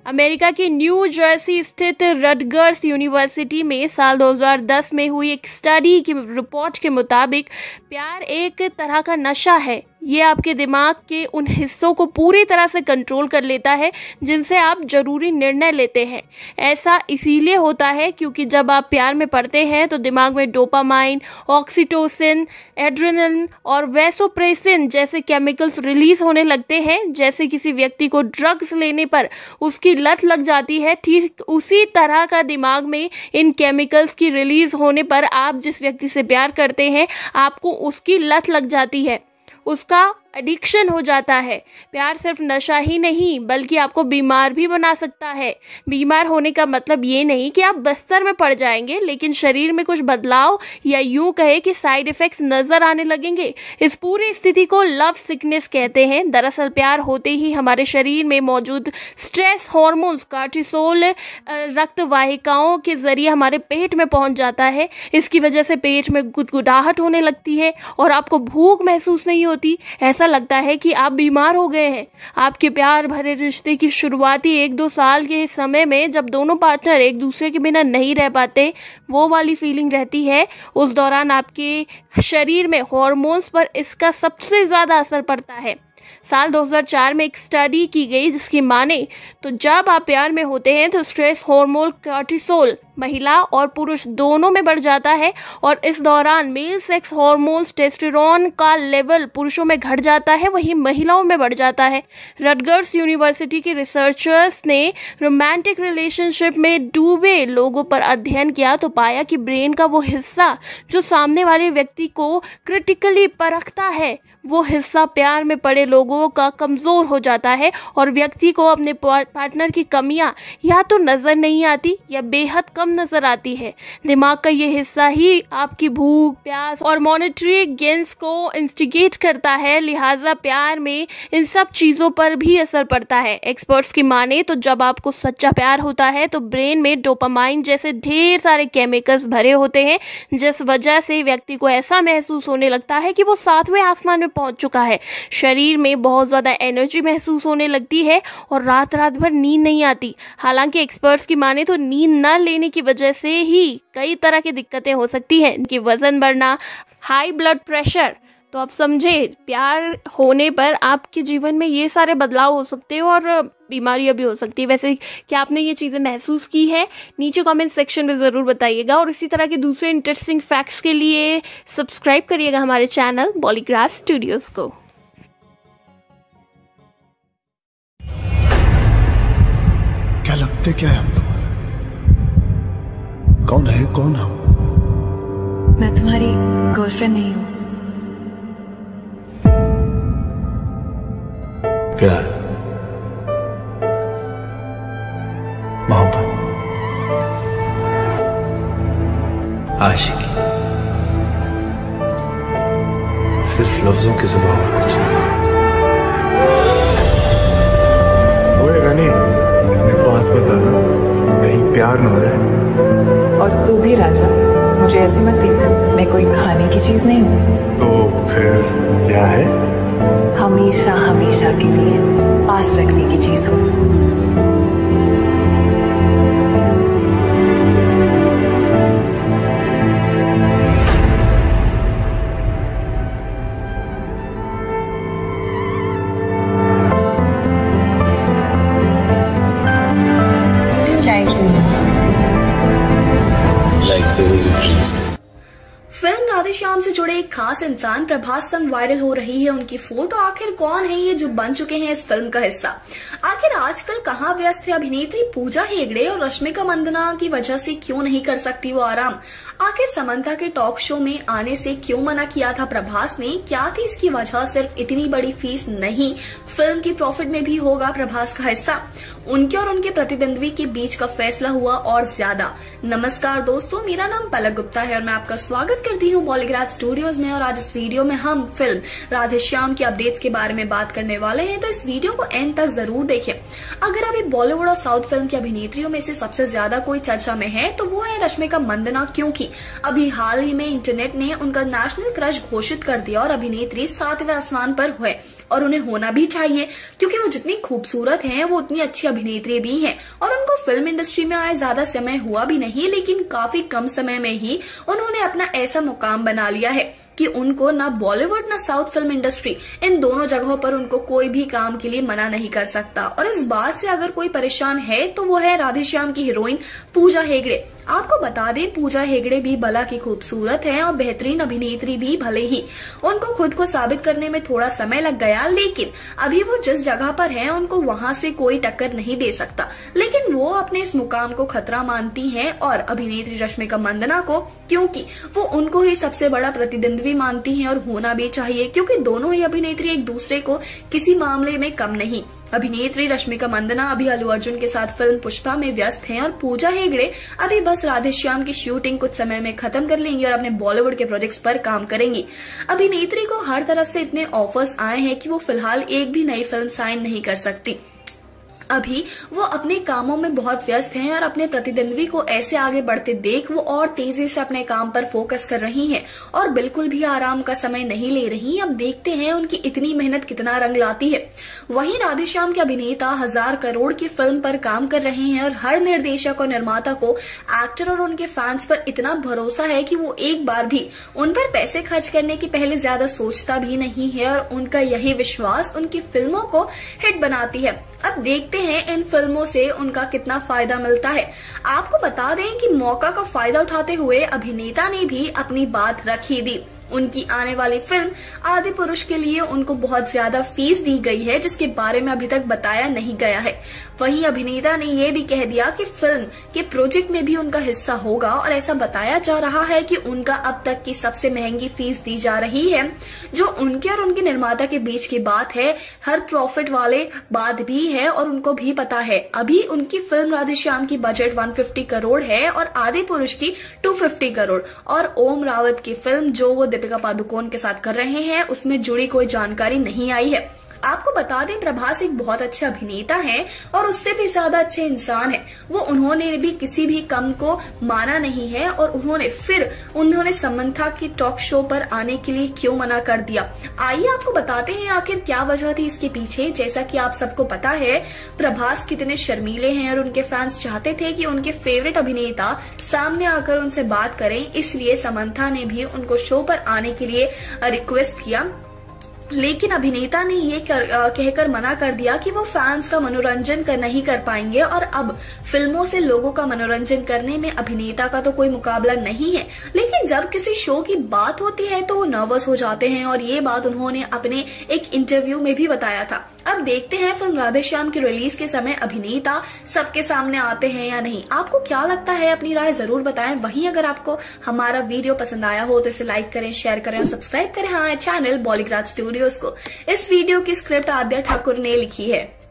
अमेरिका की न्यू जर्सी स्थित रडगर्स यूनिवर्सिटी में साल 2010 में हुई एक स्टडी की रिपोर्ट के मुताबिक प्यार एक तरह का नशा है। ये आपके दिमाग के उन हिस्सों को पूरी तरह से कंट्रोल कर लेता है, जिनसे आप ज़रूरी निर्णय लेते हैं। ऐसा इसीलिए होता है क्योंकि जब आप प्यार में पड़ते हैं तो दिमाग में डोपामाइन ऑक्सीटोसिन एड्रेनलिन और वैसोप्रेसिन जैसे केमिकल्स रिलीज़ होने लगते हैं, जैसे किसी व्यक्ति को ड्रग्स लेने पर उसकी लत लग जाती है, ठीक उसी तरह का दिमाग में इन केमिकल्स की रिलीज़ होने पर आप जिस व्यक्ति से प्यार करते हैं, आपको उसकी लत लग जाती है। उसका एडिक्शन हो जाता है। प्यार सिर्फ़ नशा ही नहीं, बल्कि आपको बीमार भी बना सकता है। बीमार होने का मतलब ये नहीं कि आप बस्तर में पड़ जाएँगे, लेकिन शरीर में कुछ बदलाव या यूँ कहे कि साइड इफ़ेक्ट्स नज़र आने लगेंगे। इस पूरी स्थिति को लव सिकनेस कहते हैं। दरअसल प्यार होते ही हमारे शरीर में मौजूद स्ट्रेस हॉर्मोन्स कार्टिसोल रक्त वाहिकाओं के ज़रिए हमारे पेट में पहुँच जाता है। इसकी वजह से पेट में गुदगुदाहट होने लगती है और आपको भूख महसूस नहीं होती। ऐसा ऐसा लगता है कि आप बीमार हो गए हैं। आपके प्यार भरे रिश्ते की शुरुआती एक दो साल के समय में जब दोनों पार्टनर एक दूसरे के बिना नहीं रह पाते, वो वाली फीलिंग रहती है। उस दौरान आपके शरीर में हॉर्मोन्स पर इसका सबसे ज़्यादा असर पड़ता है। साल 2004 में एक स्टडी की गई जिसकी माने तो जब आप प्यार में होते हैं तो स्ट्रेस हार्मोन कार्टिसोल महिला और पुरुष दोनों में बढ़ जाता है और इस दौरान मेल सेक्स हॉर्मोन्स टेस्टोस्टेरोन का लेवल पुरुषों में घट जाता है, वहीं महिलाओं में बढ़ जाता है। रटगर्स यूनिवर्सिटी के रिसर्चर्स ने रोमांटिक रिलेशनशिप में डूबे लोगों पर अध्ययन किया तो पाया कि ब्रेन का वो हिस्सा जो सामने वाले व्यक्ति को क्रिटिकली परखता है, वो हिस्सा प्यार में पड़े लोगों का कमज़ोर हो जाता है और व्यक्ति को अपने पार्टनर की कमियाँ या तो नज़र नहीं आती या बेहद कम नज़र आती है। दिमाग का ये हिस्सा ही आपकी भूख, प्यास और मॉनिटरी गेंस को इंस्टिगेट करता है। लिहाजा प्यार में इन सब चीज़ों पर भी असर पड़ता है। एक्सपर्ट्स की माने तो जब आपको सच्चा प्यार होता है तो ब्रेन में डोपामाइन जैसे ढेर सारे केमिकल्स भरे होते हैं, जिस वजह से व्यक्ति को ऐसा महसूस होने लगता है कि वो सातवें आसमान में पहुँच चुका है। शरीर में बहुत ज़्यादा एनर्जी महसूस होने लगती है और रात रात भर नींद नहीं आती। हालाँकि एक्सपर्ट्स की माने तो नींद न लेने की वजह से ही कई तरह की दिक्कतें हो सकती हैं, कि वज़न बढ़ना हाई ब्लड प्रेशर तो आप समझे, प्यार होने पर आपके जीवन में ये सारे बदलाव हो सकते हैं और बीमारियाँ भी हो सकती है। वैसे क्या आपने ये चीज़ें महसूस की है? नीचे कमेंट सेक्शन में ज़रूर बताइएगा और इसी तरह के दूसरे इंटरेस्टिंग फैक्ट्स के लिए सब्सक्राइब करिएगा हमारे चैनल बॉलीग्रास स्टूडियोज़ को। क्या लगते क्या है हम तुम्हारे? कौन है कौन हम? मैं तुम्हारी गर्लफ्रेंड नहीं हूँ। प्यार मोहब्बत। आशिकी। सिर्फ़ लफ्जों के सिवा और कुछ नहीं। ओए पास बता कहीं प्यार न हो जाए। और तू भी राजा मुझे ऐसे मत देख। मैं कोई खाने की चीज़ नहीं हूँ। तो फिर क्या है? हमेशा हमेशा के लिए पास रखने की चीज़ हूँ। खास इंसान प्रभास संग वायरल हो रही है उनकी फ़ोटो। आखिर कौन है ये जो बन चुके हैं इस फ़िल्म का हिस्सा? आखिर आजकल कहाँ व्यस्त है अभिनेत्री? पूजा हेगड़े और रश्मिका मंदना की वजह से क्यों नहीं कर सकती वो आराम? आखिर समंता के टॉक शो में आने से क्यों मना किया था प्रभास ने? क्या थी इसकी वजह? सिर्फ़ इतनी बड़ी फ़ीस नहीं, फ़िल्म की प्रॉफिट में भी होगा प्रभास का हिस्सा। उनके और उनके प्रतिद्वंद्वी के बीच का फैसला हुआ और ज़्यादा। नमस्कार दोस्तों, मेरा नाम पलक गुप्ता है और मैं आपका स्वागत करती हूँ बॉलीग्राज स्टूडियोज में और आज इस वीडियो में हम फ़िल्म राधे श्याम की अपडेट्स के बारे में बात करने वाले हैं तो इस वीडियो को एंड तक ज़रूर देखें अगर अभी बॉलीवुड और साउथ फ़िल्म की अभिनेत्रियों में से सबसे ज़्यादा कोई चर्चा में है तो वो है रश्मिका मंदना, क्योंकि अभी हाल ही में इंटरनेट ने उनका नेशनल क्रश घोषित कर दिया और अभिनेत्री सातवें आसमान पर हुए। और उन्हें होना भी चाहिए, क्योंकि वो जितनी खूबसूरत हैं, वो उतनी अच्छी अभिनेत्री भी हैं। और उनको फ़िल्म इंडस्ट्री में आए ज़्यादा समय हुआ भी नहीं, लेकिन काफ़ी कम समय में ही उन्होंने अपना ऐसा मुकाम बना लिया है कि उनको ना बॉलीवुड ना साउथ फ़िल्म इंडस्ट्री इन दोनों जगहों पर उनको कोई भी काम के लिए मना नहीं कर सकता। और इस बात से अगर कोई परेशान है तो वो है राधेश्याम की हीरोइन पूजा हेगड़े। आपको बता दें, पूजा हेगड़े भी भला की खूबसूरत है और बेहतरीन अभिनेत्री भी भले ही। उनको खुद को साबित करने में थोड़ा समय लग गया लेकिन अभी वो जिस जगह पर है, उनको वहाँ से कोई टक्कर नहीं दे सकता। लेकिन वो अपने इस मुकाम को खतरा मानती हैं और अभिनेत्री रश्मिका मंदना को, क्योंकि वो उनको ही सबसे बड़ा प्रतिद्वंद्वी मानती हैं और होना भी चाहिए, क्योंकि दोनों ही अभिनेत्री एक दूसरे को किसी मामले में कम नहीं। अभिनेत्री रश्मिका मंदना अभी अलू अर्जुन के साथ फ़िल्म पुष्पा में व्यस्त हैं और पूजा हेगड़े अभी बस राधेश्याम की शूटिंग कुछ समय में खत्म कर लेंगी और अपने बॉलीवुड के प्रोजेक्ट्स पर काम करेंगी। अभिनेत्री को हर तरफ़ से इतने ऑफर्स आए हैं कि वो फ़िलहाल एक भी नई फ़िल्म साइन नहीं कर सकती। अभी वो अपने कामों में बहुत व्यस्त हैं और अपने प्रतिद्वंद्वी को ऐसे आगे बढ़ते देख वो और तेज़ी से अपने काम पर फोकस कर रही हैं और बिल्कुल भी आराम का समय नहीं ले रही अब देखते हैं उनकी इतनी मेहनत कितना रंग लाती है। वहीं राधेश्याम के अभिनेता हज़ार करोड़ की फ़िल्म पर काम कर रहे हैं और हर निर्देशक और निर्माता को एक्टर और उनके फैंस पर इतना भरोसा है कि वो एक बार भी उन पर पैसे खर्च करने की पहले ज़्यादा सोचता भी नहीं है और उनका यही विश्वास उनकी फ़िल्मों को हिट बनाती है। अब देखते हैं इन फ़िल्मों से उनका कितना फ़ायदा मिलता है। आपको बता दें कि मौका का फ़ायदा उठाते हुए अभिनेता ने भी अपनी बात रखी दी। उनकी आने वाली फ़िल्म आदि पुरुष के लिए उनको बहुत ज़्यादा फ़ीस दी गई है, जिसके बारे में अभी तक बताया नहीं गया है। वहीं अभिनेता ने ये भी कह दिया कि फ़िल्म के प्रोजेक्ट में भी उनका हिस्सा होगा, और ऐसा बताया जा रहा है कि उनका अब तक की सबसे महँगी फ़ीस दी जा रही है, जो उनके और उनके निर्माता के बीच की बात है। हर प्रॉफिट वाले बात भी है, और उनको भी पता है। अभी उनकी फ़िल्म राधेश्याम की बजट 150 करोड़ है, और आदि पुरुष की 250 करोड़। और ओम रावत की फ़िल्म, जो वो दीपिका पादुकोण के साथ कर रहे हैं उसमें जुड़ी कोई जानकारी नहीं आई है। आपको बता दें, प्रभास एक बहुत अच्छे अभिनेता हैं और उससे भी ज़्यादा अच्छे इंसान हैं। वो उन्होंने भी किसी भी कम को माना नहीं है और उन्होंने फिर उन्होंने समंथा की टॉक शो पर आने के लिए क्यों मना कर दिया? आइए आपको बताते हैं आखिर क्या वजह थी इसके पीछे। जैसा कि आप सबको पता है, प्रभास कितने शर्मीले हैं और उनके फैंस चाहते थे कि उनके फेवरेट अभिनेता सामने आकर उनसे बात करें, इसलिए समंथा ने भी उनको शो पर आने के लिए रिक्वेस्ट किया। लेकिन अभिनेता ने ये कर, कहकर मना कर दिया कि वो फैंस का मनोरंजन कर नहीं कर पाएँगे और अब फ़िल्मों से लोगों का मनोरंजन करने में अभिनेता का तो कोई मुकाबला नहीं है। लेकिन जब किसी शो की बात होती है तो वो नर्वस हो जाते हैं और ये बात उन्होंने अपने एक इंटरव्यू में भी बताया था। अब देखते हैं फ़िल्म राधेश्याम की रिलीज़ के समय अभिनेता सबके सामने आते हैं या नहीं। आपको क्या लगता है? अपनी राय ज़रूर बताएँ। वहीं अगर आपको हमारा वीडियो पसंद आया हो तो इसे लाइक करें शेयर करें और सब्सक्राइब करें। हमारे चैनल बॉलीग्राज स्टूडियोज को। इस वीडियो की स्क्रिप्ट आद्या ठाकुर ने लिखी है।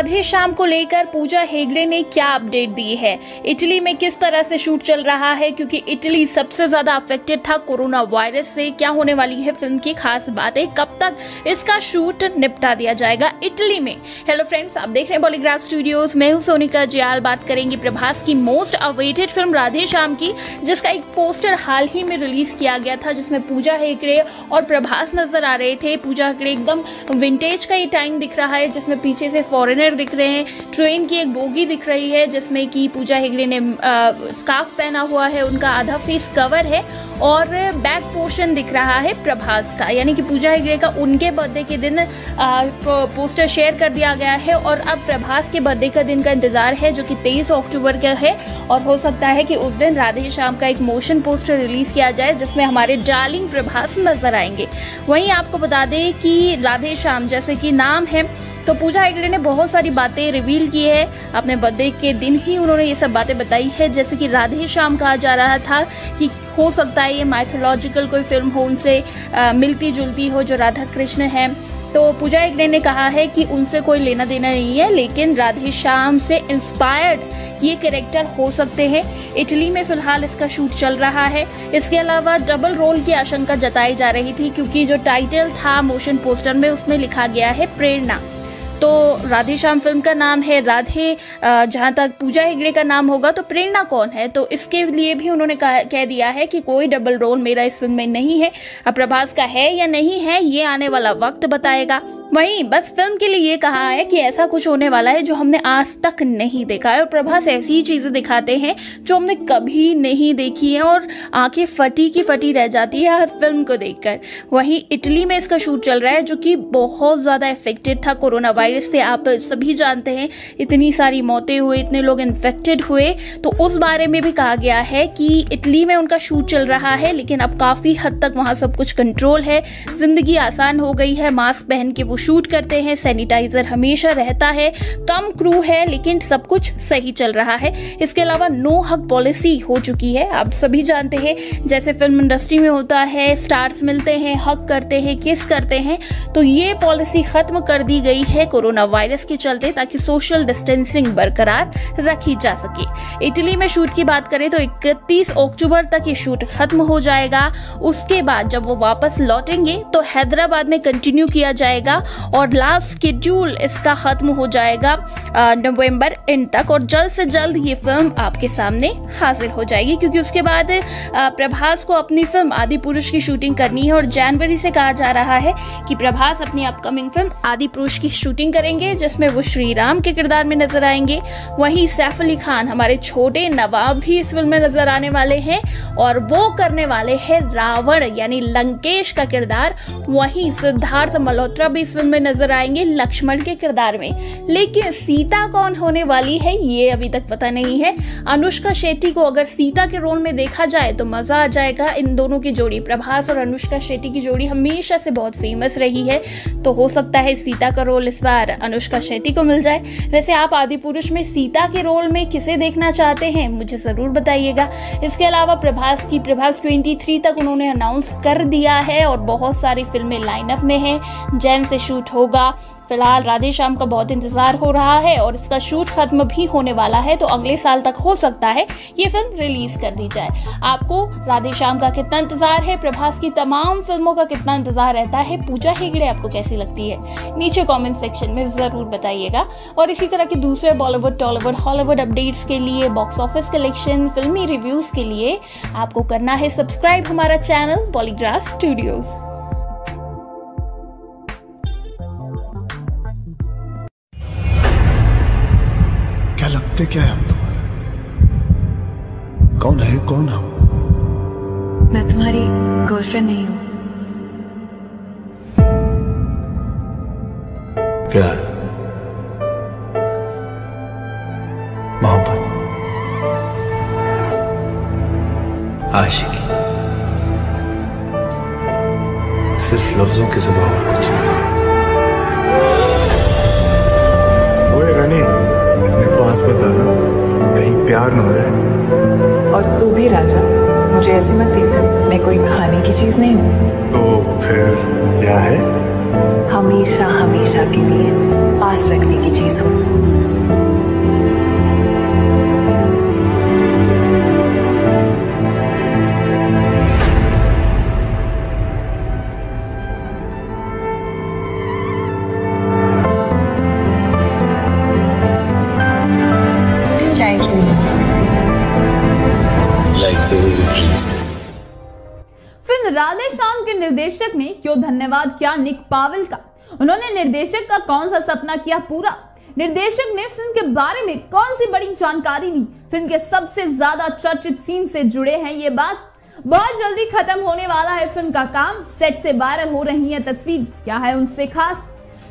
राधे श्याम को लेकर पूजा हेगड़े ने क्या अपडेट दी है? इटली में किस तरह से शूट चल रहा है? क्योंकि इटली सबसे ज़्यादा अफेक्टेड था कोरोना वायरस से। क्या होने वाली है फ़िल्म की खास बातें? कब तक इसका शूट निपटा दिया जाएगा इटली में? हेलो फ्रेंड्स आप देख रहे हैं बॉलीग्राफ स्टूडियोज मैं हूँ सोनिका जियाल। बात करेंगे प्रभास की most awaited film Radhe Shyam की, जिसका एक पोस्टर हाल ही में रिलीज़ किया गया था, जिसमें पूजा हेगड़े और प्रभास नज़र आ रहे थे। पूजा हेगड़े एकदम विंटेज का ये टाइम दिख रहा है, जिसमें पीछे से फॉरेनर दिख रहे हैं। ट्रेन की एक बोगी दिख रही है जिसमें कि पूजा हेगड़े ने स्कार्फ पहना हुआ है उनका आधा फेस कवर है और बैक पोर्शन दिख रहा है प्रभास का। यानी कि पूजा हेगड़े का उनके बर्थडे के दिन आ, पोस्टर शेयर कर दिया गया है और अब प्रभास के बर्थडे का दिन का इंतज़ार है जो कि 23 अक्टूबर का है। और हो सकता है कि उस दिन राधे श्याम का एक मोशन पोस्टर रिलीज़ किया जाए जिसमें हमारे डार्लिंग प्रभास नज़र आएँगे। वहीं आपको बता दें कि राधे श्याम जैसे कि नाम है तो पूजा हेगड़े ने बहुत सारी बातें रिवील की है। अपने बर्थडे के दिन ही उन्होंने ये सब बातें बताई है जैसे कि राधे श्याम कहा जा रहा था कि हो सकता है ये माइथोलॉजिकल कोई फ़िल्म हो उनसे आ, मिलती जुलती हो जो राधा कृष्ण है। तो पूजा हेगड़े ने कहा है कि उनसे कोई लेना देना नहीं है लेकिन राधे श्याम से इंस्पायर्ड ये कैरेक्टर हो सकते हैं। इटली में फ़िलहाल इसका शूट चल रहा है। इसके अलावा डबल रोल की आशंका जताई जा रही थी क्योंकि जो टाइटल था मोशन पोस्टर में उसमें लिखा गया है प्रेरणा। तो राधे श्याम फ़िल्म का नाम है राधे जहाँ तक पूजा हेगड़े का नाम होगा तो प्रेरणा कौन है? तो इसके लिए भी उन्होंने कह दिया है कि कोई डबल रोल मेरा इस फ़िल्म में नहीं है। अब प्रभास का है या नहीं है, ये आने वाला वक्त बताएगा। वहीं बस फ़िल्म के लिए ये कहा है कि ऐसा कुछ होने वाला है जो हमने आज तक नहीं देखा है। और प्रभास ऐसी ही चीज़ें दिखाते हैं जो हमने कभी नहीं देखी है और आँखें फटी की फटी रह जाती है हर फ़िल्म को देखकर। वहीं इटली में इसका शूट चल रहा है जो कि बहुत ज़्यादा इफेक्टेड था कोरोना वायरस से। आप सभी जानते हैं, इतनी सारी मौतें हुई, इतने लोग इन्फेक्टेड हुए। तो उस बारे में भी कहा गया है कि इटली में उनका शूट चल रहा है, लेकिन अब काफ़ी हद तक वहाँ सब कुछ कंट्रोल है। ज़िंदगी आसान हो गई है मास्क पहन के वो शूट करते हैं सैनिटाइज़र हमेशा रहता है, कम क्रू है, लेकिन सब कुछ सही चल रहा है। इसके अलावा नो हक पॉलिसी हो चुकी है, आप सभी जानते हैं, जैसे फ़िल्म इंडस्ट्री में होता है स्टार्स मिलते हैं हक करते हैं किस करते हैं तो ये पॉलिसी ख़त्म कर दी गई है कोरोना वायरस के चलते, ताकि सोशल डिस्टेंसिंग बरकरार रखी जा सके। इटली में शूट की बात करें तो 31 अक्टूबर तक ये शूट खत्म हो जाएगा। उसके बाद जब वो वापस लौटेंगे तो हैदराबाद में कंटिन्यू किया जाएगा और लास्ट शेड्यूल इसका खत्म हो जाएगा नवंबर एंड तक और जल्द से जल्द ये फ़िल्म आपके सामने हाजिर हो जाएगी क्योंकि उसके बाद प्रभास को अपनी फ़िल्म आदि पुरुष की शूटिंग करनी है और जनवरी से कहा जा रहा है कि प्रभास अपनी अपकमिंग फ़िल्म आदि पुरुष की शूटिंग करेंगे, जिसमें वो श्री राम के किरदार में नज़र आएँगे। वहीं सैफ अली खान हमारे छोटे नवाब भी इस फ़िल्म में नज़र आने वाले हैं और वो करने वाले हैं रावण, यानी लंकेश का किरदार। वहीं सिद्धार्थ मल्होत्रा भी इस फ़िल्म में नज़र आएँगे लक्ष्मण के किरदार में। लेकिन सीता कौन होने वाली है, ये अभी तक पता नहीं है। अनुष्का शेट्टी को अगर सीता के रोल में देखा जाए तो मज़ा आ जाएगा इन दोनों की जोड़ी। प्रभास और अनुष्का शेट्टी की जोड़ी हमेशा से बहुत फ़ेमस रही है। तो हो सकता है सीता का रोल इस बार अनुष्का शेट्टी को मिल जाए। वैसे आप आदि पुरुष में सीता के रोल में किसे देखना चाहते हैं, मुझे ज़रूर बताइएगा। इसके अलावा प्रभास की प्रभास 23 तक उन्होंने अनाउंस कर दिया है और बहुत सारी फ़िल्में लाइनअप में हैं। जैन से शूट होगा। फ़िलहाल राधे श्याम का बहुत इंतज़ार हो रहा है और इसका शूट खत्म भी होने वाला है तो अगले साल तक हो सकता है ये फ़िल्म रिलीज़ कर दी जाए। आपको राधे श्याम का कितना इंतज़ार है, प्रभास की तमाम फ़िल्मों का कितना इंतज़ार रहता है, पूजा हेगड़े आपको कैसी लगती है, नीचे कॉमेंट सेक्शन में ज़रूर बताइएगा। और इसी तरह के दूसरे बॉलीवुड टॉलीवुड हॉलीवुड अपडेट्स के लिए बॉक्स ऑफ़िस कलेक्शन फिल्मी रिव्यूज़ के लिए आपको करना है सब्सक्राइब हमारा चैनल बॉलीग्रास स्टूडियोज़ लगते क्या है हम तुम्हारे? कौन है कौन हम? मैं तुम्हारी गर्लफ्रेंड नहीं हूँ। प्यार मोहब्बत। आशिकी। सिर्फ़ लफ्जों के सिवा और कुछ नहीं। अपने पास बता कहीं प्यार न हो जाए। और तू भी राजा मुझे ऐसे मत देख मैं कोई खाने की चीज़ नहीं हूँ। तो फिर क्या है? हमेशा हमेशा के लिए पास रखने की चीज़ हूँ। निर्देशक ने, क्यों धन्यवाद किया निक पावल का? उन्होंने निर्देशक का कौन सा सपना किया पूरा? निर्देशक ने फ़िल्म के बारे में कौन सी बड़ी जानकारी दी फ़िल्म के सबसे ज़्यादा चर्चित सीन से जुड़े हैं ये बात? बहुत जल्दी खत्म होने वाला है फ़िल्म का काम। सेट से वायरल हो रही है तस्वीर। क्या है उनसे खास?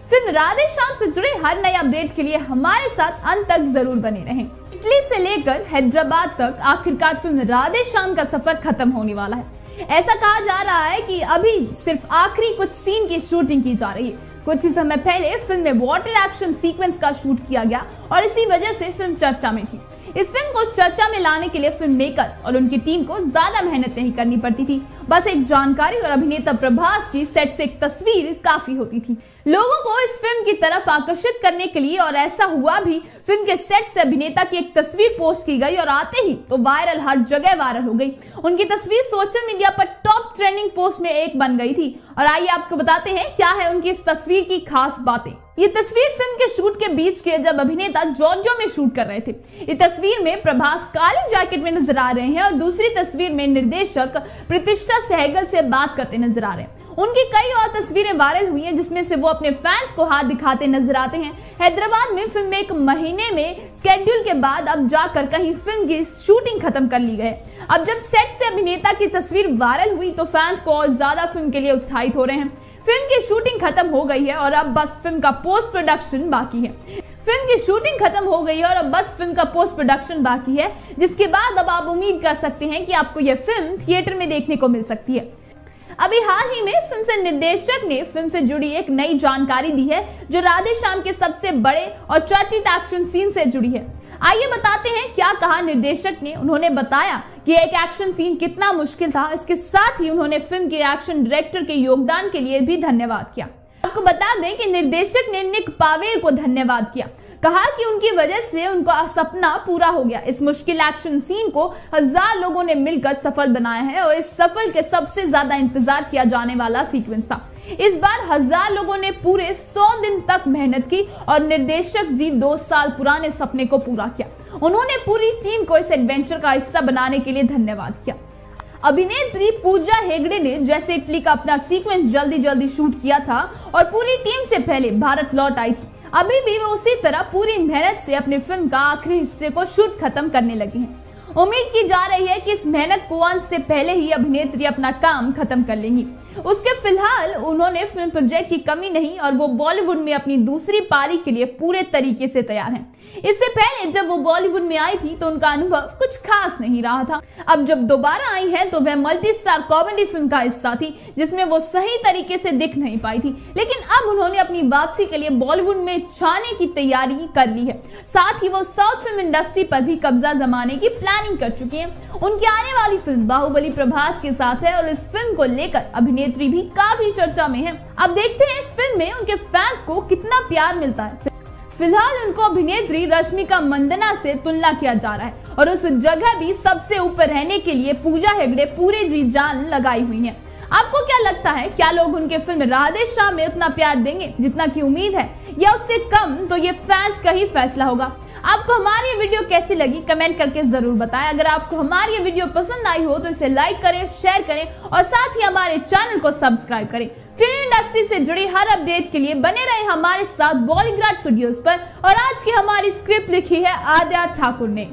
फ़िल्म राधे श्याम से जुड़े हर नए अपडेट के लिए हमारे साथ अंत तक ज़रूर बने रहें। इटली से लेकर हैदराबाद तक आखिरकार फ़िल्म राधे श्याम का सफ़र खत्म होने वाला है। ऐसा कहा जा रहा है कि अभी सिर्फ़ आखिरी कुछ सीन की शूटिंग की जा रही है। कुछ ही समय पहले फ़िल्म में वाटर एक्शन सीक्वेंस का शूट किया गया और इसी वजह से फ़िल्म चर्चा में थी। इस फ़िल्म को चर्चा में लाने के लिए फ़िल्म मेकर्स और उनकी टीम को ज़्यादा मेहनत नहीं करनी पड़ती थी। बस एक जानकारी और अभिनेता प्रभास की सेट से एक तस्वीर काफ़ी होती थी। लोगों को इस फ़िल्म की तरफ़ आकर्षित करने के लिए और ऐसा हुआ भी फ़िल्म के सेट से अभिनेता की एक तस्वीर पोस्ट की गई और आते ही तो वायरल हर जगह वायरल हो गई। उनकी तस्वीर सोशल मीडिया पर टॉप ट्रेंडिंग पोस्ट में एक बन गई थी। और आइए आपको बताते हैं क्या है उनकी इस तस्वीर की खास बातें। ये तस्वीर फ़िल्म के शूट के बीच के जब अभिनेता जॉर्जो में शूट कर रहे थे। इस तस्वीर में प्रभास काली जैकेट में नज़र आ रहे हैं और दूसरी तस्वीर में निर्देशक प्रतिष्ठा सहगल से बात करते नज़र आ रहे हैं। उनकी कई और तस्वीरें वायरल हुई हैं, जिसमें से वो अपने फैंस को हाथ दिखाते नज़र आते हैं। हैदराबाद में फ़िल्म में एक महीने में स्केड्यूल के बाद अब जाकर कहीं फ़िल्म की शूटिंग खत्म कर ली गई अब जब सेट से अभिनेता की तस्वीर वायरल हुई तो फैंस को और ज़्यादा फ़िल्म के लिए उत्साहित हो रहे हैं। फ़िल्म की शूटिंग खत्म हो गई है और अब बस फ़िल्म का पोस्ट प्रोडक्शन बाकी है। फ़िल्म की शूटिंग खत्म हो गई है और अब बस फ़िल्म का पोस्ट प्रोडक्शन बाकी है, जिसके बाद अब आप उम्मीद कर सकते हैं कि आपको यह फ़िल्म थिएटर में देखने को मिल सकती है। अभी हाल ही में फ़िल्म से निर्देशक ने फ़िल्म से जुड़ी एक नई जानकारी दी है, जो राधे श्याम के सबसे बड़े और चर्चित एक्शन सीन से जुड़ी है। आइए बताते हैं क्या कहा निर्देशक ने। उन्होंने बताया कि एक एक्शन सीन कितना मुश्किल था। इसके साथ ही उन्होंने फ़िल्म के एक्शन डायरेक्टर के योगदान के लिए भी धन्यवाद किया। आपको बता दें कि निर्देशक ने निक पावेर को धन्यवाद किया। कहा कि उनकी वजह से उनका सपना पूरा हो गया। इस मुश्किल एक्शन सीन को हज़ार लोगों ने मिलकर सफल बनाया है और इस सफल के सबसे ज़्यादा इंतज़ार किया जाने वाला सीक्वेंस था। इस बार हज़ार लोगों ने पूरे सौ दिन तक मेहनत की और निर्देशक जी दो साल पुराने सपने को पूरा किया। उन्होंने पूरी टीम को इस एडवेंचर का हिस्सा बनाने के लिए धन्यवाद किया। अभिनेत्री पूजा हेगड़े ने जैसे इटली का अपना सीक्वेंस जल्दी जल्दी शूट किया था और पूरी टीम से पहले भारत लौट आई थी। अभी भी वो उसी तरह पूरी मेहनत से अपनी फ़िल्म का आखिरी हिस्से को शूट खत्म करने लगी हैं। उम्मीद की जा रही है कि इस मेहनत को अंत से पहले ही अभिनेत्री अपना काम खत्म कर लेंगी। उसके फ़िलहाल उन्होंने फ़िल्म प्रोजेक्ट की कमी नहीं और वो बॉलीवुड में अपनी दूसरी पारी के लिए पूरे तरीके से तैयार हैं। इससे पहले जब वो बॉलीवुड में आई थी तो उनका अनुभव कुछ खास नहीं रहा था। अब जब दोबारा आई हैं तो वह मल्टी स्टार कॉमेडी फ़िल्म का हिस्सा थी, जिसमें वो सही तरीके से दिख नहीं पाई थी। लेकिन अब उन्होंने अपनी वापसी के लिए बॉलीवुड में छाने की तैयारी कर ली है। साथ ही वो साउथ फ़िल्म इंडस्ट्री पर भी कब्जा जमाने की प्लानिंग कर चुकी है। उनकी आने वाली फ़िल्म बाहुबली प्रभास के साथ है और इस फ़िल्म को लेकर अभिनेत्री भी काफ़ी चर्चा में है। अब देखते हैं इस फ़िल्म में उनके फैंस को कितना प्यार मिलता है। फ़िलहाल उनको अभिनेत्री रश्मिका मंदना से तुलना किया जा रहा है और उस जगह भी सबसे ऊपर रहने के लिए पूजा हेगड़े पूरे जी जान लगाई हुई है। आपको क्या लगता है, क्या लोग उनके फ़िल्म राधे श्याम में उतना प्यार देंगे जितना की उम्मीद है? या उससे कम तो ये फैंस का ही फैसला होगा? आपको हमारी वीडियो कैसी लगी, कमेंट करके ज़रूर बताएँ। अगर आपको हमारी ये वीडियो पसंद आई हो तो इसे लाइक करें शेयर करें और साथ ही हमारे चैनल को सब्सक्राइब करें। फ़िल्म इंडस्ट्री से जुड़ी हर अपडेट के लिए बने रहे हमारे साथ बॉलीग्राड स्टूडियोज पर। और आज की हमारी स्क्रिप्ट लिखी है आद्या ठाकुर ने।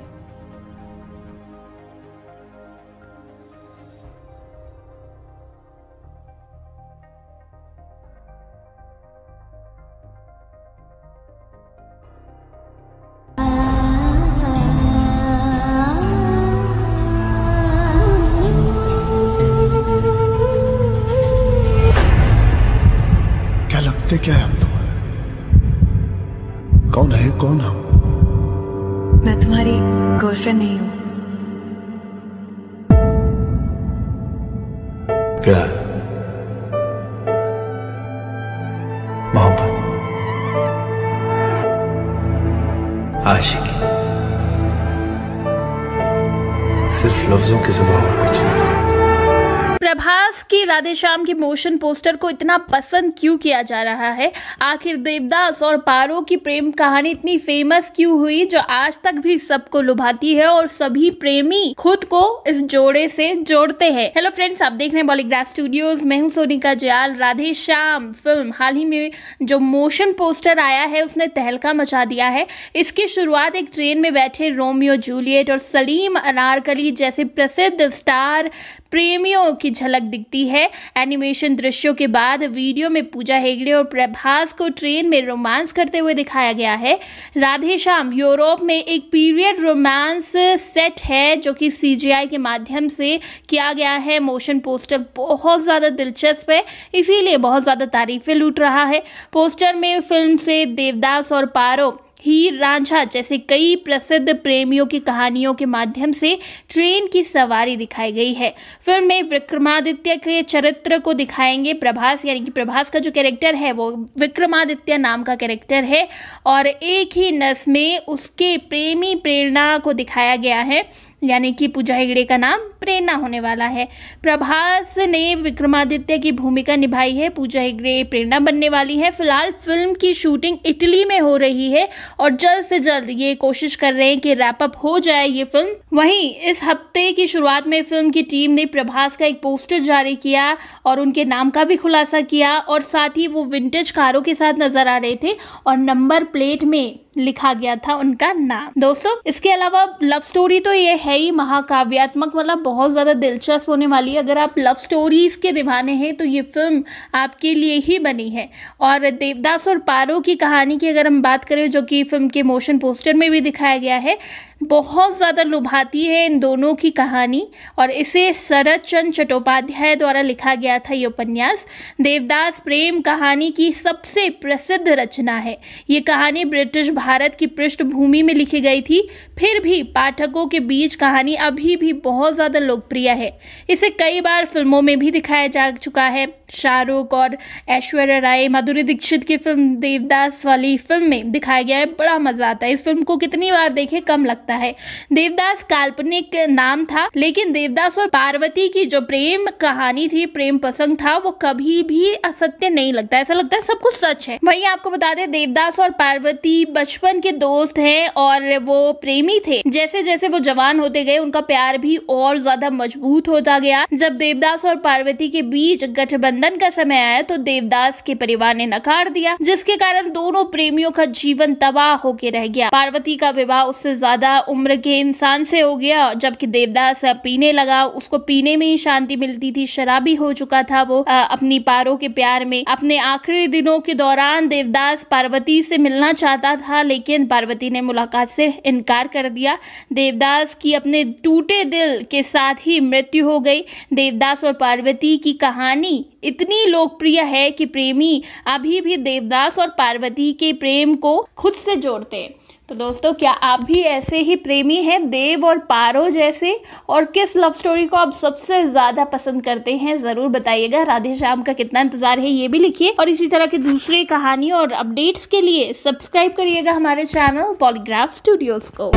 प्रभास श्याम के मोशन पोस्टर को इतना पसंद क्यों किया जा रहा है? आखिर देवदास और पारो की प्रेम कहानी इतनी फ़ेमस क्यों हुई जो आज तक भी सबको लुभाती है और सभी प्रेमी खुद को इस जोड़े से जोड़ते हैं? हेलो फ्रेंड्स आप देख रहे हैं बॉलीग्राफ स्टूडियोज मैं हूँ सोनिका जयाल। राधे श्याम फ़िल्म हाल ही में जो मोशन पोस्टर आया है, उसने तहलका मचा दिया है। इसकी शुरुआत एक ट्रेन में बैठे रोमियो, जूलियट और सलीम अनारकली जैसे प्रसिद्ध स्टार प्रेमियों की झलक दिखती है। एनिमेशन दृश्यों के बाद वीडियो में पूजा हेगड़े और प्रभास को ट्रेन में रोमांस करते हुए दिखाया गया है। राधे श्याम, यूरोप में एक पीरियड रोमांस सेट है जो कि सीजीआई के माध्यम से किया गया है। मोशन पोस्टर बहुत ज़्यादा दिलचस्प है, इसीलिए बहुत ज़्यादा तारीफें लूट रहा है। पोस्टर में फ़िल्म से देवदास और पारो हीर रांझा जैसे कई प्रसिद्ध प्रेमियों की कहानियों के माध्यम से ट्रेन की सवारी दिखाई गई है। फ़िल्म में विक्रमादित्य के चरित्र को दिखाएँगे प्रभास, यानी कि प्रभास का जो कैरेक्टर है, वो विक्रमादित्य नाम का कैरेक्टर है और एक ही नस में उसके प्रेमी प्रेरणा को दिखाया गया है। यानी कि पूजा हेगड़े का नाम प्रेरणा होने वाला है। प्रभास ने विक्रमादित्य की भूमिका निभाई है। पूजा हेगड़े प्रेरणा बनने वाली है। फ़िलहाल फ़िल्म की शूटिंग इटली में हो रही है और जल्द से जल्द ये कोशिश कर रहे हैं कि रैपअप हो जाए ये फ़िल्म। वहीं इस हफ़्ते की शुरुआत में फ़िल्म की टीम ने प्रभास का एक पोस्टर जारी किया और उनके नाम का भी खुलासा किया और साथ ही वो विंटेज कारों के साथ नज़र आ रहे थे और नंबर प्लेट में लिखा गया था उनका नाम। दोस्तों, इसके अलावा लव स्टोरी तो ये है ही महाकाव्यात्मक मतलब बहुत ज़्यादा दिलचस्प होने वाली है। अगर आप लव स्टोरीज के दीवाने हैं तो ये फ़िल्म आपके लिए ही बनी है। और देवदास और पारो की कहानी की अगर हम बात करें, जो कि फ़िल्म के मोशन पोस्टर में भी दिखाया गया है बहुत ज़्यादा लुभाती है इन दोनों की कहानी और इसे शरद चंद चट्टोपाध्याय द्वारा लिखा गया था ये उपन्यास। देवदास प्रेम कहानी की सबसे प्रसिद्ध रचना है। ये कहानी ब्रिटिश भारत की पृष्ठभूमि में लिखी गई थी। फिर भी पाठकों के बीच कहानी अभी भी बहुत ज़्यादा लोकप्रिय है। इसे कई बार फ़िल्मों में भी दिखाया जा चुका है। शाहरुख और ऐश्वर्या राय, माधुरी दीक्षित की फ़िल्म देवदास वाली फ़िल्म में दिखाया गया है। बड़ा मज़ा आता है। इस फ़िल्म को कितनी बार देखे, कम लगता है। देवदास काल्पनिक नाम था, लेकिन देवदास और पार्वती की जो प्रेम कहानी थी, प्रेम प्रसंग था, वो कभी भी असत्य नहीं लगता। ऐसा लगता है सब कुछ सच है। वही आपको बता दें, देवदास और पार्वती बचपन के दोस्त हैं और वो प्रेमी थे। जैसे जैसे वो जवान होते गए उनका प्यार भी और ज़्यादा मज़बूत होता गया। जब देवदास और पार्वती के बीच गठबंधन का समय आया तो देवदास के परिवार ने नकार दिया जिसके कारण दोनों प्रेमियों का जीवन तबाह होके रह गया। पार्वती का विवाह उससे ज़्यादा उम्र के इंसान से हो गया जबकि देवदास पीने लगा। उसको पीने में ही शांति मिलती थी शराबी हो चुका था वो आ, अपनी पारो के प्यार में। अपने आखिरी दिनों के दौरान देवदास पार्वती से मिलना चाहता था लेकिन पार्वती ने मुलाकात से इनकार कर दिया। देवदास की अपने टूटे दिल के साथ ही मृत्यु हो गई। देवदास और पार्वती की कहानी इतनी लोकप्रिय है कि प्रेमी अभी भी देवदास और पार्वती के प्रेम को खुद से जोड़ते हैं। तो दोस्तों, क्या आप भी ऐसे ही प्रेमी हैं, देव और पारो जैसे? और किस लव स्टोरी को आप सबसे ज़्यादा पसंद करते हैं, ज़रूर बताइएगा। राधे श्याम का कितना इंतज़ार है, ये भी लिखिए। और इसी तरह की दूसरी कहानी और अपडेट्स के लिए सब्सक्राइब करिएगा हमारे चैनल पॉलीग्राफ स्टूडियोज को।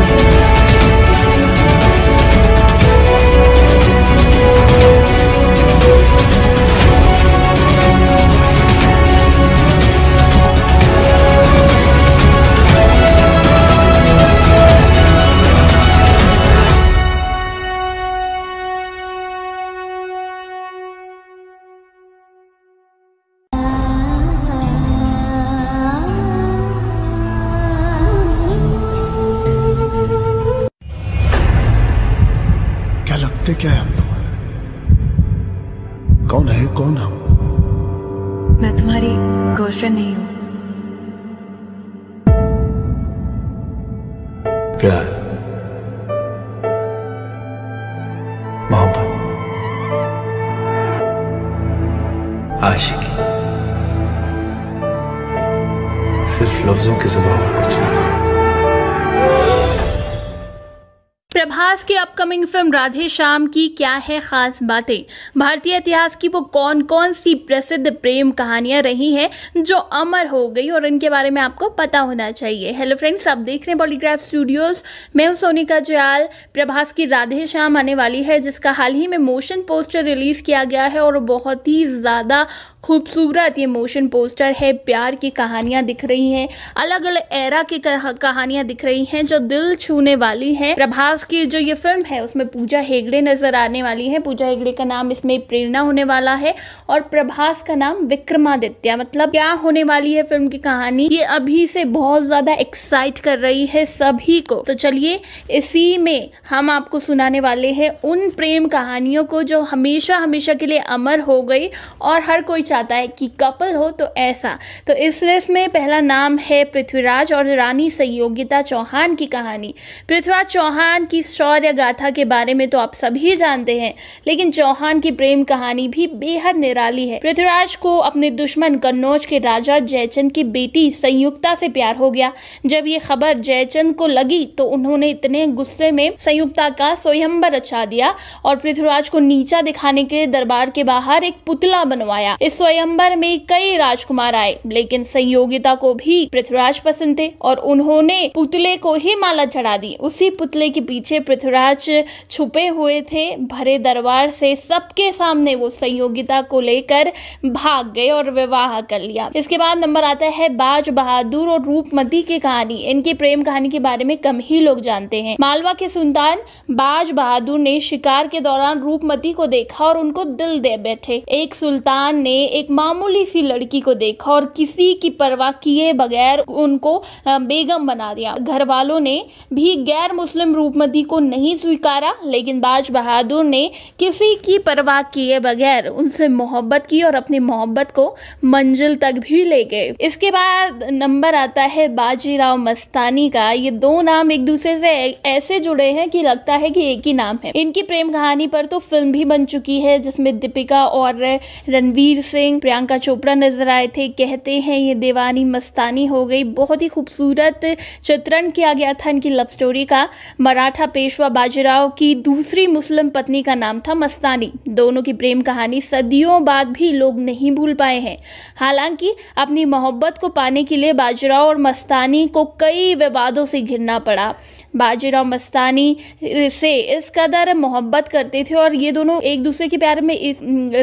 अपकमिंग फ़िल्म राधे श्याम की क्या है खास बातें? भारतीय इतिहास की वो कौन कौन सी प्रसिद्ध प्रेम कहानियाँ रही हैं जो अमर हो गई और इनके बारे में आपको पता होना चाहिए। हेलो फ्रेंड्स आप देख रहे हैं बॉलीग्राफ स्टूडियोज मैं हूँ सोनिका जयाल। प्रभास की राधे श्याम आने वाली है, जिसका हाल ही में मोशन पोस्टर रिलीज़ किया गया है और बहुत ही ज़्यादा खूबसूरत ये मोशन पोस्टर है, प्यार की कहानियाँ दिख रही हैं अलग अलग एरा की कहानियाँ दिख रही हैं, जो दिल छूने वाली है। प्रभास की जो ये फ़िल्म है, उसमें पूजा हेगड़े नज़र आने वाली है। पूजा हेगड़े का नाम इसमें प्रेरणा होने वाला है और प्रभास का नाम विक्रमादित्य मतलब क्या होने वाली है फ़िल्म की कहानी? ये अभी से बहुत ज़्यादा एक्साइट कर रही है सभी को। तो चलिए, इसी में हम आपको सुनाने वाले हैं उन प्रेम कहानियों को जो हमेशा हमेशा के लिए अमर हो गई और हर कोई चाहता है कि कपल हो तो ऐसा। तो इस लिस्ट में पहला नाम है पृथ्वीराज और रानी संयोगिता चौहान की कहानी। पृथ्वीराज चौहान की शौर्य गाथा के बारे में तो आप सभी जानते हैं, लेकिन चौहान की प्रेम कहानी भी बेहद निराली है। पृथ्वीराज को अपने दुश्मन कन्नौज के राजा जयचंद की बेटी संयुक्ता से प्यार हो गया। जब ये खबर जयचंद को लगी तो उन्होंने इतने गुस्से में संयुक्ता का स्वयंबर रचा दिया और पृथ्वीराज को नीचा दिखाने के लिए दरबार के बाहर एक पुतला बनवाया। इस स्वयंबर में कई राजकुमार आए, लेकिन संयोगिता को भी पृथ्वीराज पसंद थे और उन्होंने पुतले को ही माला चढ़ा दी। उसी पुतले के पीछे पृथ्वीराज छुपे हुए थे, भरे दरबार से सबके सामने वो संयोगिता को लेकर भाग गए और विवाह कर लिया। इसके बाद नंबर आता है बाज बहादुर और रूपमती की कहानी। इनकी प्रेम कहानी के बारे में कम ही लोग जानते हैं। मालवा के सुल्तान बाज बहादुर ने शिकार के दौरान रूपमती को देखा और उनको दिल दे बैठे। एक सुल्तान ने एक मामूली सी लड़की को देखा और किसी की परवाह किए बगैर उनको बेगम बना दिया। घर वालों ने भी गैर मुस्लिम रूपमती को नहीं स्वीकारा, लेकिन बाज बहादुर ने किसी की परवाह किए बगैर उनसे मोहब्बत की और अपनी मोहब्बत को मंजिल तक भी ले गए। इसके बाद नंबर आता है बाजीराव मस्तानी का। ये दो नाम एक दूसरे से ऐसे जुड़े हैं कि लगता है कि एक ही नाम है। इनकी प्रेम कहानी पर तो फ़िल्म भी बन चुकी है, जिसमें दीपिका और रणवीर सिंह सिंह, प्रियंका चोपड़ा नज़र आए थे, कहते हैं ये दीवानी मस्तानी हो गई। बहुत ही खूबसूरत चित्रण किया गया था इनकी लव स्टोरी का। मराठा पेशवा बाजीराव की दूसरी मुस्लिम पत्नी का नाम था मस्तानी। दोनों की प्रेम कहानी सदियों बाद भी लोग नहीं भूल पाए हैं। हालाँकि अपनी मोहब्बत को पाने के लिए बाजीराव और मस्तानी को कई विवादों से घिरना पड़ा। बाजीराव मस्तानी से इस कदर मोहब्बत करते थे और ये दोनों एक दूसरे के प्यार में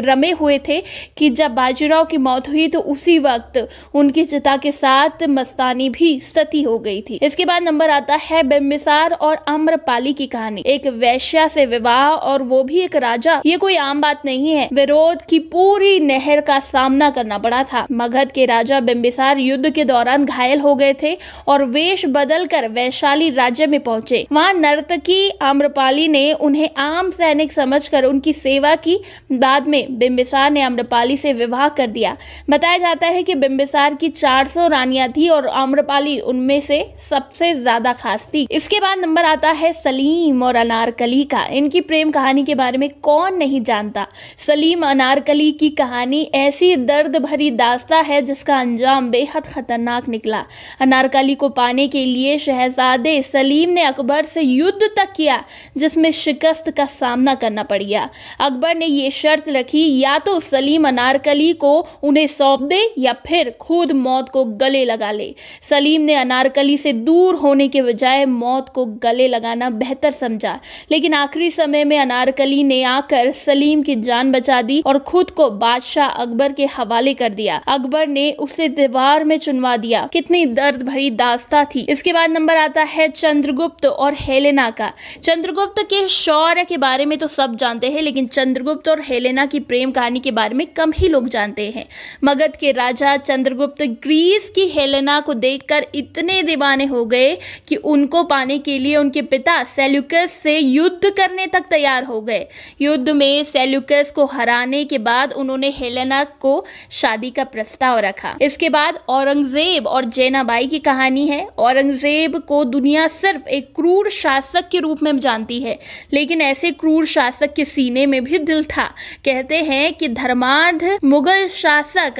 रमे हुए थे कि जब बाजीराव की मौत हुई तो उसी वक्त उनकी चिता के साथ मस्तानी भी सती हो गई थी। इसके बाद नंबर आता है बिम्बिसार और अम्रपाली की कहानी। एक वैश्या से विवाह और वो भी एक राजा। ये कोई आम बात नहीं है। विरोध की पूरी नहर का सामना करना पड़ा था। मगध के राजा बिम्बिसार युद्ध के दौरान घायल हो गए थे और वेश बदल कर वैशाली राज्य में में पहुँचे। वहाँ नर्तकी आम्रपाली ने उन्हें आम सैनिक समझकर उनकी सेवा की। बाद में बिम्बिसार ने आम्रपाली से विवाह कर दिया। बताया जाता है कि बिम्बिसार की 400 रानियाँ थी और आम्रपाली उनमें से सबसे ज़्यादा खास थी। इसके बाद नंबर आता है सलीम और अनारकली का। इनकी प्रेम कहानी के बारे में कौन नहीं जानता। सलीम अनारकली की कहानी ऐसी दर्द भरी दास्ता है जिसका अंजाम बेहद खतरनाक निकला। अनारकली को पाने के लिए शहजादे सलीम सलीम ने अकबर से युद्ध तक किया, जिसमें शिकस्त का सामना करना पड़ गया। अकबर ने यह शर्त रखी, या तो सलीम अनारकली को उन्हें सौंप दे, या फिर खुद मौत को गले लगा ले। सलीम ने अनारकली से दूर होने के बजाय मौत को गले लगाना बेहतर समझा। लेकिन आखिरी समय में अनारकली ने आकर सलीम की जान बचा दी और खुद को बादशाह अकबर के हवाले कर दिया। अकबर ने उसे दीवार में चुनवा दिया। कितनी दर्द भरी दास्ता थी। इसके बाद नंबर आता है चंद्र चंद्रगुप्त और हेलेना का। चंद्रगुप्त के शौर्य के बारे में तो सब जानते हैं, लेकिन चंद्रगुप्त और हेलेना की प्रेम कहानी के बारे में कम ही लोग जानते हैं। मगध के राजा चंद्रगुप्त ग्रीस की हेलेना को देखकर इतने दीवाने हो गए कि उनको पाने के लिए उनके पिता सेल्यूकस से युद्ध करने तक तैयार हो गए। युद्ध में सेल्यूकस को हराने के बाद उन्होंने हेलेना को शादी का प्रस्ताव रखा। इसके बाद औरंगज़ेब और जैनाबाई की कहानी है। औरंगज़ेब को दुनिया सिर्फ़ एक क्रूर शासक के रूप में जानती है। लेकिन ऐसे क्रूर शासक के सीने में भी दिल था। कहते हैं कि धर्माध मुगल शासक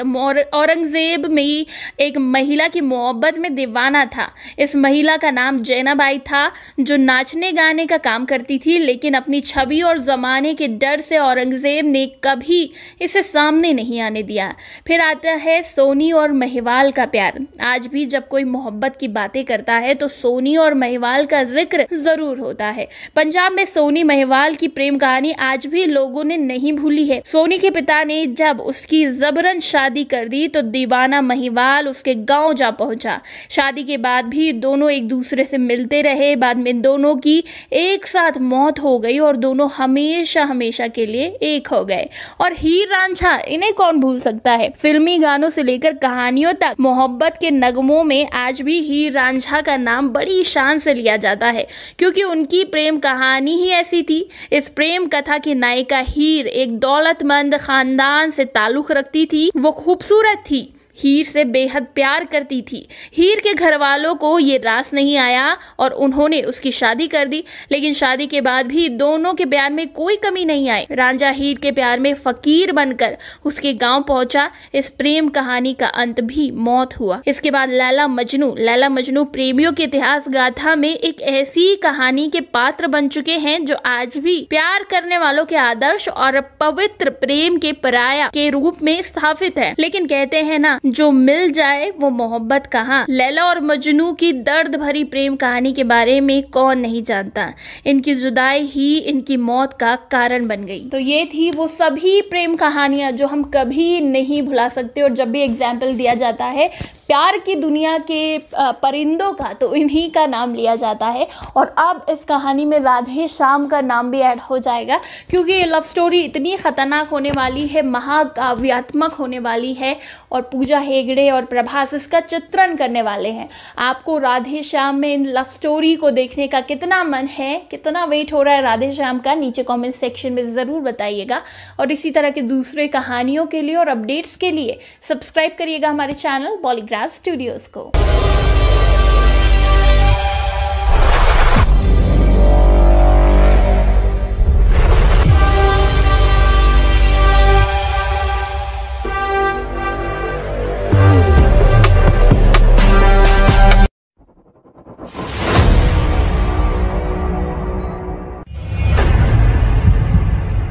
औरंगज़ेब में एक महिला की मोहब्बत में दीवाना था। इस महिला का नाम जैनाबाई था, जो नाचने गाने का काम करती थी, लेकिन अपनी छवि और ज़माने के डर से औरंगज़ेब ने कभी इसे सामने नहीं आने दिया। फिर आता है सोनी और महिवाल का प्यार। आज भी जब कोई मोहब्बत की बातें करता है तो सोनी और महिवाल का ज़िक्र ज़रूर होता है। पंजाब में सोनी महिवाल की प्रेम कहानी आज भी लोगों ने नहीं भूली है। सोनी के पिता ने जब उसकी जबरन शादी कर दी तो दीवाना महिवाल उसके गाँव जा पहुँचा। शादी के बाद भी दोनों एक दूसरे से मिलते रहे। बाद में दोनों की एक साथ मौत हो गई और दोनों हमेशा हमेशा के लिए एक हो गए। और हीर रांझा, इन्हें कौन भूल सकता है? फिल्मी गानों से लेकर कहानियों तक, मोहब्बत के नगमों में आज भी हीर रांझा का नाम बड़ी शान से लिया जाता है। क्योंकि उनकी प्रेम कहानी ही ऐसी थी। इस प्रेम कथा की नायिका हीर एक दौलतमंद खानदान से ताल्लुक रखती थी। वो खूबसूरत थी। हीर से बेहद प्यार करती थी। हीर के घर वालों को ये रास नहीं आया और उन्होंने उसकी शादी कर दी, लेकिन शादी के बाद भी दोनों के प्यार में कोई कमी नहीं आई। रांझा हीर के प्यार में फकीर बनकर उसके गाँव पहुँचा। इस प्रेम कहानी का अंत भी मौत हुआ। इसके बाद लैला मजनू लैला मजनू प्रेमियों के इतिहास गाथा में एक ऐसी कहानी के पात्र बन चुके हैं, जो आज भी प्यार करने वालों के आदर्श और पवित्र प्रेम के पराया के रूप में स्थापित है। लेकिन कहते हैं ना जो मिल जाए वो मोहब्बत कहाँ? लैला और मजनू की दर्द भरी प्रेम कहानी के बारे में कौन नहीं जानता। इनकी जुदाई ही इनकी मौत का कारण बन गई। तो ये थी वो सभी प्रेम कहानियाँ जो हम कभी नहीं भुला सकते और जब भी एग्ज़ाम्पल दिया जाता है प्यार की दुनिया के परिंदों का तो इन्हीं का नाम लिया जाता है। और अब इस कहानी में राधे श्याम का नाम भी ऐड हो जाएगा, क्योंकि ये लव स्टोरी इतनी ख़तरनाक होने वाली है, महाकाव्यात्मक होने वाली है, और पूजा हेगड़े और प्रभास इसका चित्रण करने वाले हैं। आपको राधे श्याम में इन लव स्टोरी को देखने का कितना मन है, कितना वेट हो रहा है, राधे श्याम का, नीचे कॉमेंट सेक्शन में ज़रूर बताइएगा। और इसी तरह के दूसरे कहानियों के लिए और अपडेट्स के लिए सब्सक्राइब करिएगा हमारे चैनल बॉलीग्राफ राज स्टूडियोज को।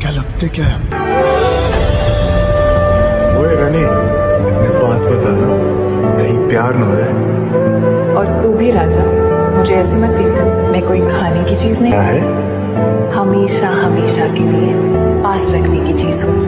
क्या लगते क्या है? प्यार न हो जाए। और तू भी राजा मुझे ऐसे मत देख। मैं कोई खाने की चीज़ नहीं। है? हमेशा हमेशा के लिए पास रखने की चीज़ हूँ।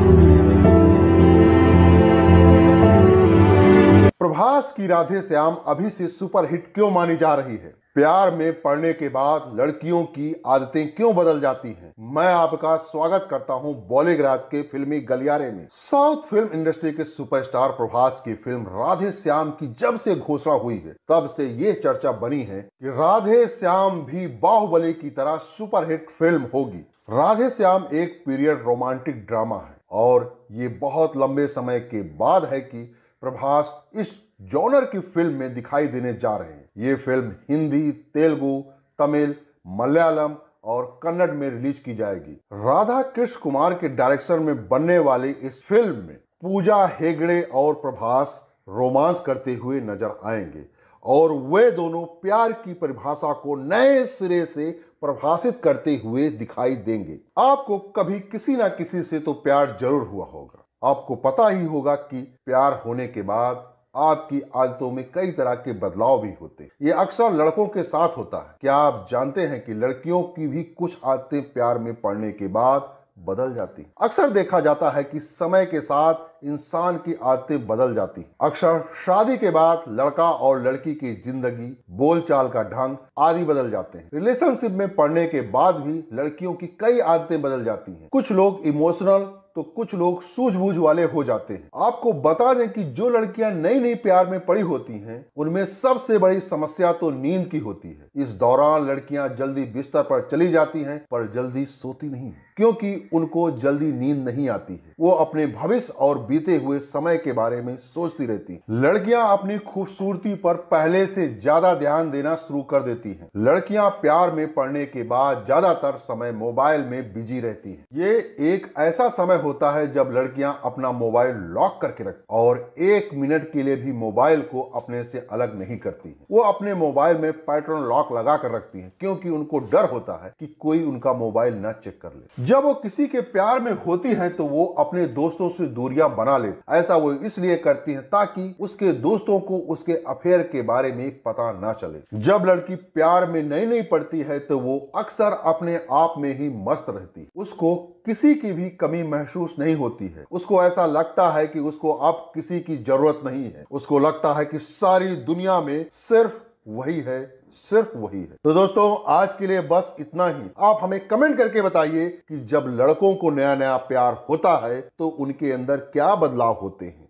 प्रभास की राधे श्याम अभी से सुपरहिट क्यों मानी जा रही है? प्यार में पड़ने के बाद लड़कियों की आदतें क्यों बदल जाती हैं? मैं आपका स्वागत करता हूँ बॉलीग्राज के फिल्मी गलियारे में। साउथ फ़िल्म इंडस्ट्री के सुपरस्टार प्रभास की फ़िल्म राधे श्याम की जब से घोषणा हुई है, तब से ये चर्चा बनी है कि राधे श्याम भी बाहुबली की तरह सुपरहिट फ़िल्म होगी। राधे श्याम एक पीरियड रोमांटिक ड्रामा है और ये बहुत लंबे समय के बाद है कि प्रभास इस जॉनर की फ़िल्म में दिखाई देने जा रहे हैं। ये फ़िल्म हिंदी, तेलुगु, तमिल, मलयालम और कन्नड़ में रिलीज़ की जाएगी। राधा कृष्ण कुमार के डायरेक्शन में बनने वाली इस फ़िल्म में पूजा हेगड़े और प्रभास रोमांस करते हुए नज़र आएँगे और वे दोनों प्यार की परिभाषा को नए सिरे से प्रभाषित करते हुए दिखाई देंगे। आपको कभी किसी ना किसी से तो प्यार ज़रूर हुआ होगा। आपको पता ही होगा कि प्यार होने के बाद आपकी आदतों में कई तरह के बदलाव भी होते हैं। ये अक्सर लड़कों के साथ होता है। क्या आप जानते हैं कि लड़कियों की भी कुछ आदतें प्यार में पड़ने के बाद बदल जाती अक्सर देखा जाता है कि समय के साथ इंसान की आदतें बदल जाती अक्सर शादी के बाद लड़का और लड़की की ज़िंदगी, बोलचाल का ढंग आदि बदल जाते हैं। रिलेशनशिप में पढ़ने के बाद भी लड़कियों की कई आदतें बदल जाती हैं। कुछ लोग इमोशनल तो कुछ लोग सूझबूझ वाले हो जाते हैं। आपको बता दें कि जो लड़कियाँ नई नई प्यार में पड़ी होती हैं, उनमें सबसे बड़ी समस्या तो नींद की होती है। इस दौरान लड़कियाँ जल्दी बिस्तर पर चली जाती हैं, पर जल्दी सोती नहीं क्योंकि उनको जल्दी नींद नहीं आती है। वो अपने भविष्य और बीते हुए समय के बारे में सोचती रहती लड़कियाँ अपनी खूबसूरती पर पहले से ज़्यादा ध्यान देना शुरू कर देती हैं। लड़कियाँ प्यार में पड़ने के बाद ज़्यादातर समय मोबाइल में बिज़ी रहती हैं। ये एक ऐसा समय होता है जब लड़कियाँ अपना मोबाइल लॉक करके रखती और एक मिनट के लिए भी मोबाइल को अपने से अलग नहीं करती वो अपने मोबाइल में पैटर्न लॉक लगा कर रखती हैं, क्योंकि उनको डर होता है कि कोई उनका मोबाइल न चेक कर ले। जब वो किसी के प्यार में होती है तो वो अपने दोस्तों से दूरियाँ बना ले। ऐसा वो इसलिए करती है ताकि उसके दोस्तों को उसके अफेयर के बारे में पता ना चले। जब लड़की प्यार में नई नई पड़ती है तो वो अक्सर अपने आप में ही मस्त रहती है। उसको किसी की भी कमी महसूस नहीं होती है। उसको ऐसा लगता है कि उसको अब किसी की ज़रूरत नहीं है। उसको लगता है कि सारी दुनिया में सिर्फ़ वही है सिर्फ़ वही है। तो दोस्तों आज के लिए बस इतना ही। आप हमें कमेंट करके बताइए कि जब लड़कों को नया नया प्यार होता है तो उनके अंदर क्या बदलाव होते हैं?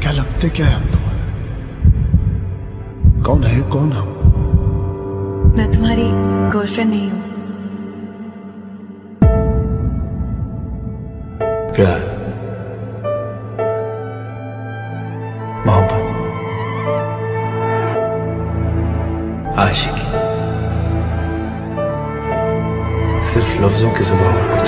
क्या लगते क्या है हम तुम्हारे? कौन है कौन हम? मैं तुम्हारी गर्लफ्रेंड नहीं हूँ। प्यार। मोहब्बत। आशिकी। सिर्फ़ लफ्जों के सिवा और कुछ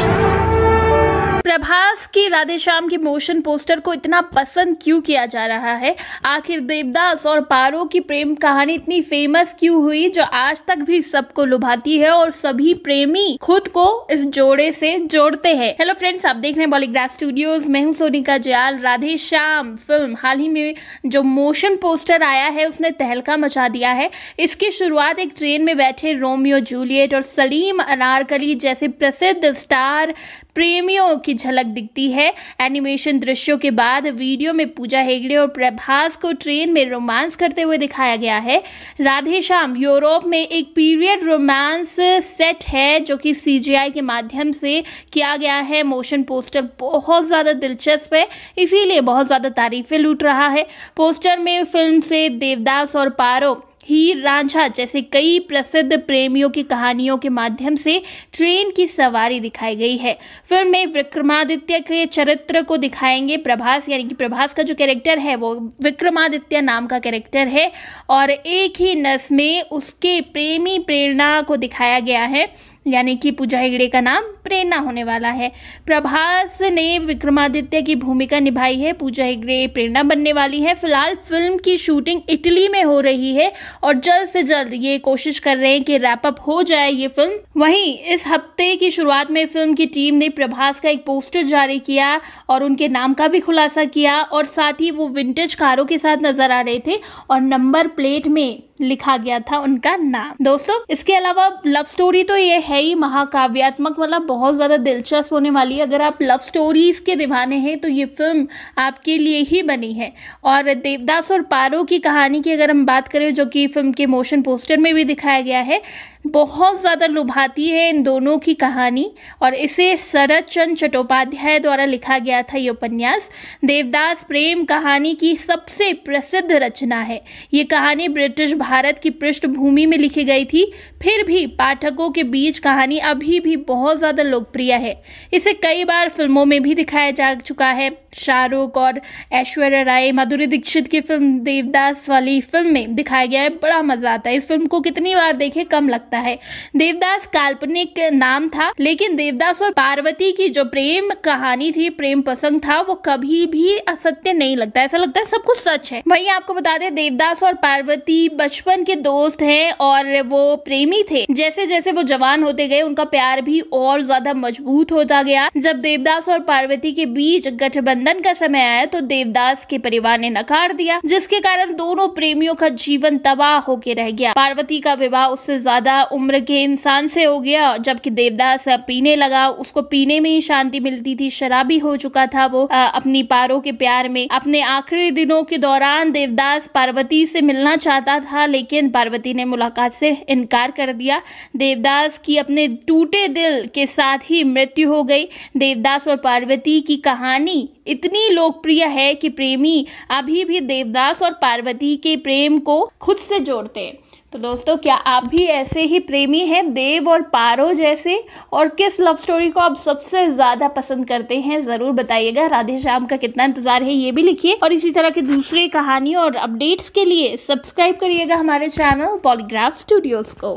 प्रभास की राधे श्याम के मोशन पोस्टर को इतना पसंद क्यों किया जा रहा है? आखिर देवदास और पारो की प्रेम कहानी इतनी फ़ेमस क्यों हुई जो आज तक भी सबको लुभाती है और सभी प्रेमी खुद को इस जोड़े से जोड़ते हैं? हेलो फ्रेंड्स आप देख रहे हैं बॉलीग्राफ स्टूडियोज मैं हूँ सोनिका जयाल। राधे श्याम फ़िल्म हाल ही में जो मोशन पोस्टर आया है, उसने तहलका मचा दिया है। इसकी शुरुआत एक ट्रेन में बैठे रोमियो, जूलियट और सलीम अनारकली जैसे प्रसिद्ध स्टार प्रेमियों की झलक दिखती है। एनिमेशन दृश्यों के बाद वीडियो में पूजा हेगड़े और प्रभास को ट्रेन में रोमांस करते हुए दिखाया गया है। राधे श्याम, यूरोप में एक पीरियड रोमांस सेट है जो कि सीजीआई के माध्यम से किया गया है। मोशन पोस्टर बहुत ज़्यादा दिलचस्प है, इसीलिए बहुत ज़्यादा तारीफें लूट रहा है। पोस्टर में फ़िल्म से देवदास और पारो हीर रांझा जैसे कई प्रसिद्ध प्रेमियों की कहानियों के माध्यम से ट्रेन की सवारी दिखाई गई है। फ़िल्म में विक्रमादित्य के चरित्र को दिखाएँगे प्रभास, यानी कि प्रभास का जो कैरेक्टर है, वो विक्रमादित्य नाम का कैरेक्टर है और एक ही नस में उसके प्रेमी प्रेरणा को दिखाया गया है। यानी कि पूजा हेगड़े का नाम प्रेरणा होने वाला है। प्रभास ने विक्रमादित्य की भूमिका निभाई है। पूजा हेगड़े प्रेरणा बनने वाली है। फ़िलहाल फ़िल्म की शूटिंग इटली में हो रही है और जल्द से जल्द ये कोशिश कर रहे हैं कि रैप अप हो जाए ये फ़िल्म। वहीं इस हफ़्ते की शुरुआत में फ़िल्म की टीम ने प्रभास का एक पोस्टर जारी किया और उनके नाम का भी खुलासा किया और साथ ही वो विंटेज कारों के साथ नज़र आ रहे थे और नंबर प्लेट में लिखा गया था उनका नाम। दोस्तों, इसके अलावा लव स्टोरी तो ये है ही महाकाव्यात्मक मतलब बहुत ज़्यादा दिलचस्प होने वाली है। अगर आप लव स्टोरीज के दीवाने हैं तो ये फ़िल्म आपके लिए ही बनी है। और देवदास और पारो की कहानी की अगर हम बात करें, जो कि फ़िल्म के मोशन पोस्टर में भी दिखाया गया है बहुत ज़्यादा लुभाती है इन दोनों की कहानी, और इसे शरद चंद चट्टोपाध्याय द्वारा लिखा गया था ये उपन्यास। देवदास प्रेम कहानी की सबसे प्रसिद्ध रचना है। ये कहानी ब्रिटिश भारत की पृष्ठभूमि में लिखी गई थी फिर भी पाठकों के बीच कहानी अभी भी बहुत ज़्यादा लोकप्रिय है। इसे कई बार फ़िल्मों में भी दिखाया जा चुका है। शाहरुख और ऐश्वर्या राय, माधुरी दीक्षित की फ़िल्म देवदास वाली फ़िल्म में दिखाया गया है। बड़ा मज़ा आता है। इस फ़िल्म को कितनी बार देखे, कम लगता है। देवदास काल्पनिक नाम था, लेकिन देवदास और पार्वती की जो प्रेम कहानी थी, प्रेम प्रसंग था, वो कभी भी असत्य नहीं लगता। ऐसा लगता है सब कुछ सच है। वही आपको बता दें, देवदास और पार्वती बचपन के दोस्त हैं और वो प्रेमी प्रेमी थे। जैसे जैसे वो जवान होते गए उनका प्यार भी और ज़्यादा मज़बूत होता गया। जब देवदास और पार्वती के बीच गठबंधन का समय आया तो देवदास के परिवार ने नकार दिया जिसके कारण दोनों प्रेमियों का जीवन तबाह होके रह गया। पार्वती का विवाह उससे ज़्यादा उम्र के इंसान से हो गया जबकि देवदास पीने लगा। उसको पीने में ही शांति मिलती थी शराबी हो चुका था वो आ, अपनी पारो के प्यार में। अपने आखिरी दिनों के दौरान देवदास पार्वती से मिलना चाहता था लेकिन पार्वती ने मुलाकात से इनकार कर दिया। देवदास की अपने टूटे दिल के साथ ही मृत्यु हो गई। देवदास और पार्वती की कहानी इतनी लोकप्रिय है कि प्रेमी अभी भी देवदास और पार्वती के प्रेम को खुद से जोड़ते हैं। तो दोस्तों, क्या आप भी ऐसे ही प्रेमी हैं, देव और पारो जैसे? और किस लव स्टोरी को आप सबसे ज़्यादा पसंद करते हैं, ज़रूर बताइएगा। राधे श्याम का कितना इंतज़ार है, ये भी लिखिए। और इसी तरह की दूसरी कहानी और अपडेट्स के लिए सब्सक्राइब करिएगा हमारे चैनल पॉलीग्राफ स्टूडियोज को।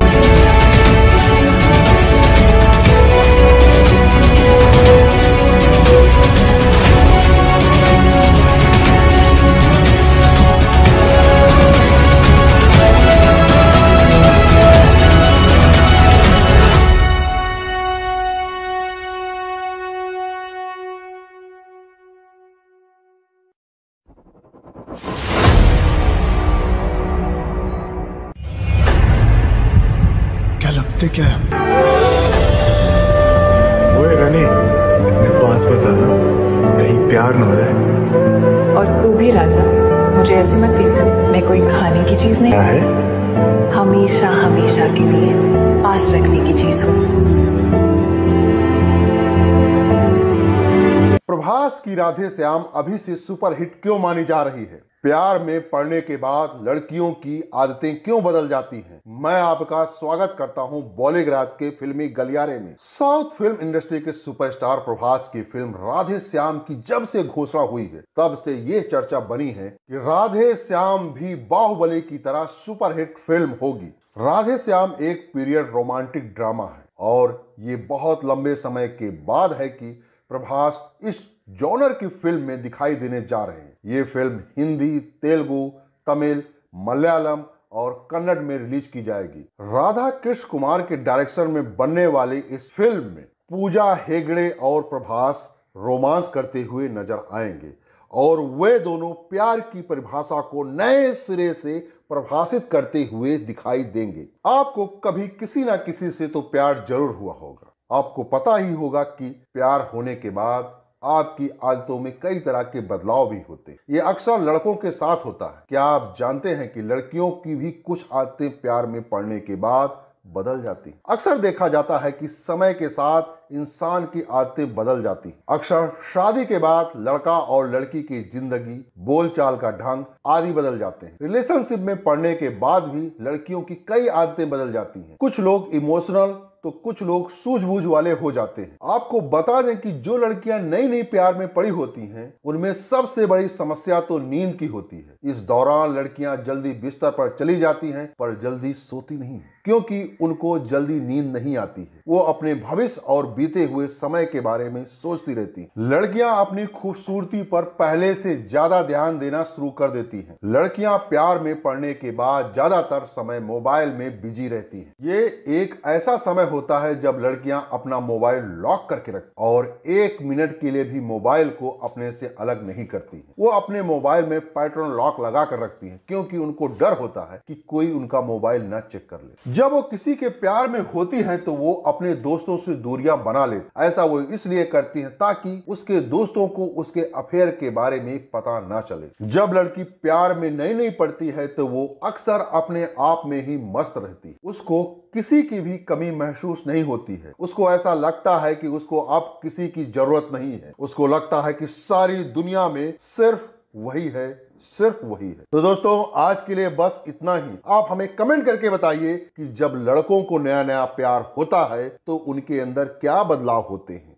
प्रभास की राधे श्याम अभी से सुपरहिट क्यों मानी जा रही है? प्यार में पड़ने के बाद लड़कियों की आदतें क्यों बदल जाती हैं? मैं आपका स्वागत करता हूँ बॉलीग्राज के फिल्मी गलियारे में। साउथ फ़िल्म इंडस्ट्री के सुपरस्टार प्रभास की फ़िल्म राधे श्याम की जब से घोषणा हुई है, तब से ये चर्चा बनी है कि राधे श्याम भी बाहुबली की तरह सुपरहिट फ़िल्म होगी। राधे श्याम एक पीरियड रोमांटिक ड्रामा है और ये बहुत लंबे समय के बाद है कि प्रभास इस जॉनर की फ़िल्म में दिखाई देने जा रहे हैं। ये फ़िल्म हिंदी, तेलुगु, तमिल, मलयालम और कन्नड़ में रिलीज़ की जाएगी। राधा कृष्ण कुमार के डायरेक्शन में बनने वाली इस फ़िल्म में पूजा हेगड़े और प्रभास रोमांस करते हुए नज़र आएँगे और वे दोनों प्यार की परिभाषा को नए सिरे से प्रभाषित करते हुए दिखाई देंगे। आपको कभी किसी ना किसी से तो प्यार ज़रूर हुआ होगा। आपको पता ही होगा कि प्यार होने के बाद आपकी आदतों में कई तरह के बदलाव भी होते हैं। ये अक्सर लड़कों के साथ होता है। क्या आप जानते हैं कि लड़कियों की भी कुछ आदतें प्यार में पड़ने के बाद बदल जाती अक्सर देखा जाता है कि समय के साथ इंसान की आदतें बदल जाती अक्सर शादी के बाद लड़का और लड़की की ज़िंदगी, बोलचाल का ढंग आदि बदल जाते हैं। रिलेशनशिप में पढ़ने के बाद भी लड़कियों की कई आदतें बदल जाती हैं। कुछ लोग इमोशनल तो कुछ लोग सूझबूझ वाले हो जाते हैं। आपको बता दें कि जो लड़कियाँ नई नई प्यार में पड़ी होती हैं, उनमें सबसे बड़ी समस्या तो नींद की होती है। इस दौरान लड़कियाँ जल्दी बिस्तर पर चली जाती हैं, पर जल्दी सोती नहीं क्योंकि उनको जल्दी नींद नहीं आती है वो अपने भविष्य और बीते हुए समय के बारे में सोचती रहती हैं। लड़कियाँ अपनी खूबसूरती पर पहले से ज़्यादा ध्यान देना शुरू कर देती हैं। लड़कियाँ प्यार में पड़ने के बाद ज़्यादातर समय मोबाइल में बिज़ी रहती हैं। ये एक ऐसा समय होता है जब लड़कियाँ अपना मोबाइल लॉक करके रखती और एक मिनट के लिए भी मोबाइल को अपने से अलग नहीं करती। वो अपने मोबाइल में पैटर्न लॉक लगा कर रखती है क्योंकि उनको डर होता है कि कोई उनका मोबाइल न चेक कर ले जब वो किसी के प्यार में होती हैं तो वो अपने दोस्तों से दूरियाँ बना ले ऐसा वो इसलिए करती हैं ताकि उसके दोस्तों को उसके अफेयर के बारे में पता ना चले। जब लड़की प्यार में नई नई पड़ती है तो वो अक्सर अपने आप में ही मस्त रहती उसको किसी की भी कमी महसूस नहीं होती है। उसको ऐसा लगता है कि उसको अब किसी की ज़रूरत नहीं है। उसको लगता है कि सारी दुनिया में सिर्फ़ वही है सिर्फ़ वही है। तो दोस्तों आज के लिए बस इतना ही। आप हमें कमेंट करके बताइए कि जब लड़कों को नया नया प्यार होता है तो उनके अंदर क्या बदलाव होते हैं?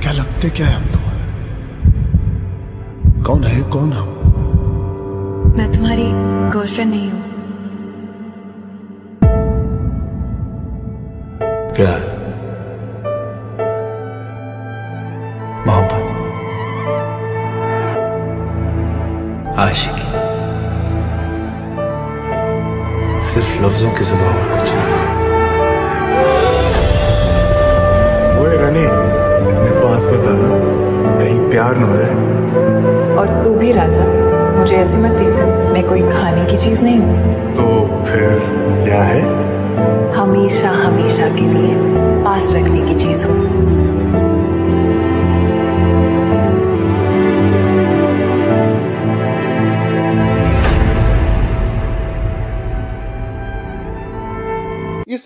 क्या लगते क्या है हम तुम्हारे? कौन है कौन हम? मैं तुम्हारी गर्लफ्रेंड नहीं हूँ। प्यार। मोहब्बत। आशिकी। सिर्फ़ लफ्जों के सिवा और कुछ नहीं। रानी इतने पास बता दो कहीं प्यार ना हो जाए। और तू भी राजा मुझे ऐसे मत देख मैं कोई खाने की चीज़ नहीं हूँ। तो फिर क्या है? हमेशा हमेशा के लिए पास रखने की चीज़ हूँ।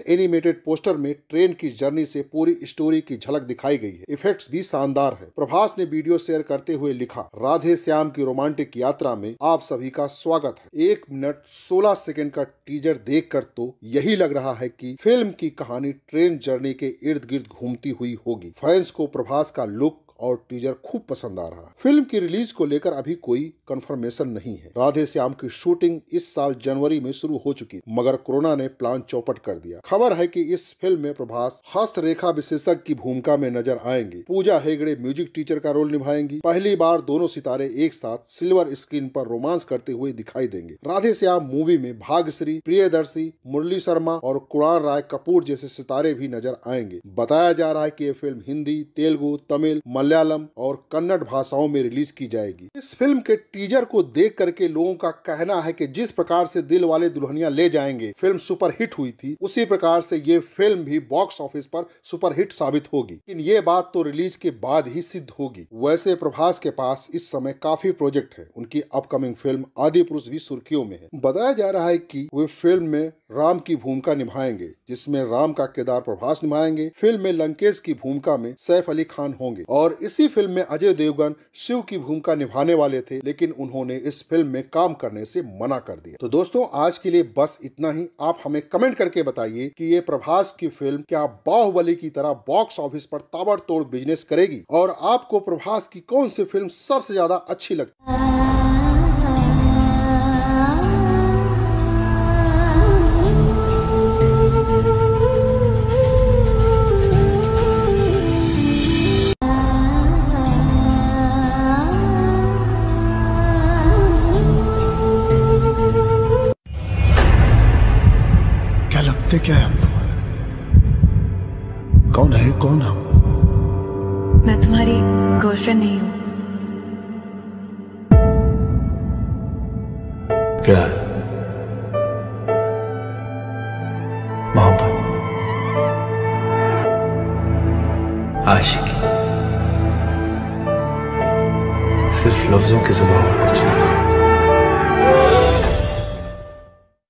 एनिमेटेड पोस्टर में ट्रेन की जर्नी से पूरी स्टोरी की झलक दिखाई गई है। इफेक्ट्स भी शानदार है। प्रभास ने वीडियो शेयर करते हुए लिखा, राधे श्याम की रोमांटिक यात्रा में आप सभी का स्वागत है। एक मिनट सोलह सेकेंड का टीजर देखकर तो यही लग रहा है की फ़िल्म की कहानी ट्रेन जर्नी के इर्द गिर्द घूमती हुई होगी। फैंस को प्रभास का लुक और टीजर खूब पसंद आ रहा फ़िल्म की रिलीज़ को लेकर अभी कोई कंफर्मेशन नहीं है। राधे श्याम की शूटिंग इस साल जनवरी में शुरू हो चुकी मगर कोरोना ने प्लान चौपट कर दिया। खबर है कि इस फ़िल्म में प्रभास हस्तरेखा विशेषज्ञ की भूमिका में नज़र आएँगे। पूजा हेगड़े म्यूज़िक टीचर का रोल निभाएँगी। पहली बार दोनों सितारे एक साथ सिल्वर स्क्रीन पर रोमांस करते हुए दिखाई देंगे। राधे श्याम मूवी में भाग्यश्री, प्रियदर्शी, मुरली शर्मा और कुरान राय कपूर जैसे सितारे भी नज़र आएँगे। बताया जा रहा है की ये फ़िल्म हिंदी, तेलुगु, तमिल, मलयालम और कन्नड़ भाषाओं में रिलीज़ की जाएगी। इस फ़िल्म के टीजर को देख करके लोगों का कहना है कि जिस प्रकार से दिल वाले दुल्हनिया ले जाएँगे, फ़िल्म सुपर हिट हुई थी, उसी प्रकार से ये फ़िल्म भी बॉक्स ऑफ़िस पर सुपर हिट साबित होगी। लेकिन ये बात तो रिलीज़ के बाद ही सिद्ध होगी। वैसे प्रभास के पास इस समय काफ़ी प्रोजेक्ट है। उनकी अपकमिंग फ़िल्म आदि पुरुष भी सुर्खियों में है। बताया जा रहा है कि वे फ़िल्म में राम की भूमिका निभाएँगे, जिसमें राम का किरदार प्रभास निभाएँगे। फ़िल्म में लंकेश की भूमिका में सैफ अली खान होंगे। और इसी फ़िल्म में अजय देवगन शिव की भूमिका निभाने वाले थे, लेकिन उन्होंने इस फ़िल्म में काम करने से मना कर दिया। तो दोस्तों, आज के लिए बस इतना ही। आप हमें कमेंट करके बताइए कि ये प्रभास की फ़िल्म क्या बाहुबली की तरह बॉक्स ऑफ़िस पर ताबड़तोड़ बिज़नेस करेगी? और आपको प्रभास की कौन सी फ़िल्म सबसे ज़्यादा अच्छी लगती है? क्या क्या है हम तुम्हारे? कौन है कौन हम? मैं तुम्हारी गर्लफ्रेंड नहीं हूँ। प्यार मोहब्बत। आशिकी। सिर्फ़ लफ्जों के सिवा और कुछ नहीं।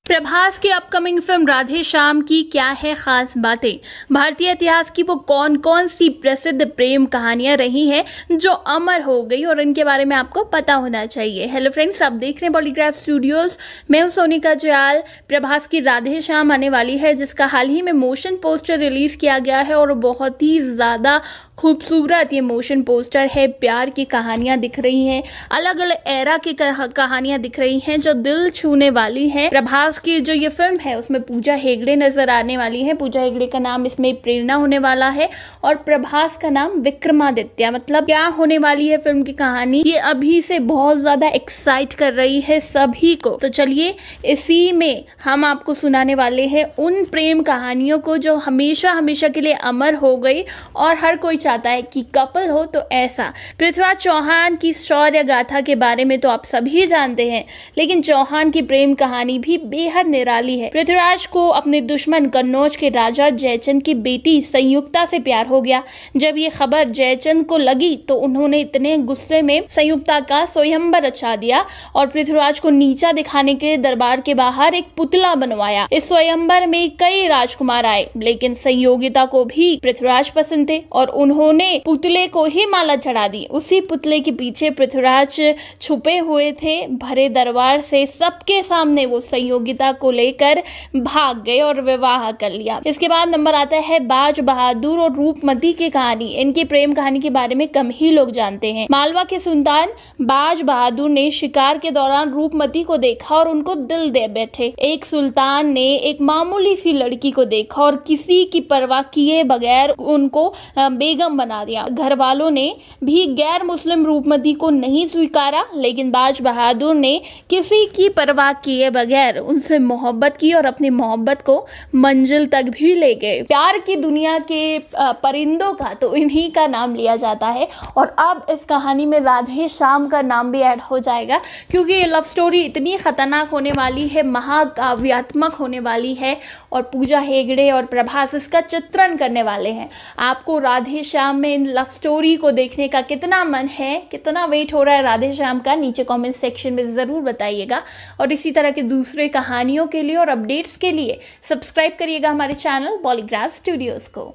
प्रभास की अपकमिंग फ़िल्म राधे श्याम की क्या है खास बातें? भारतीय इतिहास की वो कौन कौन सी प्रसिद्ध प्रेम कहानियाँ रही हैं जो अमर हो गई और इनके बारे में आपको पता होना चाहिए। हेलो फ्रेंड्स आप देख रहे हैं बॉलीग्राफ स्टूडियोज मैं हूँ सोनिका जयाल। प्रभास की राधे श्याम आने वाली है, जिसका हाल ही में मोशन पोस्टर रिलीज़ किया गया है और बहुत ही ज़्यादा खूबसूरत ये मोशन पोस्टर है, प्यार की कहानियाँ दिख रही हैं अलग अलग एरा की कहानियाँ दिख रही हैं, जो दिल छूने वाली हैं। प्रभास की जो ये फ़िल्म है, उसमें पूजा हेगड़े नज़र आने वाली है। पूजा हेगड़े का नाम इसमें प्रेरणा होने वाला है और प्रभास का नाम विक्रमादित्य। मतलब क्या होने वाली है फ़िल्म की कहानी? ये अभी से बहुत ज़्यादा एक्साइट कर रही है सभी को। तो चलिए, इसी में हम आपको सुनाने वाले हैं उन प्रेम कहानियों को जो हमेशा हमेशा के लिए अमर हो गई और हर कोई चाहता है कि कपल हो तो ऐसा। पृथ्वीराज चौहान की शौर्य गाथा के बारे में तो आप सभी जानते हैं, लेकिन चौहान की प्रेम कहानी भी बेहद निराली है। पृथ्वीराज को अपने दुश्मन कन्नौज के राजा जयचंद की बेटी संयुक्ता से प्यार हो गया। जब ये खबर जयचंद को लगी तो उन्होंने इतने गुस्से में संयुक्ता का स्वयंवर रचा दिया और पृथ्वीराज को नीचा दिखाने के लिए दरबार के बाहर एक पुतला बनवाया। इस स्वयंवर में कई राजकुमार आए, लेकिन संयोगिता को भी पृथ्वीराज पसंद थे और उन्होंने पुतले को ही माला चढ़ा दी। उसी पुतले के पीछे पृथ्वीराज छुपे हुए थे। भरे दरबार से सबके सामने वो संयोगिता को लेकर भाग गए और विवाह कर लिया। इसके बाद नंबर आता है बाज बहादुर और रूपमती की कहानी। इनकी प्रेम कहानी के बारे में कम ही लोग जानते हैं। मालवा के सुल्तान बाज बहादुर ने शिकार के दौरान रूपमती को देखा और उनको दिल दे बैठे। एक सुल्तान ने एक मामूली सी लड़की को देखा और किसी की परवाह किए बगैर उनको बेगम बना दिया। घर वालों ने भी गैर मुस्लिम रूपमती को नहीं स्वीकारा, लेकिन बाज बहादुर ने किसी की परवाह किए बगैर उनसे मोहब्बत की और अपनी मोहब्बत को मंजिल तक भी ले गए। प्यार की दुनिया के परिंदों का तो इन्हीं का नाम लिया जाता है। और अब इस कहानी में राधे श्याम का नाम भी ऐड हो जाएगा, क्योंकि ये लव स्टोरी इतनी खतरनाक होने वाली है, महाकाव्यात्मक होने वाली है और पूजा हेगड़े और प्रभास इसका चित्रण करने वाले हैं। आपको राधे श्याम में इन लव स्टोरी को देखने का कितना मन है, कितना वेट हो रहा है राधे श्याम का, नीचे कमेंट सेक्शन में ज़रूर बताइएगा। और इसी तरह के दूसरे कहानियों के लिए और अपडेट्स के लिए सब्सक्राइब करिएगा हमारे चैनल बॉलीग्राफ स्टूडियोज़ को।